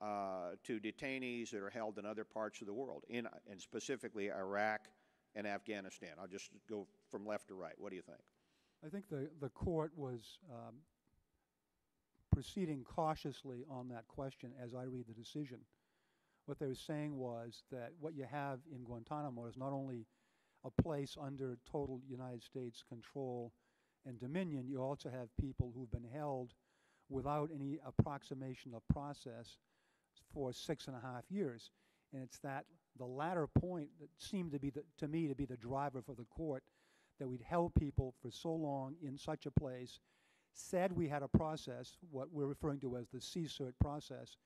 uh, to detainees that are held in other parts of the world, in and specifically Iraq and Afghanistan? I'll just go from left to right. What do you think? I think the, the court was um, proceeding cautiously on that question as I read the decision. What they were saying was that what you have in Guantanamo is not only a place under total United States control and dominion, you also have people who've been held without any approximation of process for six and a half years. And it's that the latter point that seemed to be the, to me to be the driver for the court that we'd held people for so long in such a place, said we had a process, what we're referring to as the CSRT process,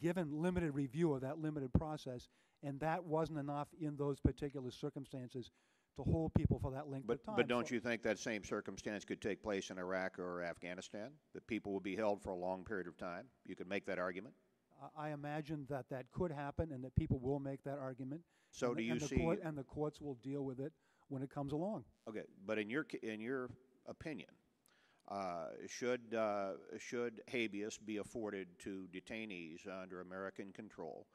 given limited review of that limited process, and that wasn't enough in those particular circumstances to hold people for that length But of time. but don't So- you think that same circumstance could take place in Iraq or Afghanistan? That people would be held for a long period of time. You could make that argument. I- I imagine that that could happen and that people will make that argument. So and do the- you and the see? court- And the courts will deal with it when it comes along. Okay, but in your in your opinion, should uh, should habeas be afforded to detainees under American control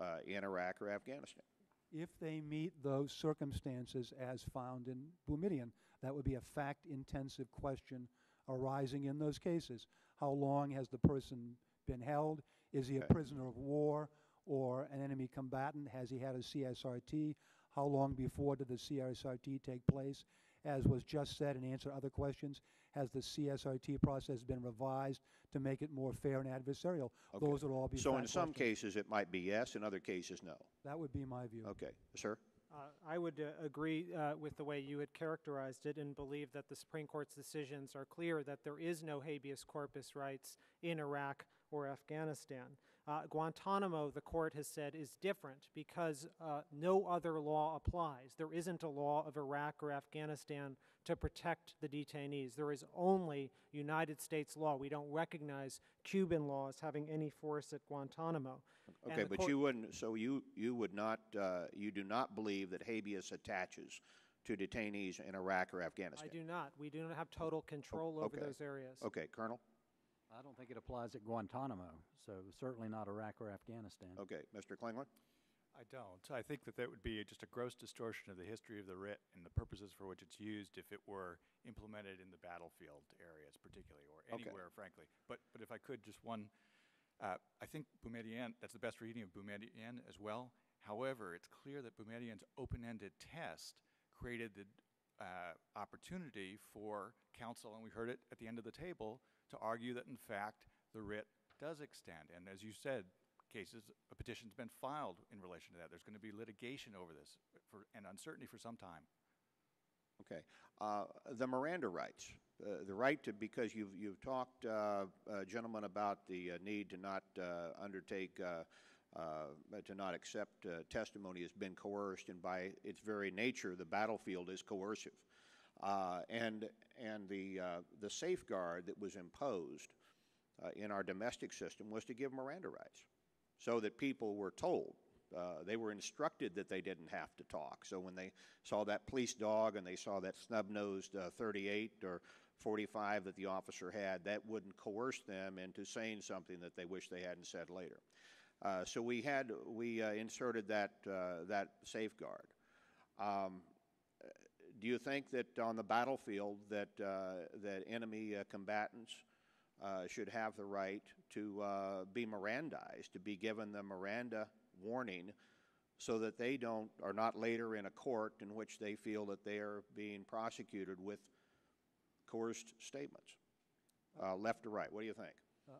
uh, in Iraq or Afghanistan? If they meet those circumstances as found in Boumediene, that would be a fact-intensive question arising in those cases. How long has the person been held? Is he a prisoner of war or an enemy combatant? Has he had a CSRT? How long before did the CSRT take place? As was just said in answer to other questions, has the CSRT process been revised to make it more fair and adversarial? Okay. Those would all be So in some questions. cases, it might be yes, in other cases, no. That would be my view. Okay, sir? Uh, I would uh, agree uh, with the way you had characterized it and believe that the Supreme Court's decisions are clear that there is no habeas corpus rights in Iraq or Afghanistan. Uh, Guantanamo, the court has said, is different because uh, no other law applies. There isn't a law of Iraq or Afghanistan to protect the detainees. There is only United States law. We don't recognize Cuban law as having any force at Guantanamo. Okay, but you wouldn't, so you, you would not, uh, you do not believe that habeas attaches to detainees in Iraq or Afghanistan? I do not. We do not have total control over okay. those areas. Okay, Colonel? I don't think it applies at Guantanamo, so certainly not Iraq or Afghanistan. Okay, Mr. Klingler? I don't. I think that that would be just a gross distortion of the history of the writ and the purposes for which it's used if it were implemented in the battlefield areas, particularly, or Okay. anywhere, frankly. But but if I could, just one. Uh, I think Boumediene, that's the best reading of Boumediene as well. However, it's clear that Boumediene's open-ended test created the uh, opportunity for counsel, and we heard it at the end of the table, to argue that in fact the writ does extend. And as you said, cases, a petition's been filed in relation to that. There's going to be litigation over this for, and uncertainty for some time. Okay. Uh, The Miranda rights, uh, the right to, because you've, you've talked, uh, uh, gentlemen, about the uh, need to not uh, undertake, to not accept testimony has been coerced, and by its very nature, the battlefield is coercive. Uh, And, and the, uh, the safeguard that was imposed uh, in our domestic system was to give Miranda rights, so that people were told, they were instructed that they didn't have to talk. So when they saw that police dog and they saw that snub-nosed uh, 38 or 45 that the officer had, that wouldn't coerce them into saying something that they wish they hadn't said later. So we had we inserted that that safeguard. Do you think that on the battlefield that, uh, that enemy uh, combatants uh, should have the right to uh, be Mirandized, to be given the Miranda warning so that they don't, are not later in a court in which they feel that they are being prosecuted with coerced statements? Uh, left or right, what do you think?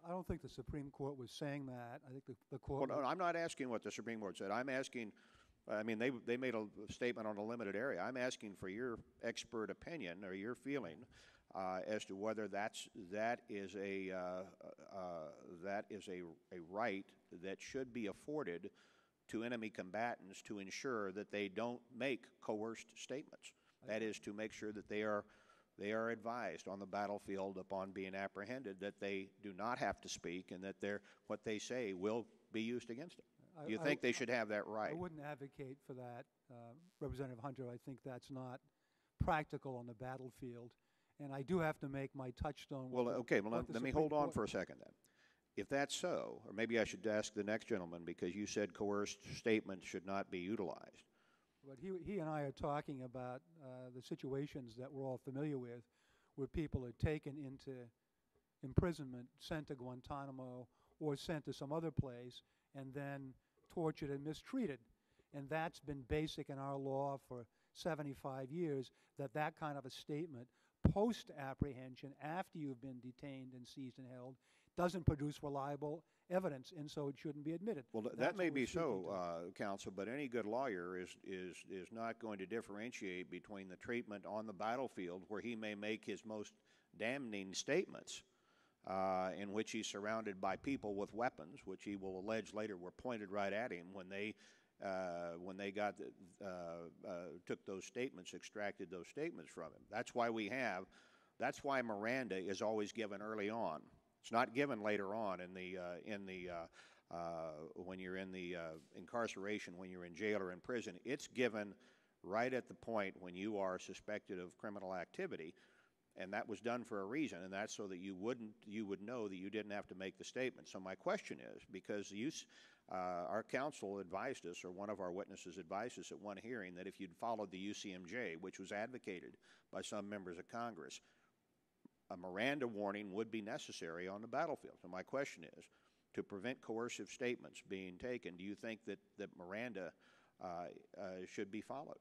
I don't think the Supreme Court was saying that. I think the, the Well, court. no, I'm not asking what the Supreme Court said. I'm asking, I mean, they, they made a statement on a limited area. I'm asking for your expert opinion or your feeling uh, as to whether that's, that is a, uh, uh, that is a, a right that should be afforded to enemy combatants to ensure that they don't make coerced statements. That is to make sure that they are, they are advised on the battlefield upon being apprehended that they do not have to speak and that what they say will be used against them. I- you I- think they should have that right? I wouldn't advocate for that, uh, Representative Hunter. I think that's not practical on the battlefield. And I do have to make my touchstone. Well, the- okay, well, what let, the let me Supreme hold on Court- for a second then. If that's so, or maybe I should ask the next gentleman, because you said coerced statements should not be utilized. But he, he and I are talking about uh, the situations that we're all familiar with, where people are taken into imprisonment, sent to Guantanamo, or sent to some other place, and then tortured and mistreated. And that's been basic in our law for 75 years, that that kind of a statement, post-apprehension, after you've been detained and seized and held, doesn't produce reliable evidence, and so it shouldn't be admitted. Well, That's that may be so, uh, counsel, but any good lawyer is, is, is not going to differentiate between the treatment on the battlefield, where he may make his most damning statements, in which he's surrounded by people with weapons, which he will allege later were pointed right at him when they, uh, when they got, uh, uh, took those statements, extracted those statements from him. That's why we have, that's why Miranda is always given early on. It's not given later on in the, uh, in the, uh, uh, when you're in the uh, incarceration, when you're in jail or in prison. It's given right at the point when you are suspected of criminal activity, and that was done for a reason, and that's so that you wouldn't, you would know that you didn't have to make the statement. So my question is, because you, uh, our counsel advised us, or one of our witnesses advised us at one hearing, that if you'd followed the UCMJ, which was advocated by some members of Congress, a Miranda warning would be necessary on the battlefield. So my question is, to prevent coercive statements being taken, do you think that, that Miranda uh, uh, should be followed?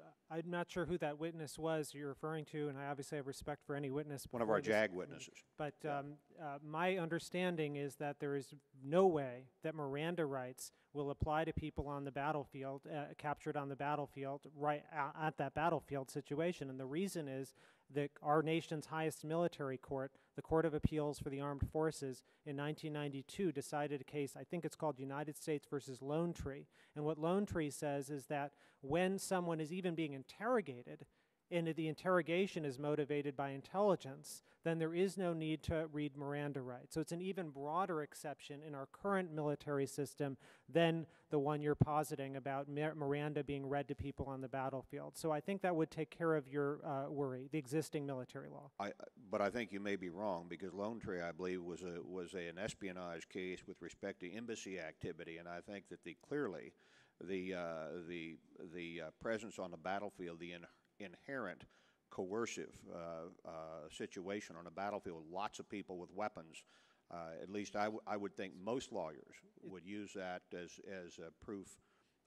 Uh, I'm not sure who that witness was you're referring to, and I obviously have respect for any witness. One of our JAG witnesses. But um, uh, my understanding is that there is no way that Miranda rights will apply to people on the battlefield, uh, captured on the battlefield, right at that battlefield situation. And the reason is that our nation's highest military court, the Court of Appeals for the Armed Forces, in 1992 decided a case, I think it's called United States versus Lonetree. And what Lonetree says is that when someone is even being interrogated, and the interrogation is motivated by intelligence, then there is no need to read Miranda rights. So it's an even broader exception in our current military system than the one you're positing about Miranda being read to people on the battlefield. So I think that would take care of your uh, worry, the existing military law. I, but I think you may be wrong because Lonetree, I believe, was a was a, an espionage case with respect to embassy activity, and I think that the clearly the uh, the the uh, presence on the battlefield, the in, inherent coercive uh, uh, situation on a battlefield, lots of people with weapons. Uh, at least I, w- I would think most lawyers would use that as as a proof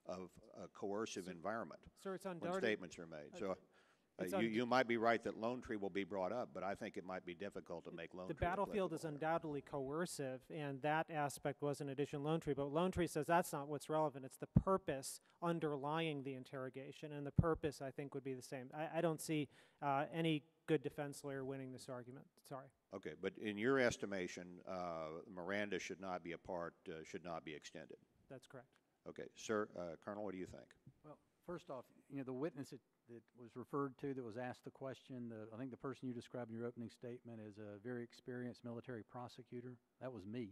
of a coercive environment Sir, it's when statements are made. So. Uh, you, you might be right that Lonetree will be brought up, but I think it might be difficult to make Lone The Tree battlefield is undoubtedly coercive, and that aspect was an addition Lonetree. But Lonetree says that's not what's relevant. It's the purpose underlying the interrogation, and the purpose, I think, would be the same. I, I don't see uh, any good defense lawyer winning this argument. Sorry. Okay, but in your estimation, uh, Miranda should not be a part, uh, should not be extended. That's correct. Okay, sir, uh, Colonel, what do you think? Well, first off, you know, the witness that, was referred to, that was asked the question, the, I think the person you described in your opening statement is a very experienced military prosecutor. That was me.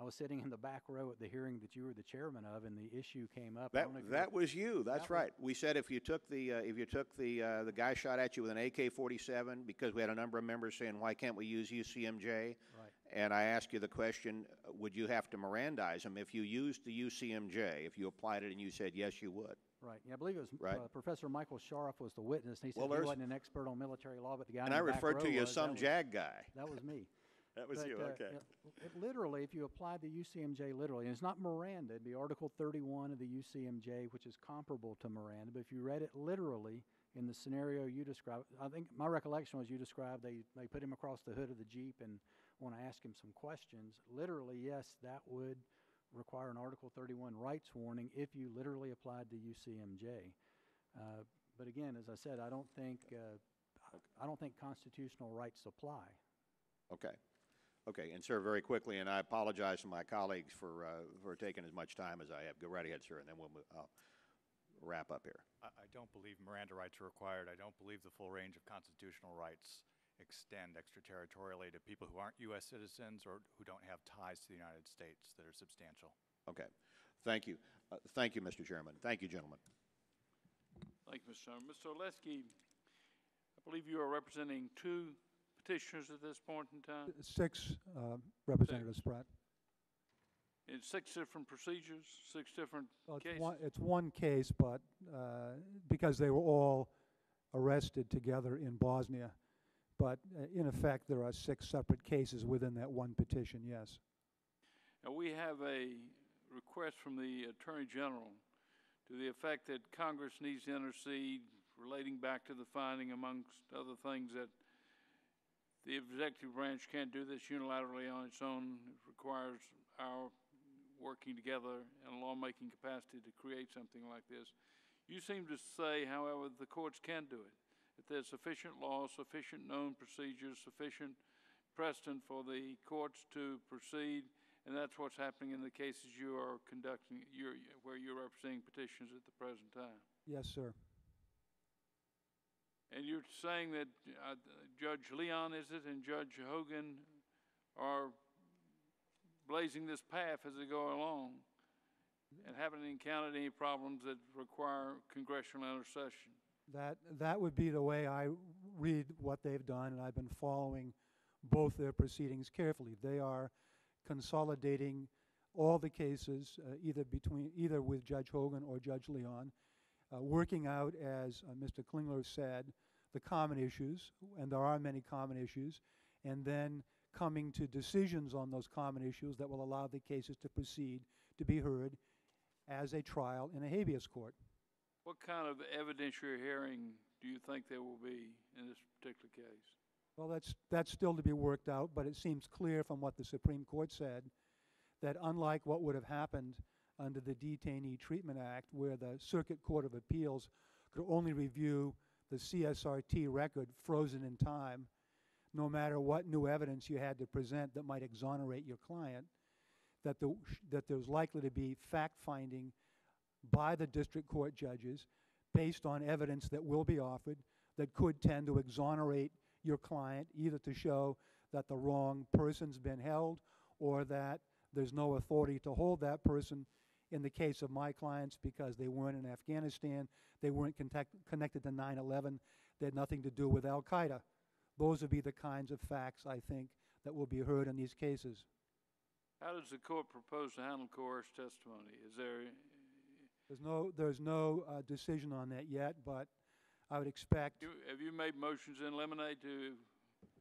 I was sitting in the back row at the hearing that you were the chairman of, and the issue came up. That, don't know if you that was you, that's That was- right. We said if you took the, uh, if you took the, uh, the guy shot at you with an AK-47, because we had a number of members saying, why can't we use UCMJ? Right. And I asked you the question, would you have to Mirandize him if you used the UCMJ, if you applied it and you said, yes, you would? Right, yeah, I believe it was Right. uh, Professor Michael Scharf was the witness, and he Well, said he wasn't an expert on military law, but the guy And I referred to you as some That was- JAG guy. That was me. That was But, you, uh, okay. it- It literally, if you apply the UCMJ literally, and it's not Miranda, it'd be Article thirty-one of the UCMJ, which is comparable to Miranda, but if you read it literally in the scenario you described, I think, my recollection was you described, they, they put him across the hood of the Jeep and want to ask him some questions. Literally, yes, that would require an Article thirty-one rights warning if you literally applied the UCMJ. Uh, But again, as I said, I don't think, uh, I- I don't think constitutional rights apply. Okay. Okay, and sir, very quickly, and I apologize to my colleagues for, uh, for taking as much time as I have. Go right ahead, sir, and then we'll, mo- I'll wrap up here. I, I don't believe Miranda rights are required. I don't believe the full range of constitutional rights extend extraterritorially to people who aren't U.S. citizens or who don't have ties to the United States that are substantial. Okay. Thank you. Uh, Thank you, Mr. Chairman. Thank you, gentlemen. Thank you, Mr. Chairman. Mr. Oleskey, I believe you are representing two petitioners at this point in time, Six, uh, Representative Spratt. in six different procedures, six different Well, it's cases. one, it's one case, but, uh, because they were all arrested together in Bosnia. But uh, in effect, there are six separate cases within that one petition, yes. Now, we have a request from the Attorney General to the effect that Congress needs to intercede relating back to the finding, amongst other things, that the executive branch can't do this unilaterally on its own. It requires our working together in a lawmaking capacity to create something like this. You seem to say, however, the courts can do it. If there's sufficient law, sufficient known procedures, sufficient precedent for the courts to proceed, and that's what's happening in the cases you are conducting, you're, where you're representing petitions at the present time. Yes, sir. And you're saying that uh, Judge Leon, is it, and Judge Hogan are blazing this path as they go along and haven't encountered any problems that require congressional intercession? That, that would be the way I read what they've done, and I've been following both their proceedings carefully. They are consolidating all the cases, uh, either between, either with Judge Hogan or Judge Leon, uh, working out, as uh, Mr. Klingler said, the common issues, and there are many common issues, and then coming to decisions on those common issues that will allow the cases to proceed to be heard as a trial in a habeas court. What kind of evidentiary hearing do you think there will be in this particular case? Well, that's, that's still to be worked out, but it seems clear from what the Supreme Court said that unlike what would have happened under the Detainee Treatment Act, where the Circuit Court of Appeals could only review the CSRT record frozen in time, no matter what new evidence you had to present that might exonerate your client, that, the, that there's likely to be fact-finding by the district court judges based on evidence that will be offered that could tend to exonerate your client, either to show that the wrong person's been held or that there's no authority to hold that person. In the case of my clients, because they weren't in Afghanistan, they weren't connected to 9 11, they had nothing to do with Al Qaeda. Those would be the kinds of facts, I think, that will be heard in these cases. How does the court propose to handle coerced testimony? Is there, There's no, there's no uh, decision on that yet, but I would expect, you- have you made motions in limine to,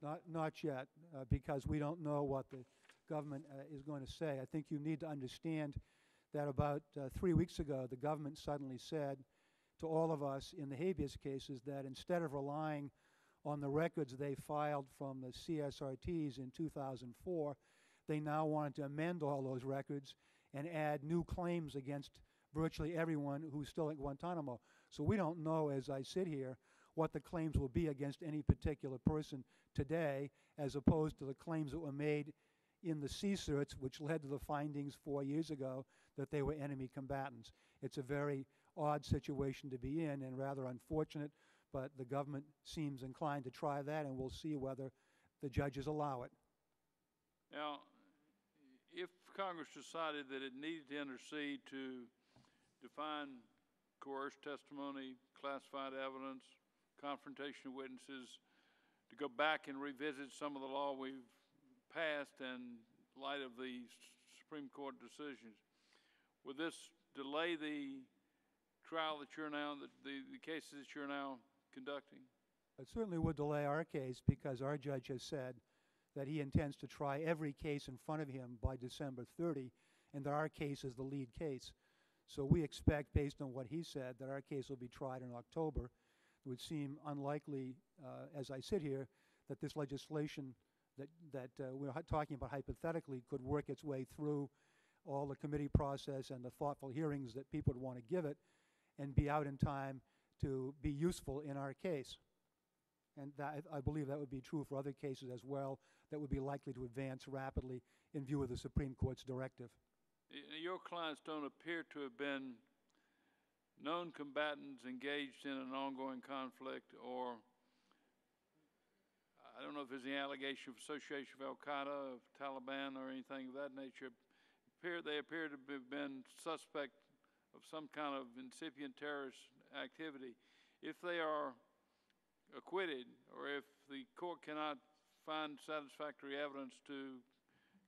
not, not yet, uh, because we don't know what the government uh, is going to say. I think you need to understand that about uh, three weeks ago, the government suddenly said to all of us in the habeas cases that instead of relying on the records they filed from the CSRTs in 2004, they now wanted to amend all those records and add new claims against virtually everyone who's still at Guantanamo. So we don't know, as I sit here, what the claims will be against any particular person today, as opposed to the claims that were made in the CSRTs, which led to the findings four years ago that they were enemy combatants. It's a very odd situation to be in and rather unfortunate, but the government seems inclined to try that, and we'll see whether the judges allow it. now, if Congress decided that it needed to intercede to define coerced testimony, classified evidence, confrontation of witnesses, to go back and revisit some of the law we've passed in light of the Supreme Court decisions, would this delay the trial that you're now, the, the, the cases that you're now conducting? It certainly would delay our case because our judge has said that he intends to try every case in front of him by December 30, and that our case is the lead case. So we expect, based on what he said, that our case will be tried in October. It would seem unlikely, uh, as I sit here, that this legislation that, that uh, we're talking about hypothetically could work its way through all the committee process and the thoughtful hearings that people would want to give it and be out in time to be useful in our case. And that, I believe that would be true for other cases as well that would be likely to advance rapidly in view of the Supreme Court's directive. Your clients don't appear to have been known combatants engaged in an ongoing conflict or I don't know if there's any allegation of association of Al Qaeda, of Taliban, or anything of that nature. Appear, they appear to have been suspect of some kind of incipient terrorist activity. If they are acquitted, or if the court cannot find satisfactory evidence to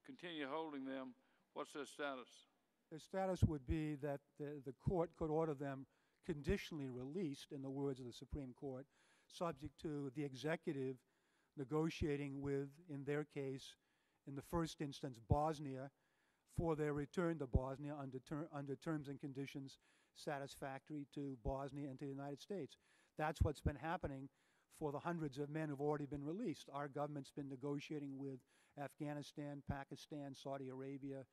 continue holding them, what's their status? Their status would be that the, the court could order them conditionally released, in the words of the Supreme Court, subject to the executive negotiating with, in their case, in the first instance, Bosnia, for their return to Bosnia under, ter- under terms and conditions satisfactory to Bosnia and to the United States. That's what's been happening for the hundreds of men who've already been released. Our government's been negotiating with Afghanistan, Pakistan, Saudi Arabia,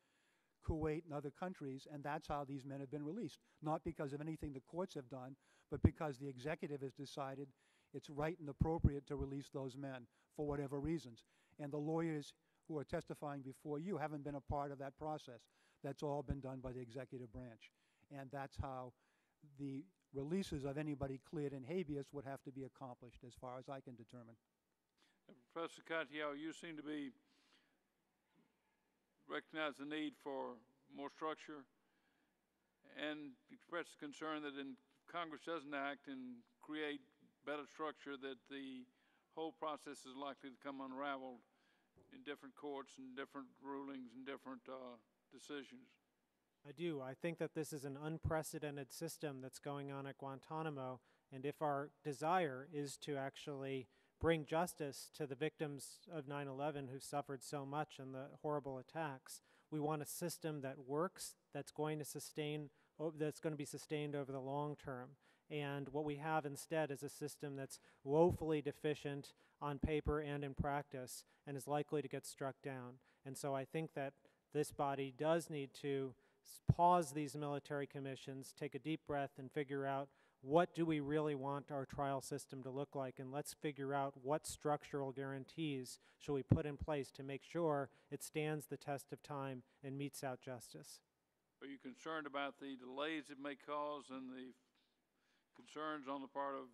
Kuwait, and other countries, and that's how these men have been released. Not because of anything the courts have done, but because the executive has decided it's right and appropriate to release those men for whatever reasons. And the lawyers who are testifying before you haven't been a part of that process. That's all been done by the executive branch. And that's how the releases of anybody cleared in habeas would have to be accomplished, as far as I can determine. Professor Katyal, you seem to be recognize the need for more structure and express concern that in Congress doesn't act and create better structure that the whole process is likely to come unraveled in different courts and different rulings and different uh, decisions. I do. I think that this is an unprecedented system that's going on at Guantanamo. And if our desire is to actually bring justice to the victims of 9 11 who suffered so much in the horrible attacks, we want a system that works, that's going to sustain, that's going to be sustained over the long term. And what we have instead is a system that's woefully deficient on paper and in practice and is likely to get struck down. And so I think that this body does need to pause these military commissions, take a deep breath, and figure out what do we really want our trial system to look like, and let's figure out what structural guarantees should we put in place to make sure it stands the test of time and metes out justice. Are you concerned about the delays it may cause and the concerns on the part of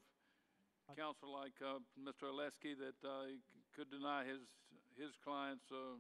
counsel like uh, Mr. Oleskey that uh, he could deny his, his clients uh,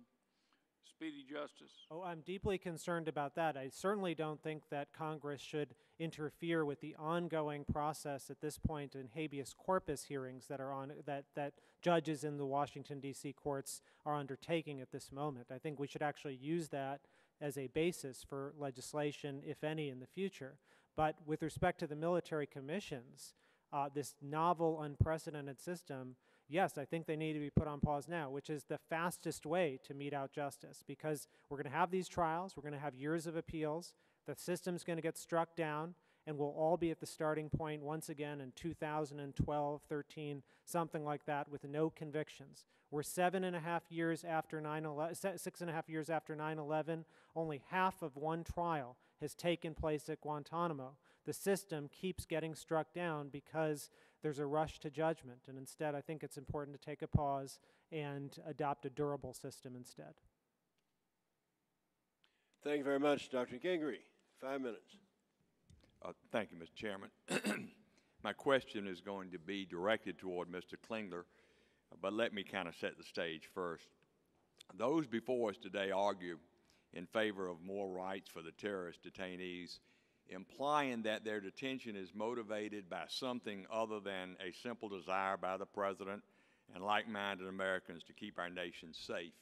speedy justice? Oh, I'm deeply concerned about that. I certainly don't think that Congress should interfere with the ongoing process at this point in habeas corpus hearings that are on that that judges in the Washington D.C. courts are undertaking at this moment. I think we should actually use that as a basis for legislation, if any, in the future. But with respect to the military commissions, uh, this novel, unprecedented system, yes, I think they need to be put on pause now, which is the fastest way to mete out justice because we're going to have these trials, we're going to have years of appeals, the system's going to get struck down, and we'll all be at the starting point once again in 2012, 13, something like that, with no convictions. We're seven and a half years after 9 11, six and a half years after 9 11. Only half of one trial has taken place at Guantanamo. The system keeps getting struck down because there's a rush to judgment. And instead, I think it's important to take a pause and adopt a durable system instead. Thank you very much, Dr. Gingrey. Five minutes. Uh, Thank you, Mr. Chairman. My question is going to be directed toward Mr. Klingler, but let me kind of set the stage first. Those before us today argue in favor of more rights for the terrorist detainees, implying that their detention is motivated by something other than a simple desire by the President and like-minded Americans to keep our nation safe.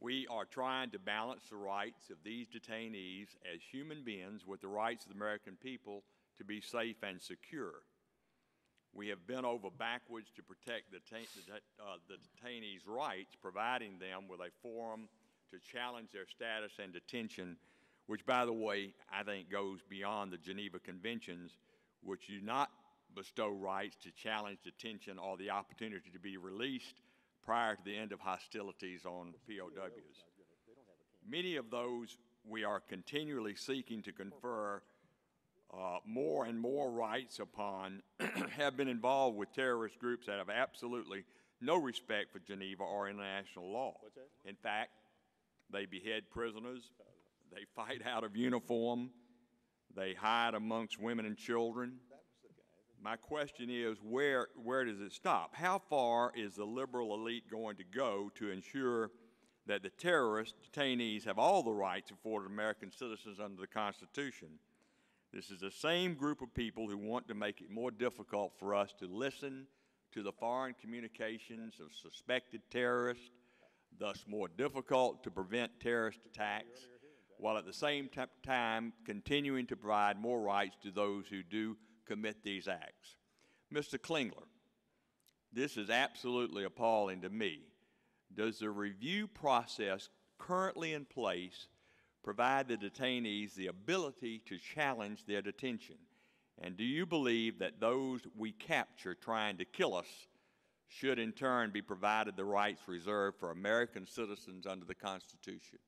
We are trying to balance the rights of these detainees as human beings with the rights of the American people to be safe and secure. We have bent over backwards to protect the, uh, the detainees' rights, providing them with a forum to challenge their status and detention, which, by the way, I think goes beyond the Geneva Conventions, which do not bestow rights to challenge detention or the opportunity to be released prior to the end of hostilities on POWs. Many of those we are continually seeking to confer uh, more and more rights upon have been involved with terrorist groups that have absolutely no respect for Geneva or international law. In fact, they behead prisoners, they fight out of uniform, they hide amongst women and children. My question is, where, where does it stop? How far is the liberal elite going to go to ensure that the terrorist detainees have all the rights afforded American citizens under the Constitution? This is the same group of people who want to make it more difficult for us to listen to the foreign communications of suspected terrorists, thus more difficult to prevent terrorist attacks, while at the same ti- time continuing to provide more rights to those who do commit these acts. Mr. Klingler, this is absolutely appalling to me. Does the review process currently in place provide the detainees the ability to challenge their detention? And do you believe that those we capture trying to kill us should in turn be provided the rights reserved for American citizens under the Constitution?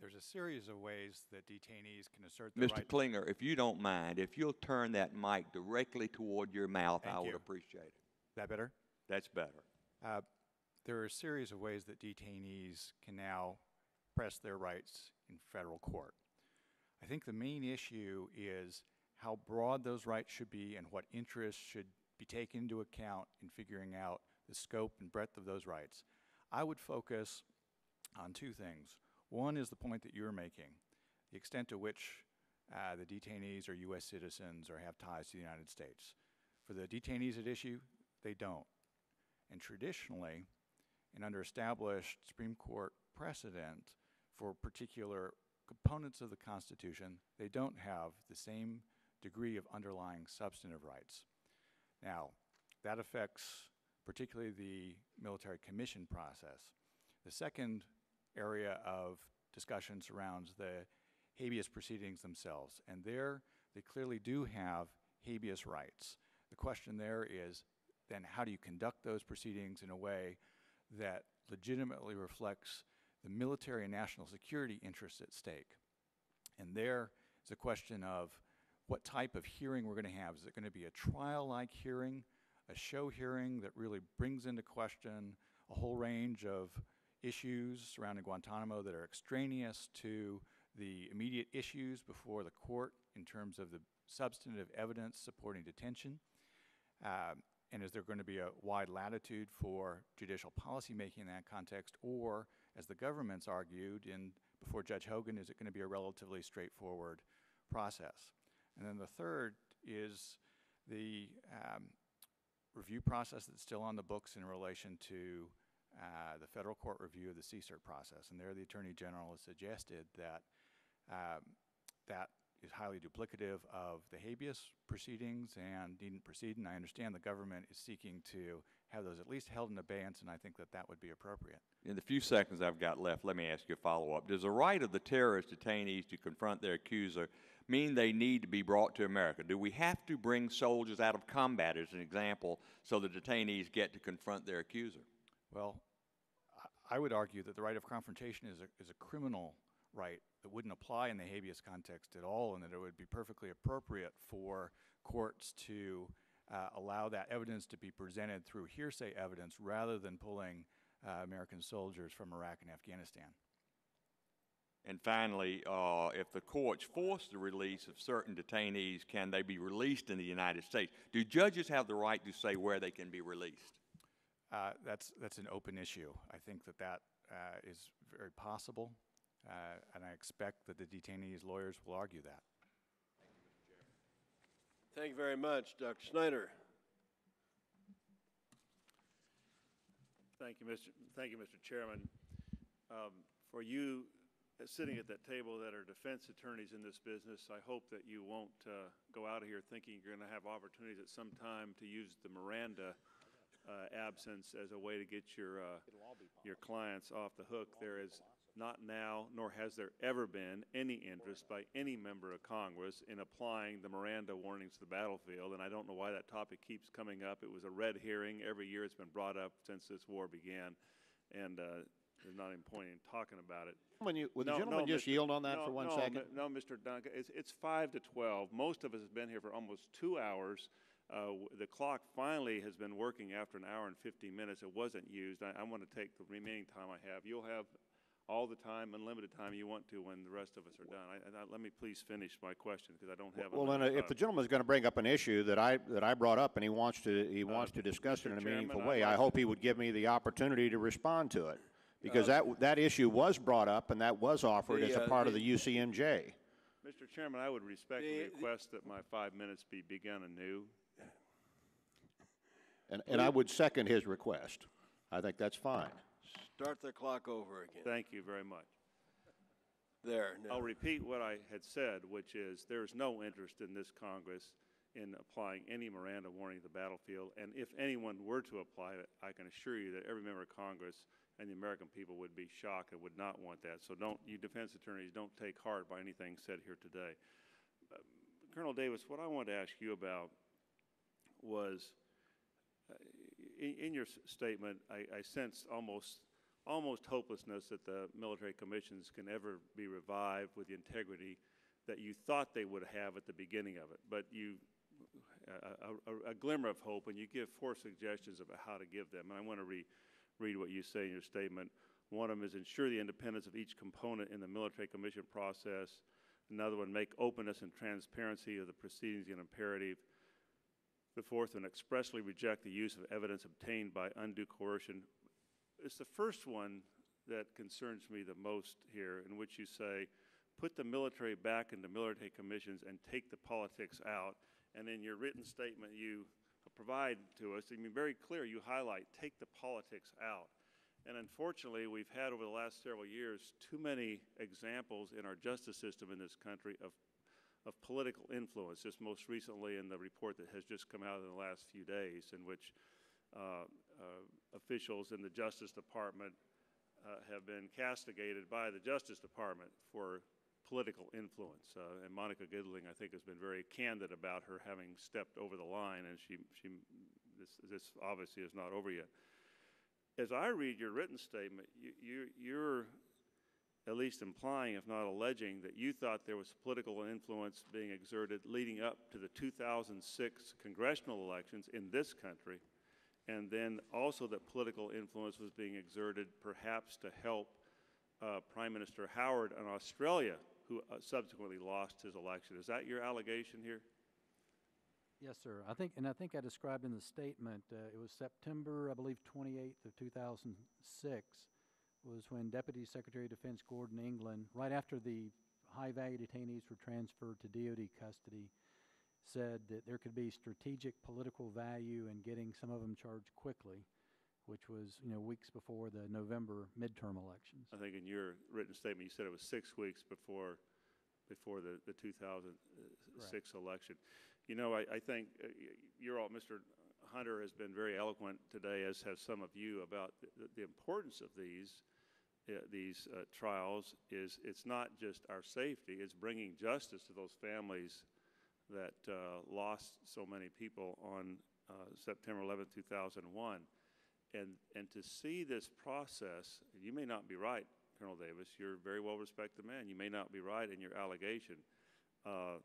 There's a series of ways that detainees can assert their rights. Mr. right. Klingler, if you don't mind, if you'll turn that mic directly toward your mouth, I Thank would you. appreciate it. that better? That's better. Uh, there are a series of ways that detainees can now press their rights in federal court. I think the main issue is how broad those rights should be and what interests should be taken into account in figuring out the scope and breadth of those rights. I would focus on two things. One is the point that you're making, the extent to which uh, the detainees are U.S. citizens or have ties to the United States. For the detainees at issue, they don't. And traditionally, and under established Supreme Court precedent for particular components of the Constitution, they don't have the same degree of underlying substantive rights. Now, that affects particularly the military commission process. The second area of discussion surrounds the habeas proceedings themselves, and there they clearly do have habeas rights. The question there is then how do you conduct those proceedings in a way that legitimately reflects the military and national security interests at stake? And there is a question of what type of hearing we're going to have. Is it going to be a trial-like hearing, a show hearing that really brings into question a whole range of issues surrounding Guantanamo that are extraneous to the immediate issues before the court in terms of the substantive evidence supporting detention? Um, and is there going to be a wide latitude for judicial policymaking in that context? Or, as the government's argued in before Judge Hogan, is it going to be a relatively straightforward process? And then the third is the um, review process that's still on the books in relation to uh, the federal court review of the CSRT process. And there, the Attorney General has suggested that um, that is highly duplicative of the habeas proceedings and needn't proceed. And I understand the government is seeking to have those at least held in abeyance, and I think that that would be appropriate. In the few seconds I've got left, let me ask you a follow-up. Does the right of the terrorist detainees to confront their accuser mean they need to be brought to America? Do we have to bring soldiers out of combat, as an example, so the detainees get to confront their accuser? Well, I- would argue that the right of confrontation is a, is a criminal right that wouldn't apply in the habeas context at all, and that it would be perfectly appropriate for courts to uh, allow that evidence to be presented through hearsay evidence rather than pulling uh, American soldiers from Iraq and Afghanistan. And finally, uh, if the courts force the release of certain detainees, can they be released in the United States? Do judges have the right to say where they can be released? Uh, that's that's an open issue. I think that that uh, is very possible, uh, and I expect that the detainees' lawyers will argue that. Thank you very much. Dr. Snyder? Thank you, Mr. Thank you, Mr. Chairman. Um, for you sitting at that table that are defense attorneys in this business, I hope that you won't uh, go out of here thinking you're going to have opportunities at some time to use the Miranda uh, absence as a way to get your uh, your clients off the hook. There is not now, nor has there ever been, any interest by any member of Congress in applying the Miranda warnings to the battlefield, and I don't know why that topic keeps coming up. It was a red herring. Every year it's been brought up since this war began, and uh, there's not even point in talking about it. When you, would the gentleman no, just Mr. yield on that no, for one no, second? mi- No, Mr. Duncan, it's, it's five to twelve. Most of us have been here for almost two hours. Uh, the clock finally has been working after an hour and fifteen minutes. It wasn't used. I, I want to take the remaining time I have. You'll have all the time, unlimited time you want to when the rest of us are done. I, I, let me please finish my question because I don't have. Well, then, uh, if the gentleman is going to bring up an issue that I, that I brought up and he wants to, he wants to discuss it in a Chairman, meaningful I'd way, I like hope he would give me the opportunity to respond to it. Because Uh, that, that issue was brought up and that was offered as The, a uh, part of the- the UCMJ. Mr. Chairman, I would respectfully The- the- request that my five minutes be begun anew. And, and I would second his request. I think that's fine. Start the clock over again. Thank you very much. There, now. I'll repeat what I had said, which is there is no interest in this Congress in applying any Miranda warning to the battlefield. And if anyone were to apply it, I can assure you that every member of Congress and the American people would be shocked and would not want that. So don't, you defense attorneys, don't take heart by anything said here today. Uh, Colonel Davis, what I wanted to ask you about was, Uh, in, in your statement, I, I sensed almost almost hopelessness that the military commissions can ever be revived with the integrity that you thought they would have at the beginning of it. But you, a, a, a glimmer of hope, and you give four suggestions about how to give them. And I want to re, read what you say in your statement. One of them is ensure the independence of each component in the military commission process. Another one, make openness and transparency of the proceedings an imperative. The fourth one, expressly reject the use of evidence obtained by undue coercion. It's the first one that concerns me the most here, in which you say, put the military back into military commissions and take the politics out. And in your written statement you provide to us, I mean, very clear, you highlight, take the politics out. And unfortunately, we've had over the last several years too many examples in our justice system in this country of of political influence, just most recently in the report that has just come out in the last few days, in which uh, uh, officials in the Justice Department uh, have been castigated by the Justice Department for political influence. Uh, and Monica Goodling, I think, has been very candid about her having stepped over the line, and she, she this, this obviously is not over yet. As I read your written statement, you, you, you're at least implying, if not alleging, that you thought there was political influence being exerted leading up to the 2006 congressional elections in this country, and then also that political influence was being exerted perhaps to help uh, Prime Minister Howard in Australia, who uh, subsequently lost his election. Is that your allegation here? Yes, sir. I think, and I think I described in the statement, uh, it was September, I believe, 28th of 2006 was when Deputy Secretary of Defense Gordon England, right after the high-value detainees were transferred to DOD custody, said that there could be strategic political value in getting some of them charged quickly, which was, you know, weeks before the November midterm elections. I think in your written statement, you said it was six weeks before, before the, the 2006 election. You know, I, I think uh, you're all, Mr. Hunter has been very eloquent today, as have some of you, about the, the importance of these, uh, these uh, trials. Is it's not just our safety; it's bringing justice to those families that uh, lost so many people on uh, September 11, 2001 and and to see this process, you may not be right, Colonel Davis. You're a very well respected man. You may not be right in your allegation, uh,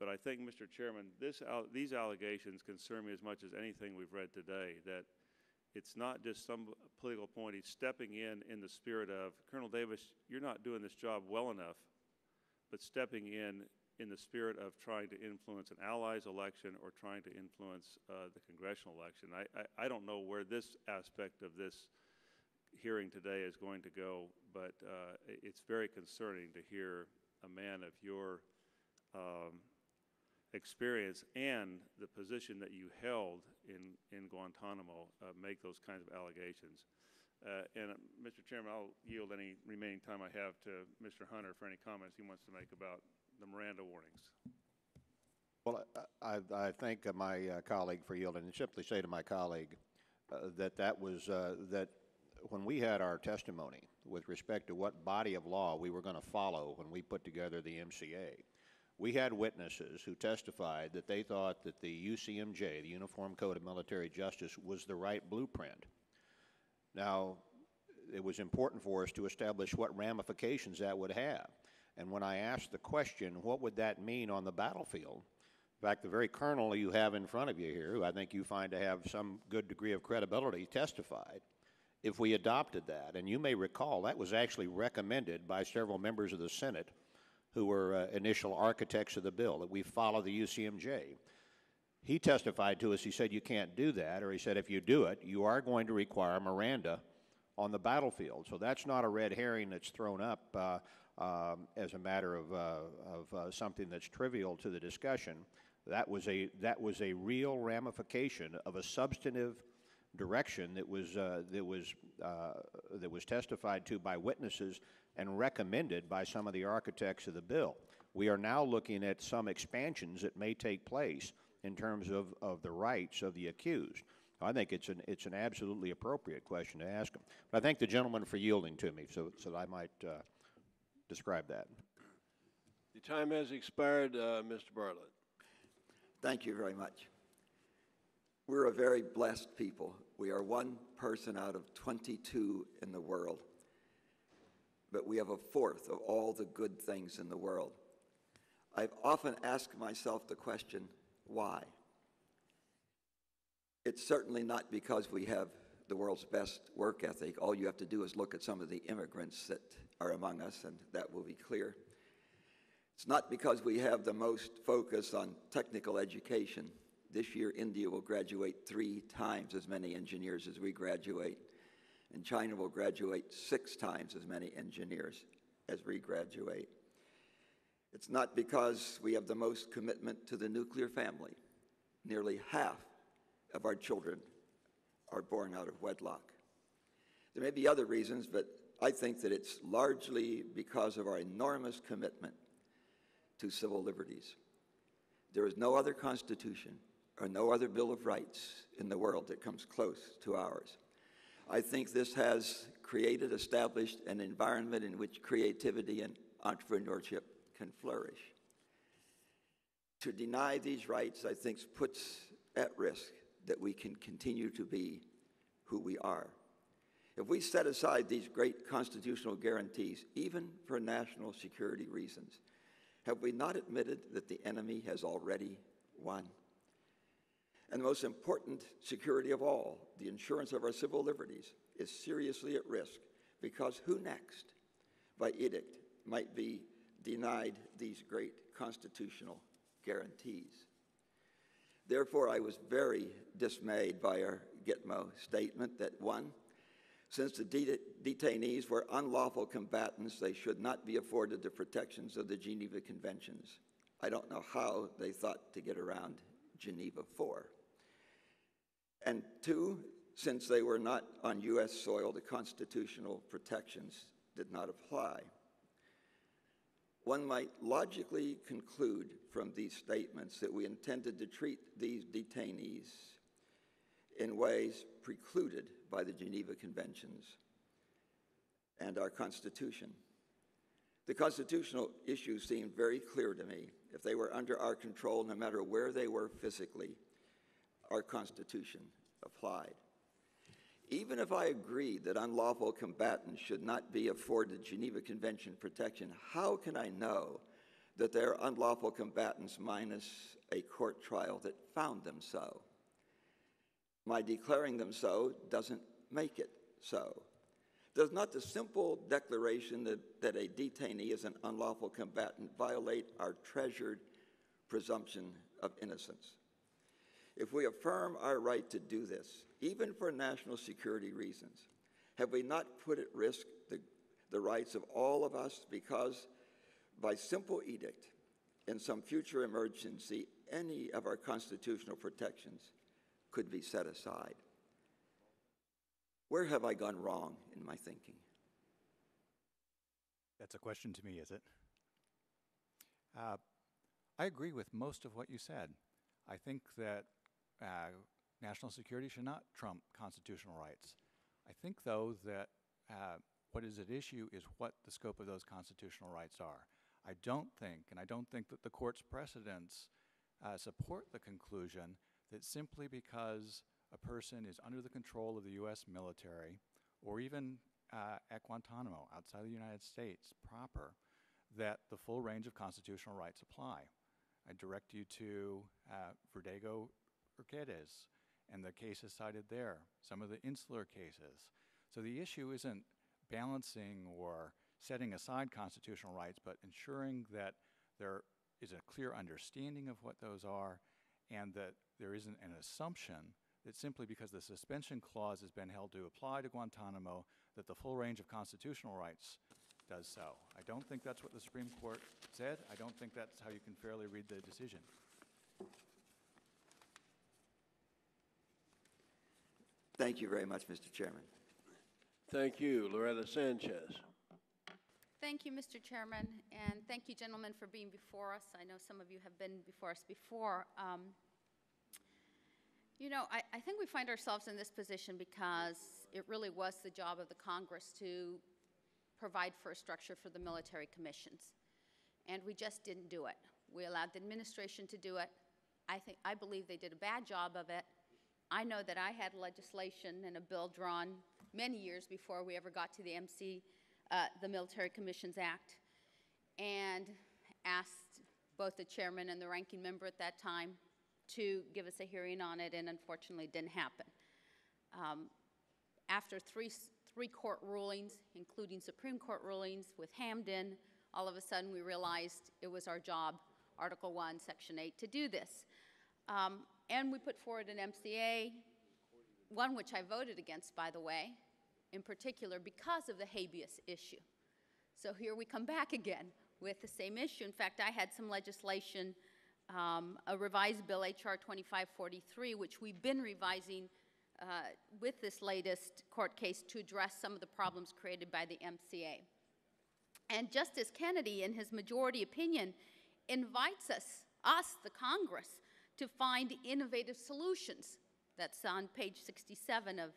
but I think, Mr. Chairman, this these allegations concern me as much as anything we've read today. That it's not just some political appointee stepping in in the spirit of Colonel Davis. You're not doing this job well enough, but stepping in in the spirit of trying to influence an ally's election or trying to influence uh, the congressional election. I, I, I don't know where this aspect of this hearing today is going to go, but uh, it's very concerning to hear a man of your um, experience and the position that you held in, in Guantanamo uh, make those kinds of allegations. Uh, And, uh, Mr. Chairman, I'll yield any remaining time I have to Mr. Hunter for any comments he wants to make about the Miranda warnings. Well, I, I- I thank uh, my uh, colleague for yielding, and simply say to my colleague uh, that that was, that when we had our testimony with respect to what body of law we were going to follow when we put together the MCA, we had witnesses who testified that they thought that the UCMJ, the Uniform Code of Military Justice, was the right blueprint. Now, it was important for us to establish what ramifications that would have. And when I asked the question, what would that mean on the battlefield? In fact, the very colonel you have in front of you here, who I think you find to have some good degree of credibility, testified. If we adopted that, and you may recall, that was actually recommended by several members of the Senate who were uh, initial architects of the bill, that we follow the UCMJ. He testified to us, he said, you can't do that, or he said, if you do it, you are going to require Miranda on the battlefield. So that's not a red herring that's thrown up uh, um, as a matter of, uh, of uh, something that's trivial to the discussion. That was a, that was a real ramification of a substantive direction that was, uh, that was, uh, that was testified to by witnesses and recommended by some of the architects of the bill. We are now looking at some expansions that may take place in terms of, of the rights of the accused. I think it's an, it's an absolutely appropriate question to ask him. But I thank the gentleman for yielding to me so, so that I might uh, describe that. The time has expired, uh, Mr. Bartlett. Thank you very much. We're a very blessed people. We are one person out of 22 in the world, but we have a fourth of all the good things in the world. I've often asked myself the question, why? It's certainly not because we have the world's best work ethic. All you have to do is look at some of the immigrants that are among us, and that will be clear. It's not because we have the most focus on technical education. This year, India will graduate three times as many engineers as we graduate, and China will graduate six times as many engineers as we graduate. It's not because we have the most commitment to the nuclear family. Nearly half of our children are born out of wedlock. There may be other reasons, but I think that it's largely because of our enormous commitment to civil liberties. There is no other constitution or no other Bill of Rights in the world that comes close to ours. I think this has created, established an environment in which creativity and entrepreneurship can flourish. To deny these rights, I think, puts at risk that we can continue to be who we are. If we set aside these great constitutional guarantees, even for national security reasons, have we not admitted that the enemy has already won? And the most important security of all, the insurance of our civil liberties, is seriously at risk because who next, by edict, might be denied these great constitutional guarantees? Therefore, I was very dismayed by our Gitmo statement that one, since the det detainees were unlawful combatants, they should not be afforded the protections of the Geneva Conventions. I don't know how they thought to get around Geneva 4. And two, since they were not on U.S. soil, the constitutional protections did not apply. One might logically conclude from these statements that we intended to treat these detainees in ways precluded by the Geneva Conventions and our Constitution. The constitutional issue seemed very clear to me. If they were under our control, no matter where they were physically, our Constitution applied. Even if I agree that unlawful combatants should not be afforded Geneva Convention protection, how can I know that they're unlawful combatants minus a court trial that found them so? My declaring them so doesn't make it so. Does not the simple declaration that, that a detainee is an unlawful combatant violate our treasured presumption of innocence? If we affirm our right to do this, even for national security reasons, have we not put at risk the, the rights of all of us because by simple edict, in some future emergency, any of our constitutional protections could be set aside? Where have I gone wrong in my thinking? That's a question to me, is it? Uh, I agree with most of what you said. I think that uh, national security should not trump constitutional rights. I think, though, that uh, what is at issue is what the scope of those constitutional rights are. I don't think, and I don't think that the court's precedents uh, support the conclusion that simply because a person is under the control of the U.S. military or even uh, at Guantanamo outside the United States proper, that the full range of constitutional rights apply. I direct you to uh, Verdugo And the cases cited there, some of the insular cases. So the issue isn't balancing or setting aside constitutional rights, but ensuring that there is a clear understanding of what those are and that there isn't an assumption that simply because the suspension clause has been held to apply to Guantanamo, that the full range of constitutional rights does so. I don't think that's what the Supreme Court said. I don't think that's how you can fairly read the decision. Thank you very much, Mr. Chairman. Thank you. Loretta Sanchez. Thank you, Mr. Chairman, and thank you, gentlemen, for being before us. I know some of you have been before us before. Um, you know, I, I think we find ourselves in this position because it really was the job of the Congress to provide for a structure for the military commissions. And we just didn't do it. We allowed the administration to do it. I, think, I believe they did a bad job of it. I know that I had legislation and a bill drawn many years before we ever got to the MC, uh, the Military Commissions Act, and asked both the chairman and the ranking member at that time to give us a hearing on it, and unfortunately didn't happen. Um, after three, three court rulings, including Supreme Court rulings with Hamdan, all of a sudden we realized it was our job, Article 1, Section 8, to do this. Um, and we put forward an MCA, one which I voted against, by the way, in particular because of the habeas issue. So here we come back again with the same issue. In fact, I had some legislation, um, a revised bill, H.R. 2543, which we've been revising uh, with this latest court case to address some of the problems created by the MCA. And Justice Kennedy, in his majority opinion, invites us, us, the Congress, to find innovative solutions. That's on page 67 of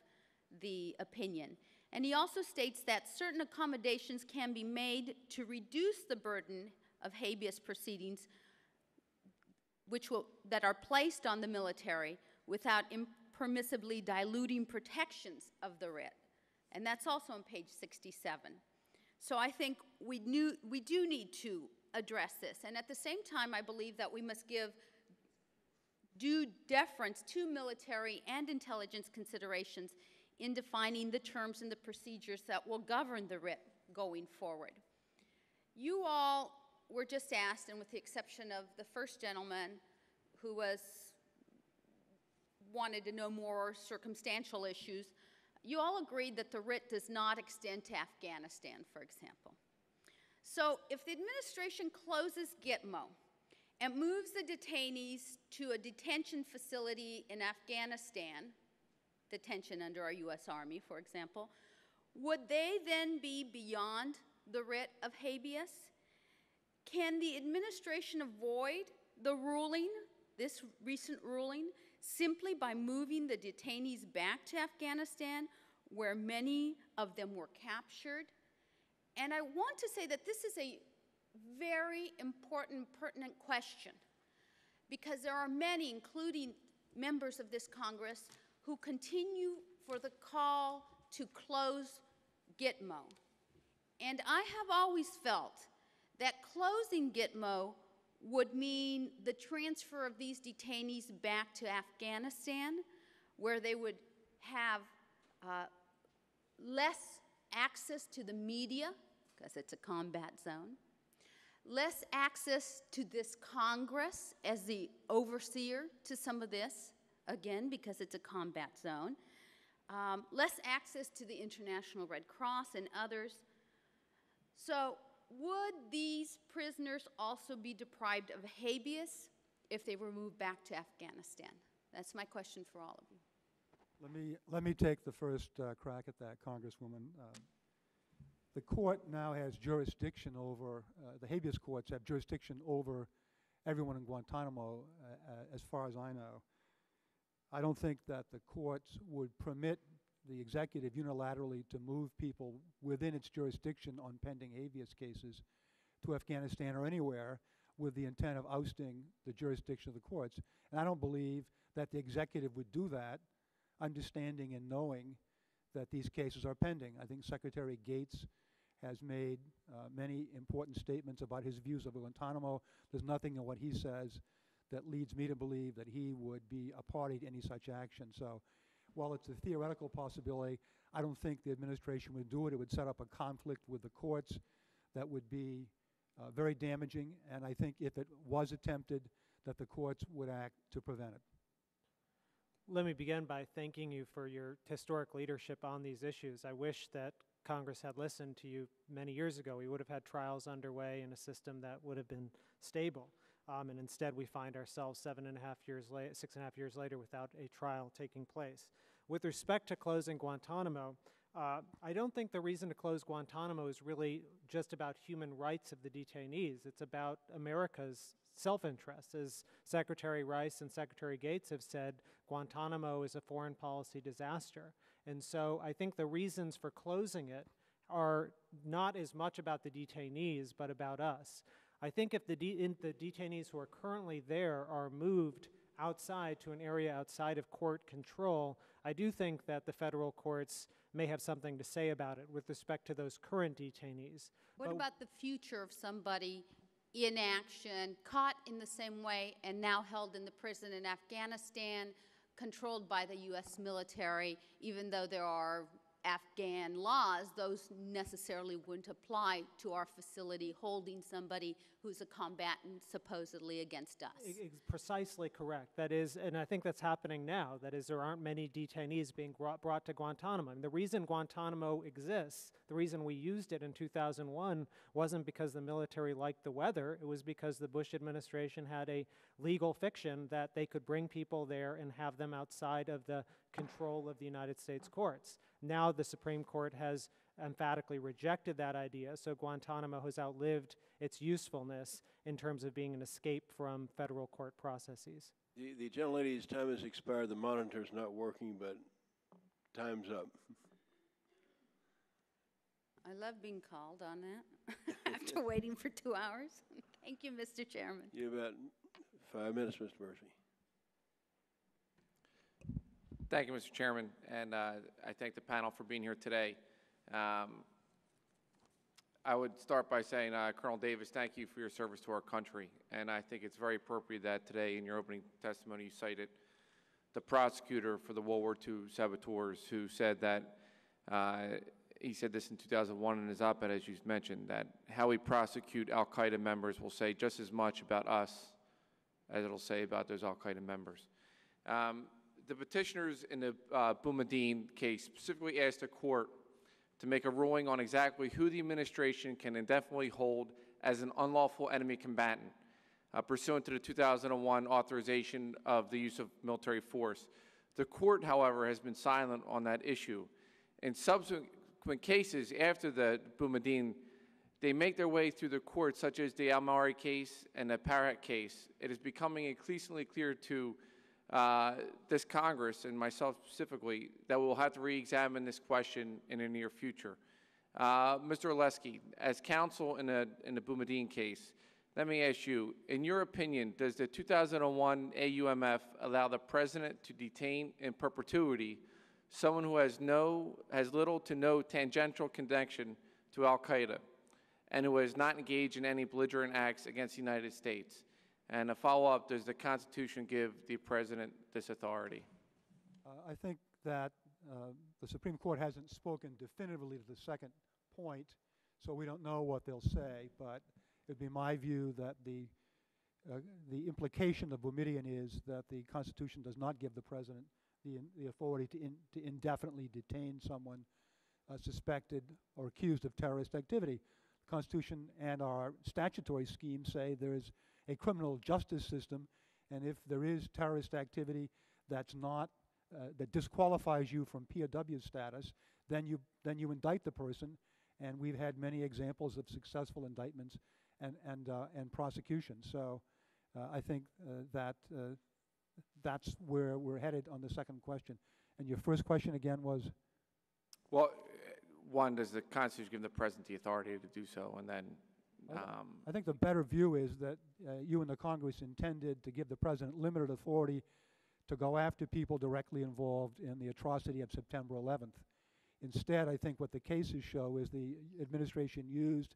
the opinion. And he also states that certain accommodations can be made to reduce the burden of habeas proceedings which will, that are placed on the military without impermissibly diluting protections of the writ. And that's also on page 67. So I think we, knew, we do need to address this. And at the same time, I believe that we must give due deference to military and intelligence considerations in defining the terms and the procedures that will govern the writ going forward. You all were just asked, and with the exception of the first gentleman who was wanted to know more circumstantial issues, you all agreed that the writ does not extend to Afghanistan, for example. So if the administration closes Gitmo and moves the detainees to a detention facility in Afghanistan, detention under our U.S. Army, for example, would they then be beyond the writ of habeas? Can the administration avoid the ruling, this recent ruling, simply by moving the detainees back to Afghanistan, where many of them were captured? And I want to say that this is a very important, pertinent question, because there are many, including members of this Congress, who continue for the call to close Gitmo. And I have always felt that closing Gitmo would mean the transfer of these detainees back to Afghanistan, where they would have uh, less access to the media, because it's a combat zone, less access to this Congress as the overseer to some of this, again, because it's a combat zone, um, less access to the International Red Cross and others. So, would these prisoners also be deprived of habeas if they were moved back to Afghanistan? That's my question for all of you. Let me, let me take the first uh, crack at that, Congresswoman. Um, The court now has jurisdiction over, uh, the habeas courts have jurisdiction over everyone in Guantanamo, uh, uh, as far as I know. I don't think that the courts would permit the executive unilaterally to move people within its jurisdiction on pending habeas cases to Afghanistan or anywhere with the intent of ousting the jurisdiction of the courts. And I don't believe that the executive would do that, understanding and knowing that these cases are pending. I think Secretary Gates has made uh, many important statements about his views of Guantanamo. There's nothing in what he says that leads me to believe that he would be a party to any such action. So while it's a theoretical possibility, I don't think the administration would do it. It would set up a conflict with the courts that would be uh, very damaging, and I think if it was attempted, that the courts would act to prevent it. Let me begin by thanking you for your historic leadership on these issues. I wish that Congress had listened to you many years ago. We would have had trials underway in a system that would have been stable. Um, and instead, we find ourselves seven and a half years later, six and a half years later, without a trial taking place. With respect to closing Guantanamo, uh, I don't think the reason to close Guantanamo is really just about human rights of the detainees. It's about America's self interest. As Secretary Rice and Secretary Gates have said, Guantanamo is a foreign policy disaster. And so I think the reasons for closing it are not as much about the detainees, but about us. I think if the, de the detainees who are currently there are moved outside to an area outside of court control, I do think that the federal courts may have something to say about it with respect to those current detainees. What But- about the future of somebody in action, caught in the same way, and now held in the prison in Afghanistan, controlled by the U.S. military, even though there are Afghan laws, those necessarily wouldn't apply to our facility holding somebody who's a combatant supposedly against us. Ex- Precisely correct. That is, and I think that's happening now. That is, there aren't many detainees being brought, brought to Guantanamo. And the reason Guantanamo exists, the reason we used it in 2001, wasn't because the military liked the weather. It was because the Bush administration had a legal fiction that they could bring people there and have them outside of the control of the United States courts. Now the Supreme Court has emphatically rejected that idea, so Guantanamo has outlived its usefulness in terms of being an escape from federal court processes. The, the gentlelady's time has expired. The monitor's not working, but time's up. I love being called on that after waiting for two hours. Thank you, Mr. Chairman. You have bet. Five minutes, Mr. Murphy. Thank you, Mr. Chairman, and uh, I thank the panel for being here today. Um, I would start by saying, uh, Colonel Davis, thank you for your service to our country, and I think it's very appropriate that today in your opening testimony you cited the prosecutor for the World War II saboteurs who said that, uh, he said this in 2001 in his op-ed, as you mentioned, that how we prosecute al-Qaeda members will say just as much about us as it'll say about those al-Qaeda members. Um, the petitioners in the uh, Boumediene case specifically asked the court to make a ruling on exactly who the administration can indefinitely hold as an unlawful enemy combatant uh, pursuant to the 2001 authorization of the use of military force. The court, however, has been silent on that issue. In subsequent cases after the Boumediene, they make their way through the courts, such as the Al-Marri case and the Parhat case. It is becoming increasingly clear to uh, this Congress and myself specifically that we'll have to re-examine this question in the near future. Uh, Mr. Oleskey, as counsel in the, in the Boumediene case, let me ask you, in your opinion, does the 2001 AUMF allow the President to detain in perpetuity someone who has, no, has little to no tangential connection to al-Qaeda and who has not engaged in any belligerent acts against the United States? And a follow-up, does the Constitution give the President this authority? Uh, I think that uh, the Supreme Court hasn't spoken definitively to the second point, so we don't know what they'll say, but it'd be my view that the, uh, the implication of Boumediene is that the Constitution does not give the President the, in- the authority to, in, to indefinitely detain someone uh, suspected or accused of terrorist activity. The Constitution and our statutory scheme say there is a criminal justice system, and if there is terrorist activity that's not uh, that disqualifies you from POW status, then you, then you indict the person, and we've had many examples of successful indictments and, and, uh, and prosecution. So uh, I think uh, that uh, that's where we're headed on the second question. And your first question again was? Well, one, does the Constitution give the President the authority to do so? And then, um, I think the better view is that uh, you and the Congress intended to give the President limited authority to go after people directly involved in the atrocity of September 11th. Instead, I think what the cases show is the administration used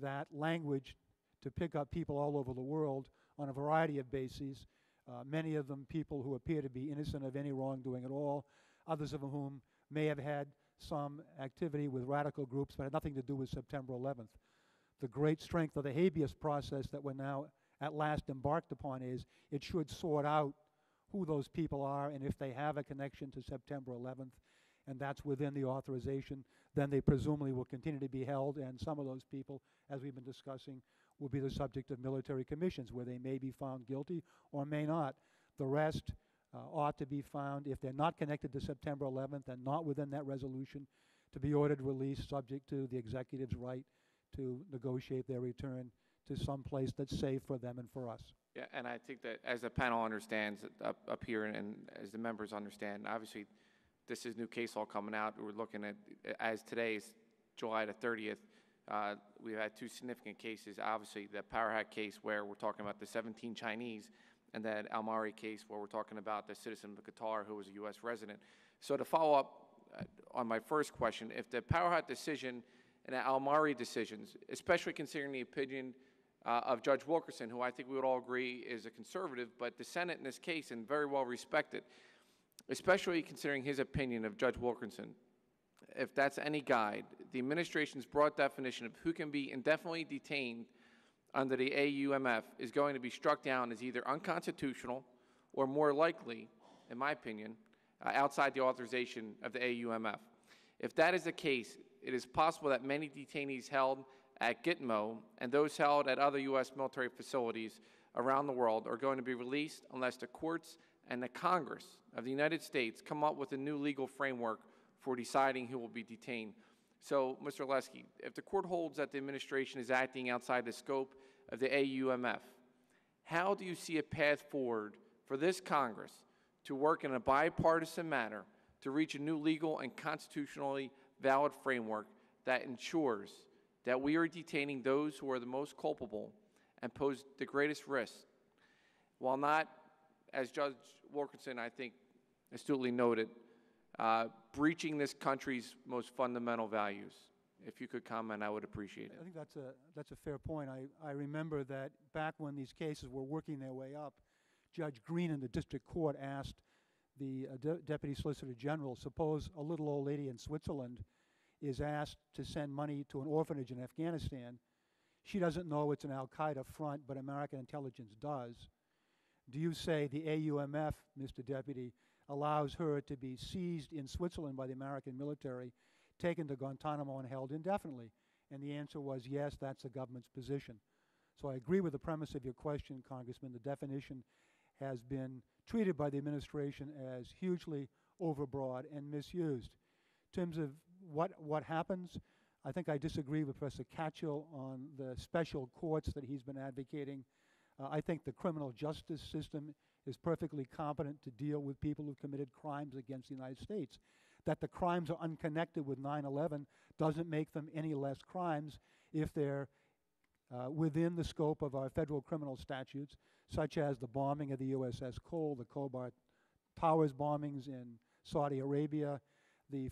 that language to pick up people all over the world on a variety of bases, uh, many of them people who appear to be innocent of any wrongdoing at all, others of whom may have had some activity with radical groups but had nothing to do with September 11th. The great strength of the habeas process that we're now at last embarked upon is it should sort out who those people are and if they have a connection to September 11th, and that's within the authorization, then they presumably will continue to be held, and some of those people, as we've been discussing, will be the subject of military commissions where they may be found guilty or may not. The rest uh, ought to be found, if they're not connected to September 11th and not within that resolution, to be ordered released subject to the executive's right to negotiate their return to some place that's safe for them and for us. yeah, and I think that as the panel understands up, up here and as the members understand, obviously, this is new case law coming out. We're looking at, as today is July the 30th, uh, we've had two significant cases. Obviously, the Parhat case where we're talking about the 17 Chinese, and then al-Marri case where we're talking about the citizen of Qatar who was a U.S. resident. So to follow up uh, on my first question, if the Parhat decision and al-Marri decisions, especially considering the opinion uh, of Judge Wilkinson, who I think we would all agree is a conservative, but the Senate in this case and very well respected, especially considering his opinion of Judge Wilkinson, if that's any guide, the administration's broad definition of who can be indefinitely detained under the AUMF is going to be struck down as either unconstitutional or more likely, in my opinion, uh, outside the authorization of the AUMF. If that is the case, it is possible that many detainees held at Gitmo and those held at other U.S. military facilities around the world are going to be released unless the courts and the Congress of the United States come up with a new legal framework for deciding who will be detained. So, Mr. Oleskey, if the court holds that the administration is acting outside the scope of the AUMF, how do you see a path forward for this Congress to work in a bipartisan manner to reach a new legal and constitutionally valid framework that ensures that we are detaining those who are the most culpable and pose the greatest risk, while not, as Judge Wilkinson, I think, astutely noted, uh, breaching this country's most fundamental values. If you could comment, I would appreciate it. I think that's a, that's a fair point. I, I remember that back when these cases were working their way up, Judge Green in the district court asked the uh, de- deputy solicitor general, suppose a little old lady in Switzerland is asked to send money to an orphanage in Afghanistan. She doesn't know it's an Al Qaeda front, but American intelligence does. Do you say the AUMF, Mr. Deputy, allows her to be seized in Switzerland by the American military, taken to Guantanamo and held indefinitely? And the answer was yes, that's the government's position. So I agree with the premise of your question, Congressman. The definition has been treated by the administration as hugely overbroad and misused. In terms of what, what happens, I think I disagree with Professor Katyal on the special courts that he's been advocating. Uh, I think the criminal justice system is perfectly competent to deal with people who've committed crimes against the United States. That the crimes are unconnected with 9 11 doesn't make them any less crimes if they're uh, within the scope of our federal criminal statutes, such as the bombing of the USS Cole, the Khobar Towers bombings in Saudi Arabia, the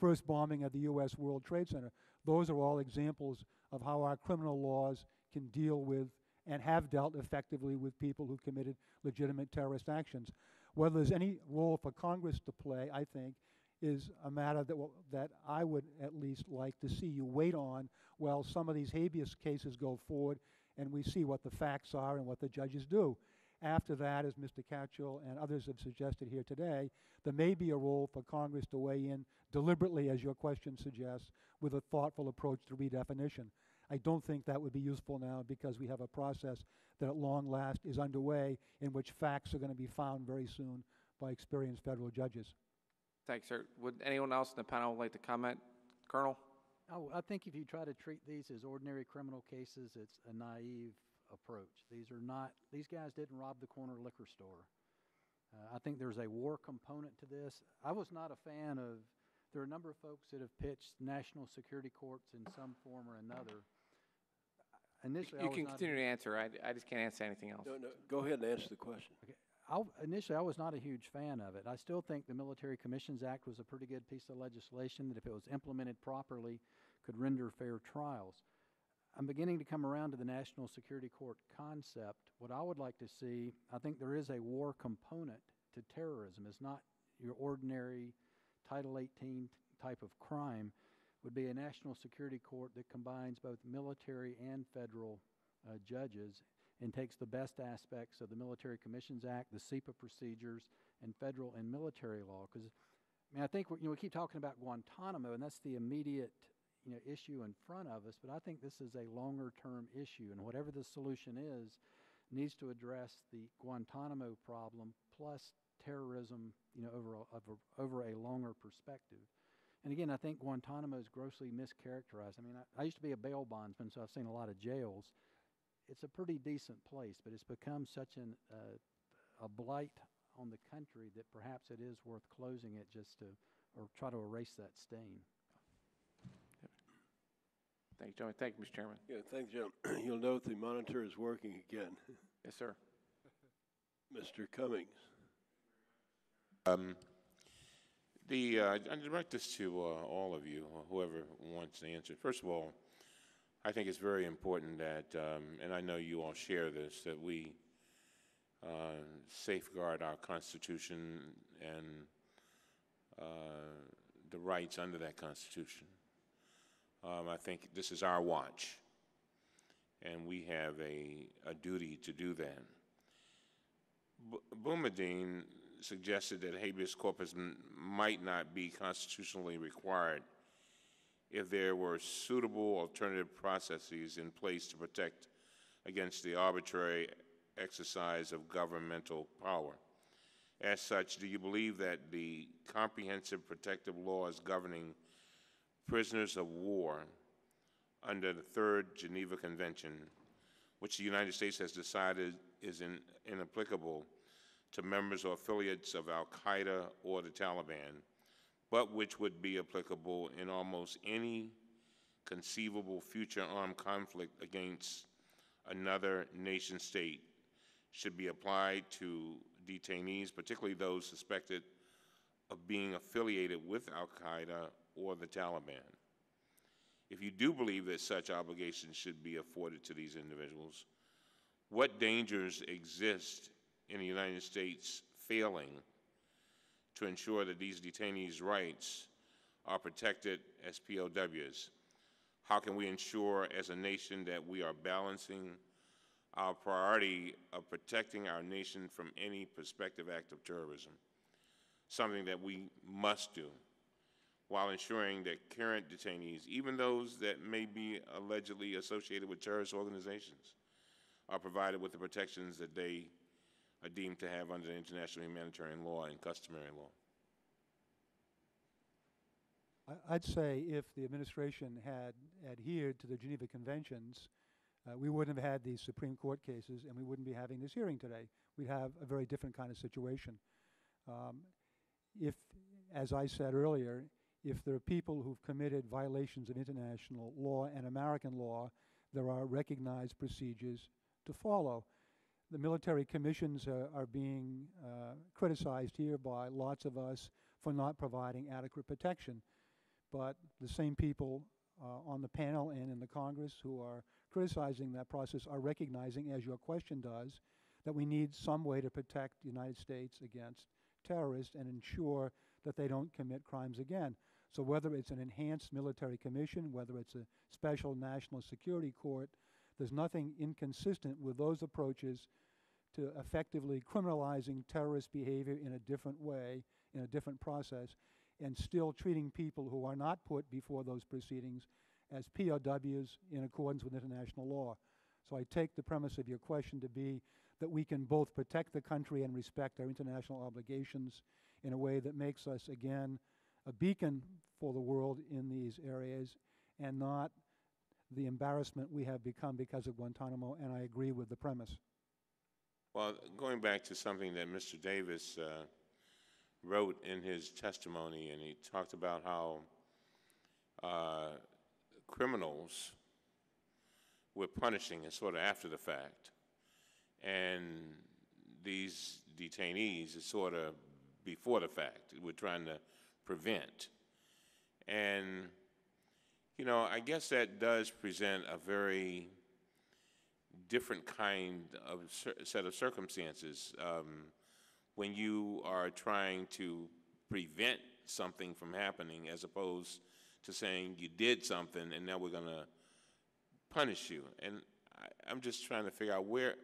first bombing of the U.S. World Trade Center. Those are all examples of how our criminal laws can deal with and have dealt effectively with people who committed legitimate terrorist actions. Whether there's any role for Congress to play, I think, is a matter that, will, that I would at least like to see you wait on while some of these habeas cases go forward and we see what the facts are and what the judges do. After that, as Mr. Katyal and others have suggested here today, there may be a role for Congress to weigh in deliberately, as your question suggests, with a thoughtful approach to redefinition. I don't think that would be useful now because we have a process that at long last is underway in which facts are going to be found very soon by experienced federal judges. Thanks, sir. Would anyone else in the panel like to comment? Colonel? Oh, I think if you try to treat these as ordinary criminal cases, it's a naive approach. These are not, these guys didn't rob the corner liquor store. Uh, I think there's a war component to this. I was not a fan of, there are a number of folks that have pitched national security courts in some form or another. Initially, I You was can not a- continue to answer. I, I just can't answer anything else. No, no, go ahead and answer the question. I, initially, I was not a huge fan of it. I still think the Military Commissions Act was a pretty good piece of legislation that, if it was implemented properly, could render fair trials. I'm beginning to come around to the National Security Court concept. What I would like to see, I think there is a war component to terrorism. It's not your ordinary Title 18 type of crime. Would be a national security court that combines both military and federal uh, judges and takes the best aspects of the Military Commissions Act, the CIPA procedures, and federal and military law. Because, I mean, I think you know we keep talking about Guantanamo, and that's the immediate you know issue in front of us. But I think this is a longer-term issue, and whatever the solution is, needs to address the Guantanamo problem plus terrorism, you know, over a, over, over a longer perspective. And again, I think Guantanamo is grossly mischaracterized. I mean, I, I used to be a bail bondsman, so I've seen a lot of jails it's a pretty decent place, but it's become such an, uh, a blight on the country that perhaps it is worth closing it just to, or try to erase that stain. Thank you, gentlemen. Thank you, Mr. Chairman. Yeah, thanks, Jim. You'll note the monitor is working again. Yes, sir. Mr. Cummings. Um, the, uh, I direct this to uh, all of you, whoever wants to answer. First of all, I think it's very important that, um, and I know you all share this, that we uh, safeguard our Constitution and uh, the rights under that Constitution. Um, I think this is our watch, and we have a, a duty to do that. B- Boumediene suggested that habeas corpus might not be constitutionally required if there were suitable alternative processes in place to protect against the arbitrary exercise of governmental power. As such, do you believe that the comprehensive protective laws governing prisoners of war under the Third Geneva Convention, which the United States has decided is in, inapplicable to members or affiliates of Al Qaeda or the Taliban, but which would be applicable in almost any conceivable future armed conflict against another nation state should be applied to detainees, particularly those suspected of being affiliated with Al Qaeda or the Taliban. If you do believe that such obligations should be afforded to these individuals, what dangers exist in the United States failing to ensure that these detainees' rights are protected as POWs? How can we ensure as a nation that we are balancing our priority of protecting our nation from any prospective act of terrorism, something that we must do, while ensuring that current detainees, even those that may be allegedly associated with terrorist organizations, are provided with the protections that they are deemed to have under international humanitarian law and customary law. I'd say if the administration had adhered to the Geneva Conventions, uh, we wouldn't have had these Supreme Court cases and we wouldn't be having this hearing today. We'd have a very different kind of situation. Um, if, as I said earlier, if there are people who've committed violations of international law and American law, there are recognized procedures to follow. The military commissions uh, are being uh, criticized here by lots of us for not providing adequate protection. But the same people uh, on the panel and in the Congress who are criticizing that process are recognizing, as your question does, that we need some way to protect the United States against terrorists and ensure that they don't commit crimes again. So whether it's an enhanced military commission, whether it's a special national security court, there's nothing inconsistent with those approaches to effectively criminalizing terrorist behavior in a different way, in a different process, and still treating people who are not put before those proceedings as POWs in accordance with international law. So I take the premise of your question to be that we can both protect the country and respect our international obligations in a way that makes us, again, a beacon for the world in these areas and not the embarrassment we have become because of Guantanamo, and I agree with the premise. Well, going back to something that Mr. Davis uh, wrote in his testimony, and he talked about how uh, criminals we're punishing is sort of after the fact, and these detainees is sort of before the fact. We're trying to prevent. And, you know, I guess that does present a very different kind of set of circumstances um, when you are trying to prevent something from happening as opposed to saying you did something and now we're going to punish you. And I, I'm just trying to figure out where,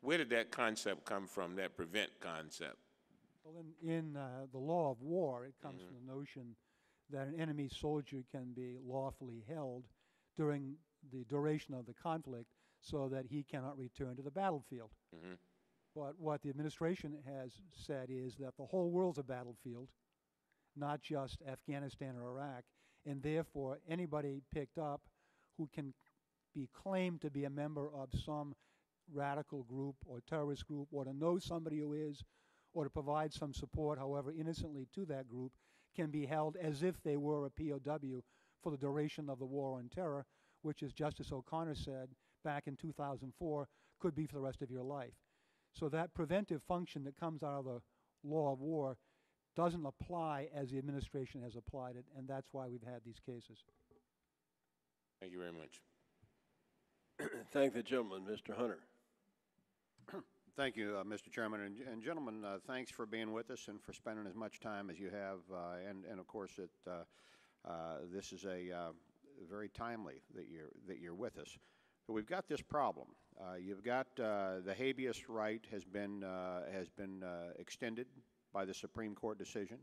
where did that concept come from, that prevent concept? Well, in, in uh, the law of war, it comes from the notion that an enemy soldier can be lawfully held during the duration of the conflict so that he cannot return to the battlefield. Mhm. But what the administration has said is that the whole world's a battlefield, not just Afghanistan or Iraq, and therefore anybody picked up who can be claimed to be a member of some radical group or terrorist group or to know somebody who is or to provide some support, however innocently, to that group can be held as if they were a POW for the duration of the war on terror, which, as Justice O'Connor said back in 2004, could be for the rest of your life. So that preventive function that comes out of the law of war doesn't apply as the administration has applied it, and that's why we've had these cases. Thank you very much. Thank the gentleman, Mr. Hunter. Thank you, uh, Mr. Chairman. And, and gentlemen, uh, thanks for being with us and for spending as much time as you have. Uh, and, and of course, it, uh, uh, this is a uh, very timely that you're, that you're with us. So we've got this problem. You've got the habeas right has been, has been extended by the Supreme Court decision.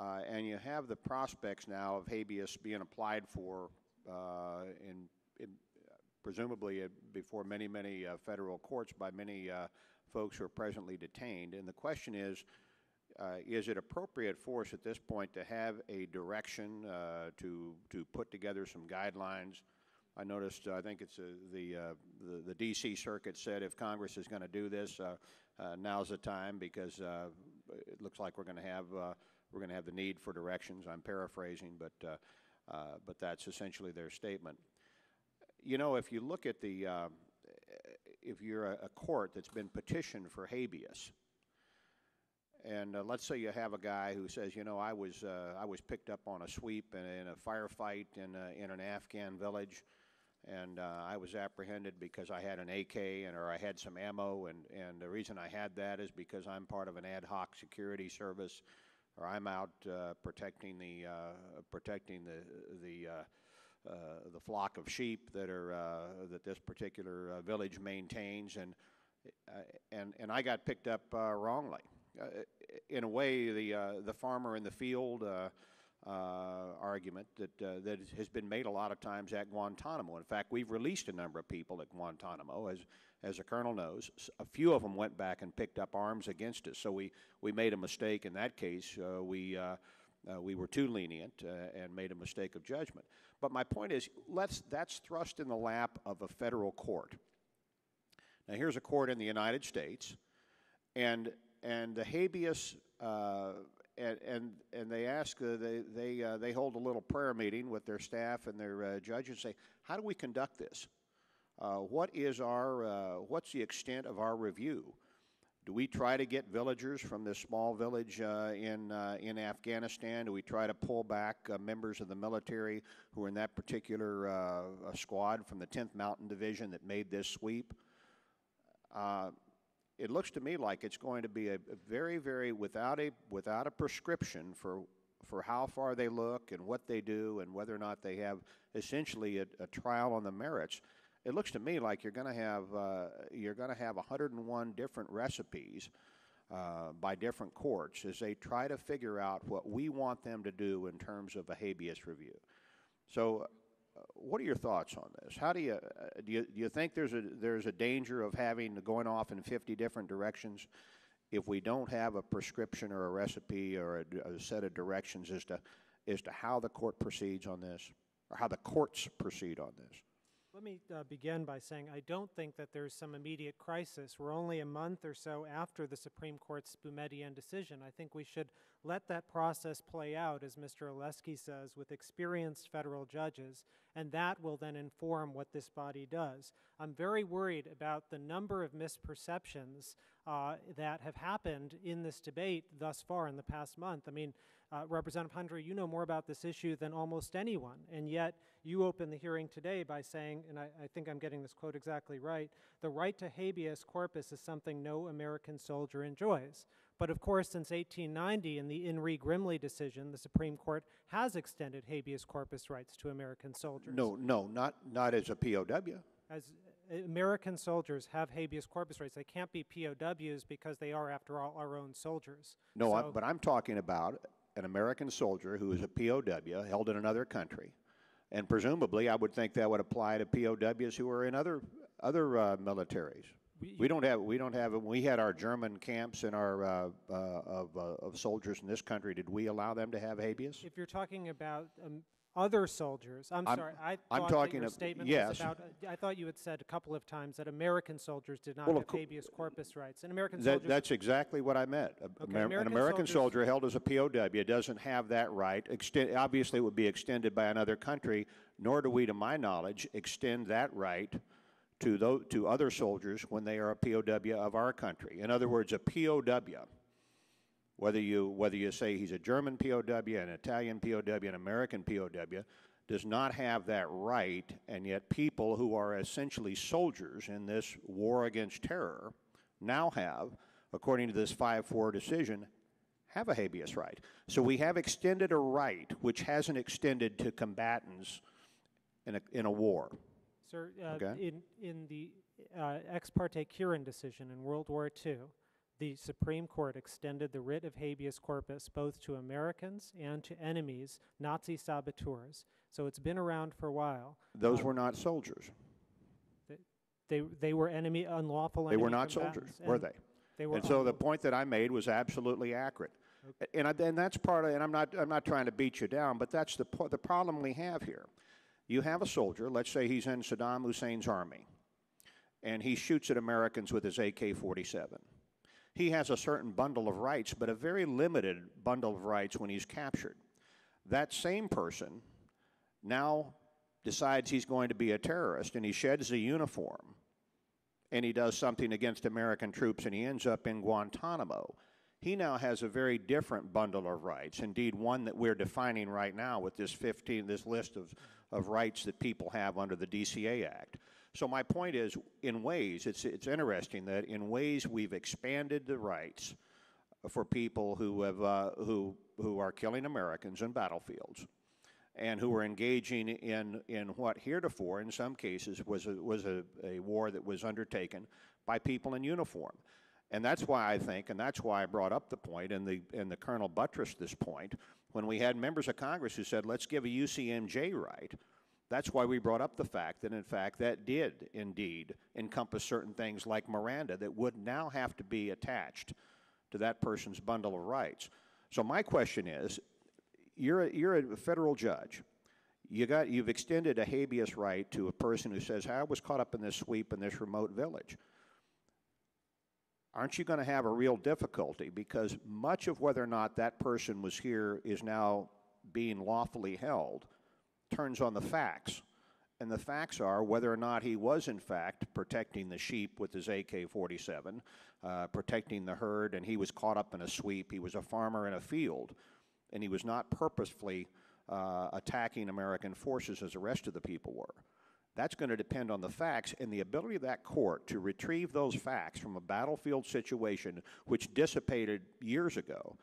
And you have the prospects now of habeas being applied for in, in presumably uh, before many, many uh, federal courts by many uh, folks who are presently detained. And the question is, is it appropriate for us at this point to have a direction to, to put together some guidelines? I noticed, I think it's the, the, the D.C. Circuit said if Congress is going to do this, now's the time because it looks like we're going to have, we're going to have the need for directions. I'm paraphrasing, but, uh, uh, but that's essentially their statement. You know, if you look at the, uh, if you're a, a court that's been petitioned for habeas, and uh, let's say you have a guy who says, you know, I was, uh, I was picked up on a sweep in, in a firefight in, a, in an Afghan village, and uh, I was apprehended because I had an AK and or I had some ammo, and, and the reason I had that is because I'm part of an ad hoc security service, or I'm out uh, protecting the uh, protecting the the uh, uh, the flock of sheep that are uh, that this particular uh, village maintains, and uh, and and I got picked up uh, wrongly. Uh, in a way, the uh, the farmer in the field uh, uh, argument that uh, that has been made a lot of times at Guantanamo. In fact, we've released a number of people at Guantanamo, as as the colonel knows. A few of them went back and picked up arms against us. So we we made a mistake in that case. Uh, we. Uh, we were too lenient uh, and made a mistake of judgment. But my point is, let's, that's thrust in the lap of a federal court. Now, here's a court in the United States, and and the habeas uh, and, and and they ask uh, they they uh, they hold a little prayer meeting with their staff and their uh, judge and say, how do we conduct this? What is our what's the extent of our review? Do we try to get villagers from this small village uh, in uh, in Afghanistan? Do we try to pull back uh, members of the military who are in that particular uh, squad from the 10th Mountain Division that made this sweep? Uh, it looks to me like it's going to be a, a very, very without a without a prescription for for how far they look and what they do and whether or not they have essentially a, a trial on the merits. It looks to me like you're going to have uh, you're going to have 101 different recipes uh, by different courts as they try to figure out what we want them to do in terms of a habeas review. So, uh, what are your thoughts on this? How do you, uh, do you, do you think there's a, there's a danger of having, going off in 50 different directions if we don't have a prescription or a recipe or a set of directions as to, as to how the court proceeds on this, or how the courts proceed on this? Let me uh, begin by saying I don't think that there's some immediate crisis. We're only a month or so after the Supreme Court's Boumediene decision. I think we should let that process play out, as Mr. Oleskey says, with experienced federal judges, and that will then inform what this body does. I'm very worried about the number of misperceptions uh, that have happened in this debate thus far in the past month. I mean, uh, Representative Hunter, you know more about this issue than almost anyone, and yet you opened the hearing today by saying, and I, I think I'm getting this quote exactly right, the right to habeas corpus is something no American soldier enjoys. But of course, since 1890 in the In re Grimley decision, the Supreme Court has extended habeas corpus rights to American soldiers. No, no, not, not as a POW. As uh, American soldiers have habeas corpus rights, they can't be POWs because they are, after all, our own soldiers. No, I, but I'm talking about an American soldier who is a POW held in another country. And presumably, I would think that would apply to POWs who are in other, other uh, militaries. We don't have, we don't have, we had our German camps and our, uh, uh, of, uh, of soldiers in this country, did we allow them to have habeas? If you're talking about um, other soldiers, I'm, I'm- sorry, I I'm talking your statement yes. about, uh, I thought you had said a couple of times that American soldiers did not Well, have co- habeas corpus rights. And American That, soldiers that's exactly what I meant. Okay, Amer- An American American soldier held as a POW doesn't have that right. Extend, obviously, it would be extended by another country, nor do we, to my knowledge, extend that right to, tho- to other soldiers when they are a POW of our country. In other words, a POW, whether you, whether you say he's a German POW, an Italian POW, an American POW, does not have that right, and yet people who are essentially soldiers in this war against terror now have, according to this 5 4 decision, have a habeas right. So we have extended a right which hasn't extended to combatants in a, in a war. Sir, uh, Okay. in, in the uh, ex parte Quirin decision in World War II, the Supreme Court extended the writ of habeas corpus both to Americans and to enemies, Nazi saboteurs. So it's been around for a while. Those Uh, were not soldiers. They, they were enemy, unlawful They enemy were not soldiers, were they? They were And so the point that I made was absolutely accurate. And, I, and that's part of, and I'm not, I'm not trying to beat you down, but that's the, po- the problem we have here. You have a soldier, let's say he's in Saddam Hussein's army, and he shoots at Americans with his AK 47. He has a certain bundle of rights, but a very limited bundle of rights when he's captured. That same person now decides he's going to be a terrorist and he sheds the uniform and he does something against American troops and he ends up in Guantanamo. He now has a very different bundle of rights, indeed one that we're defining right now with this 15 this list of, of rights that people have under the DCA Act. So my point is in ways it's it's interesting that in ways we've expanded the rights for people who have uh, who who are killing Americans in battlefields and who were engaging in, in what heretofore, in some cases, was, a, was a, a war that was undertaken by people in uniform. And that's why I think, and that's why I brought up the point, and the, and the Colonel buttressed this point, when we had members of Congress who said, let's give a UCMJ right. That's why we brought up the fact that, in fact, that did indeed encompass certain things like Miranda that would now have to be attached to that person's bundle of rights. So my question is, you're a, you're a federal judge. You got you've extended a habeas right to a person who says, hey, "I was caught up in this sweep in this remote village." Aren't you going to have a real difficulty because much of whether or not that person was here is now being lawfully held turns on the facts. And the facts are whether or not he was, in fact, protecting the sheep with his AK 47, uh, protecting the herd, and he was caught up in a sweep. He was a farmer in a field, and he was not purposefully uh, attacking American forces as the rest of the people were. That's going to depend on the facts and the ability of that court to retrieve those facts from a battlefield situation which dissipated years ago.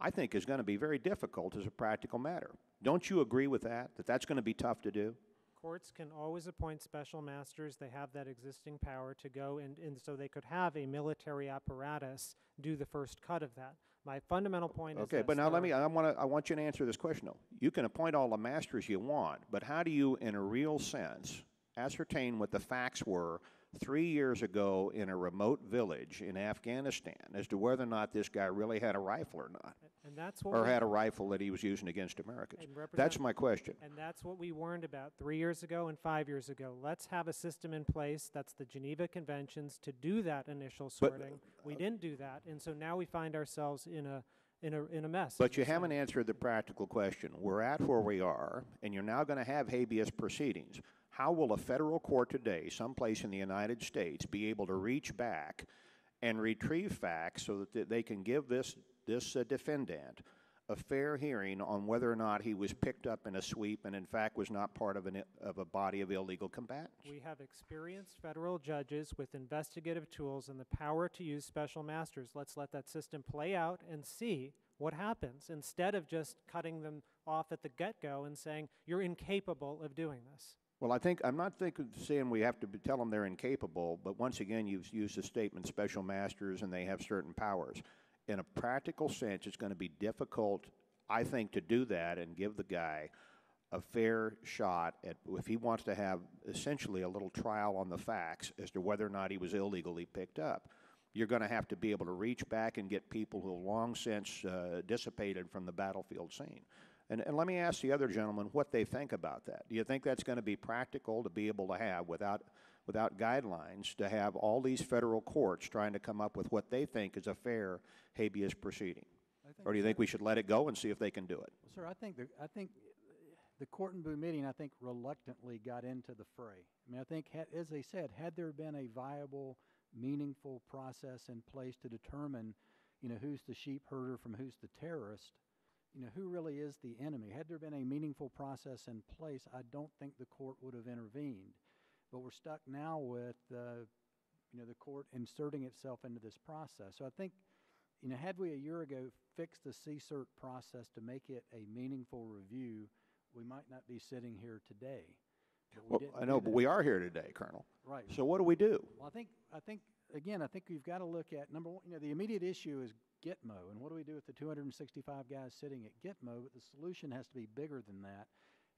I think is going to be very difficult as a practical matter. Don't you agree with that? That that's going to be tough to do? Courts can always appoint special masters. They have that existing power to go, and, and so they could have a military apparatus do the first cut of that. My fundamental point is Okay, but now let me, I want to, I want you to answer this question, though. You can appoint all the masters you want, but how do you, in a real sense, ascertain what the facts were three years ago in a remote village in Afghanistan as to whether or not this guy really had a rifle or not? And that's what Or had a rifle that he was using against Americans? That's my question. And that's what we warned about three years ago and five years ago. Let's have a system in place, that's the Geneva Conventions, to do that initial But, sorting. Uh, we didn't do that, and so now we find ourselves in a, in a, in a mess. But you haven't answered the practical question. We're at where we are, and you're now going to have habeas proceedings. How will a federal court today, someplace in the United States, be able to reach back and retrieve facts so that they can give this, this uh, defendant a fair hearing on whether or not he was picked up in a sweep and in fact was not part of, an, of a body of illegal combatants? We have experienced federal judges with investigative tools and the power to use special masters. Let's let that system play out and see what happens instead of just cutting them off at the get-go and saying, you're incapable of doing this. Well, I think, I'm not thinking, saying we have to tell them they're incapable, but once again, you've used the statement special masters and they have certain powers. In a practical sense, it's going to be difficult, I think, to do that and give the guy a fair shot at, if he wants to have essentially a little trial on the facts as to whether or not he was illegally picked up. You're going to have to be able to reach back and get people who have long since uh, dissipated from the battlefield scene. And, and let me ask the other gentlemen what they think about that. Do you think that's going to be practical to be able to have without, without guidelines to have all these federal courts trying to come up with what they think is a fair habeas proceeding? Or do you think we should let it go and see if they can do it? Well, sir, I think the, I think the court Boumediene, I think, reluctantly got into the fray. I mean, I think, as they said, had there been a viable, meaningful process in place to determine, you know, who's the sheep herder from who's the terrorist, you know, who really is the enemy? Had there been a meaningful process in place, I don't think the court would have intervened. But we're stuck now with, uh, you know, the court inserting itself into this process. So I think, you know, had we a year ago fixed the CSRT process to make it a meaningful review, we might not be sitting here today. Well, I know, but we are here today, Colonel. Right. So what do we do? Well, I think, I think, again, I think we've got to look at, number one, you know, the immediate issue is Gitmo, and what do we do with the 265 guys sitting at Gitmo? But the solution has to be bigger than that,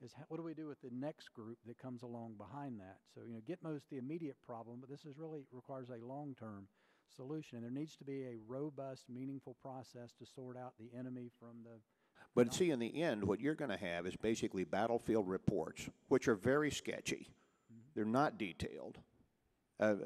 is how, what do we do with the next group that comes along behind that? So, you know, Gitmo's the immediate problem, but this is really requires a long-term solution, and there needs to be a robust, meaningful process to sort out the enemy from the But see, in the end, what you're going to have is basically battlefield reports, which are very sketchy. They're not detailed. Uh,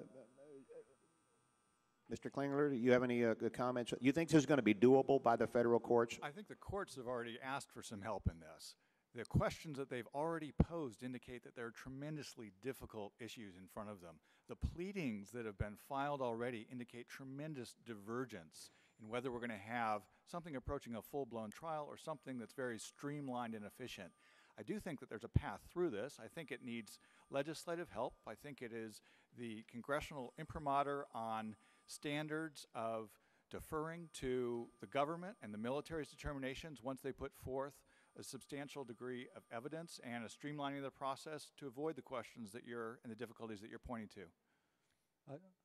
Mr. Klingler, do you have any uh, comments? You think this is going to be doable by the federal courts? I think the courts have already asked for some help in this. The questions that they've already posed indicate that there are tremendously difficult issues in front of them. The pleadings that have been filed already indicate tremendous divergence in whether we're going to have something approaching a full blown trial or something that's very streamlined and efficient. I do think that there's a path through this. I think it needs legislative help. I think it is the congressional imprimatur on standards of deferring to the government and the military's determinations once they put forth a substantial degree of evidence and a streamlining of the process to avoid the questions that you're and the difficulties that you're pointing to.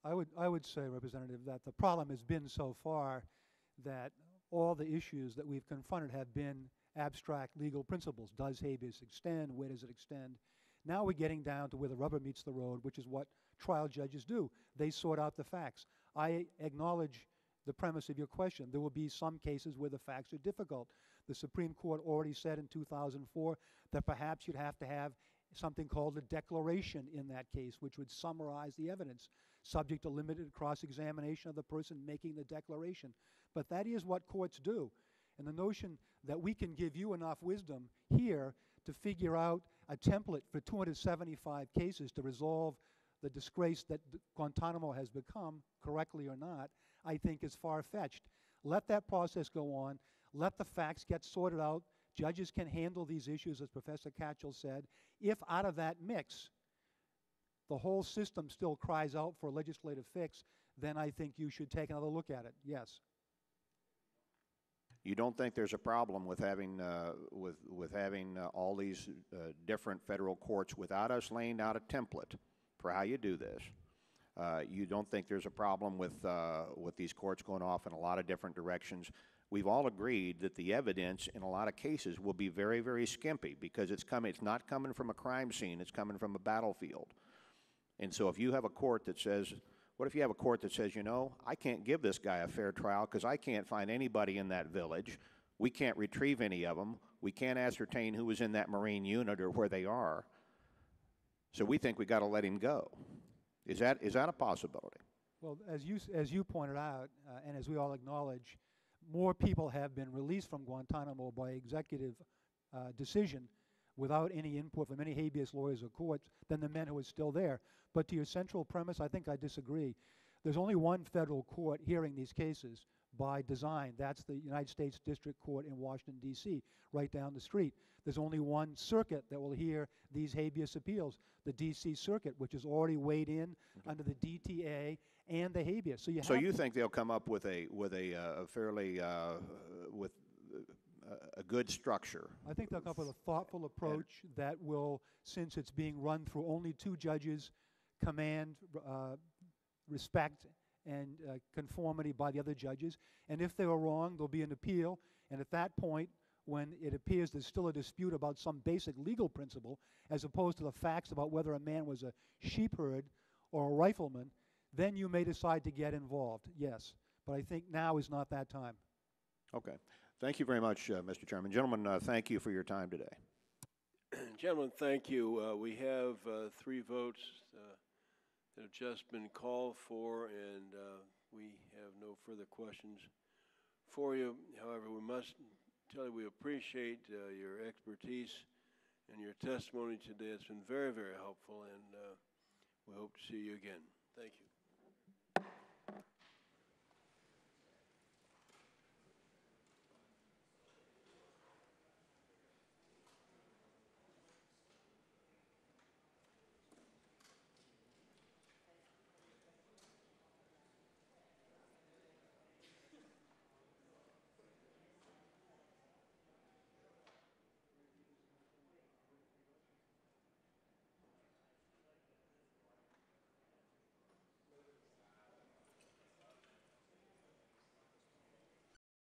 I- would, I would say, Representative, that the problem has been so far that all the issues that we've confronted have been abstract legal principles. Does habeas extend? Where does it extend? Now we're getting down to where the rubber meets the road, which is what trial judges do. They sort out the facts. I acknowledge the premise of your question. There will be some cases where the facts are difficult. The Supreme Court already said in 2004 that perhaps you'd have to have something called a declaration in that case, which would summarize the evidence, subject to limited cross-examination of the person making the declaration. But that is what courts do. And the notion that we can give you enough wisdom here to figure out a template for 275 cases to resolve the disgrace that Guantanamo has become, correctly or not, I think is far-fetched. Let that process go on. Let the facts get sorted out. Judges can handle these issues, as Professor Katyal said. If out of that mix, the whole system still cries out for a legislative fix, then I think you should take another look at it, yes. You don't think there's a problem with having, uh, with, with having uh, all these uh, different federal courts without us laying out a template for how you do this? Uh, you don't think there's a problem with, uh, with these courts going off in a lot of different directions we've all agreed that the evidence in a lot of cases will be very, very skimpy because it's coming, it's not coming from a crime scene, it's coming from a battlefield. And so if you have a court that says, what if you have a court that says, you know, I can't give this guy a fair trial because I can't find anybody in that village. We can't retrieve any of them. We can't ascertain who was in that Marine unit or where they are. So we think we got to let him go. Is that, is that a possibility? Well, as you, as you pointed out, uh, and as we all acknowledge, more people have been released from Guantanamo by executive uh, decision without any input from any habeas lawyers or courts than the men who are still there. But to your central premise, I think I disagree. There's only one federal court hearing these cases by design. That's the United States District Court in Washington, D.C., right down the street. There's only one circuit that will hear these habeas appeals, the D.C. Circuit, which is already weighed in under the DTA and the habeas. So you So you think they'll come up with a, with a uh, fairly, uh, with a good structure? I think they'll come up with a thoughtful approach that will, since it's being run through only two judges, command uh, respect and uh, conformity by the other judges. And if they are wrong, there'll be an appeal. And at that point, when it appears there's still a dispute about some basic legal principle, as opposed to the facts about whether a man was a sheep herd or a rifleman, then you may decide to get involved, yes. But I think now is not that time. Okay. Thank you very much, uh, Mr. Chairman. Gentlemen, uh, thank you for your time today. Gentlemen, thank you. Uh, we have uh, three votes uh, that have just been called for, and uh, we have no further questions for you. However, we must tell you we appreciate uh, your expertise and your testimony today. It's been very, very helpful, and uh, we hope to see you again. Thank you.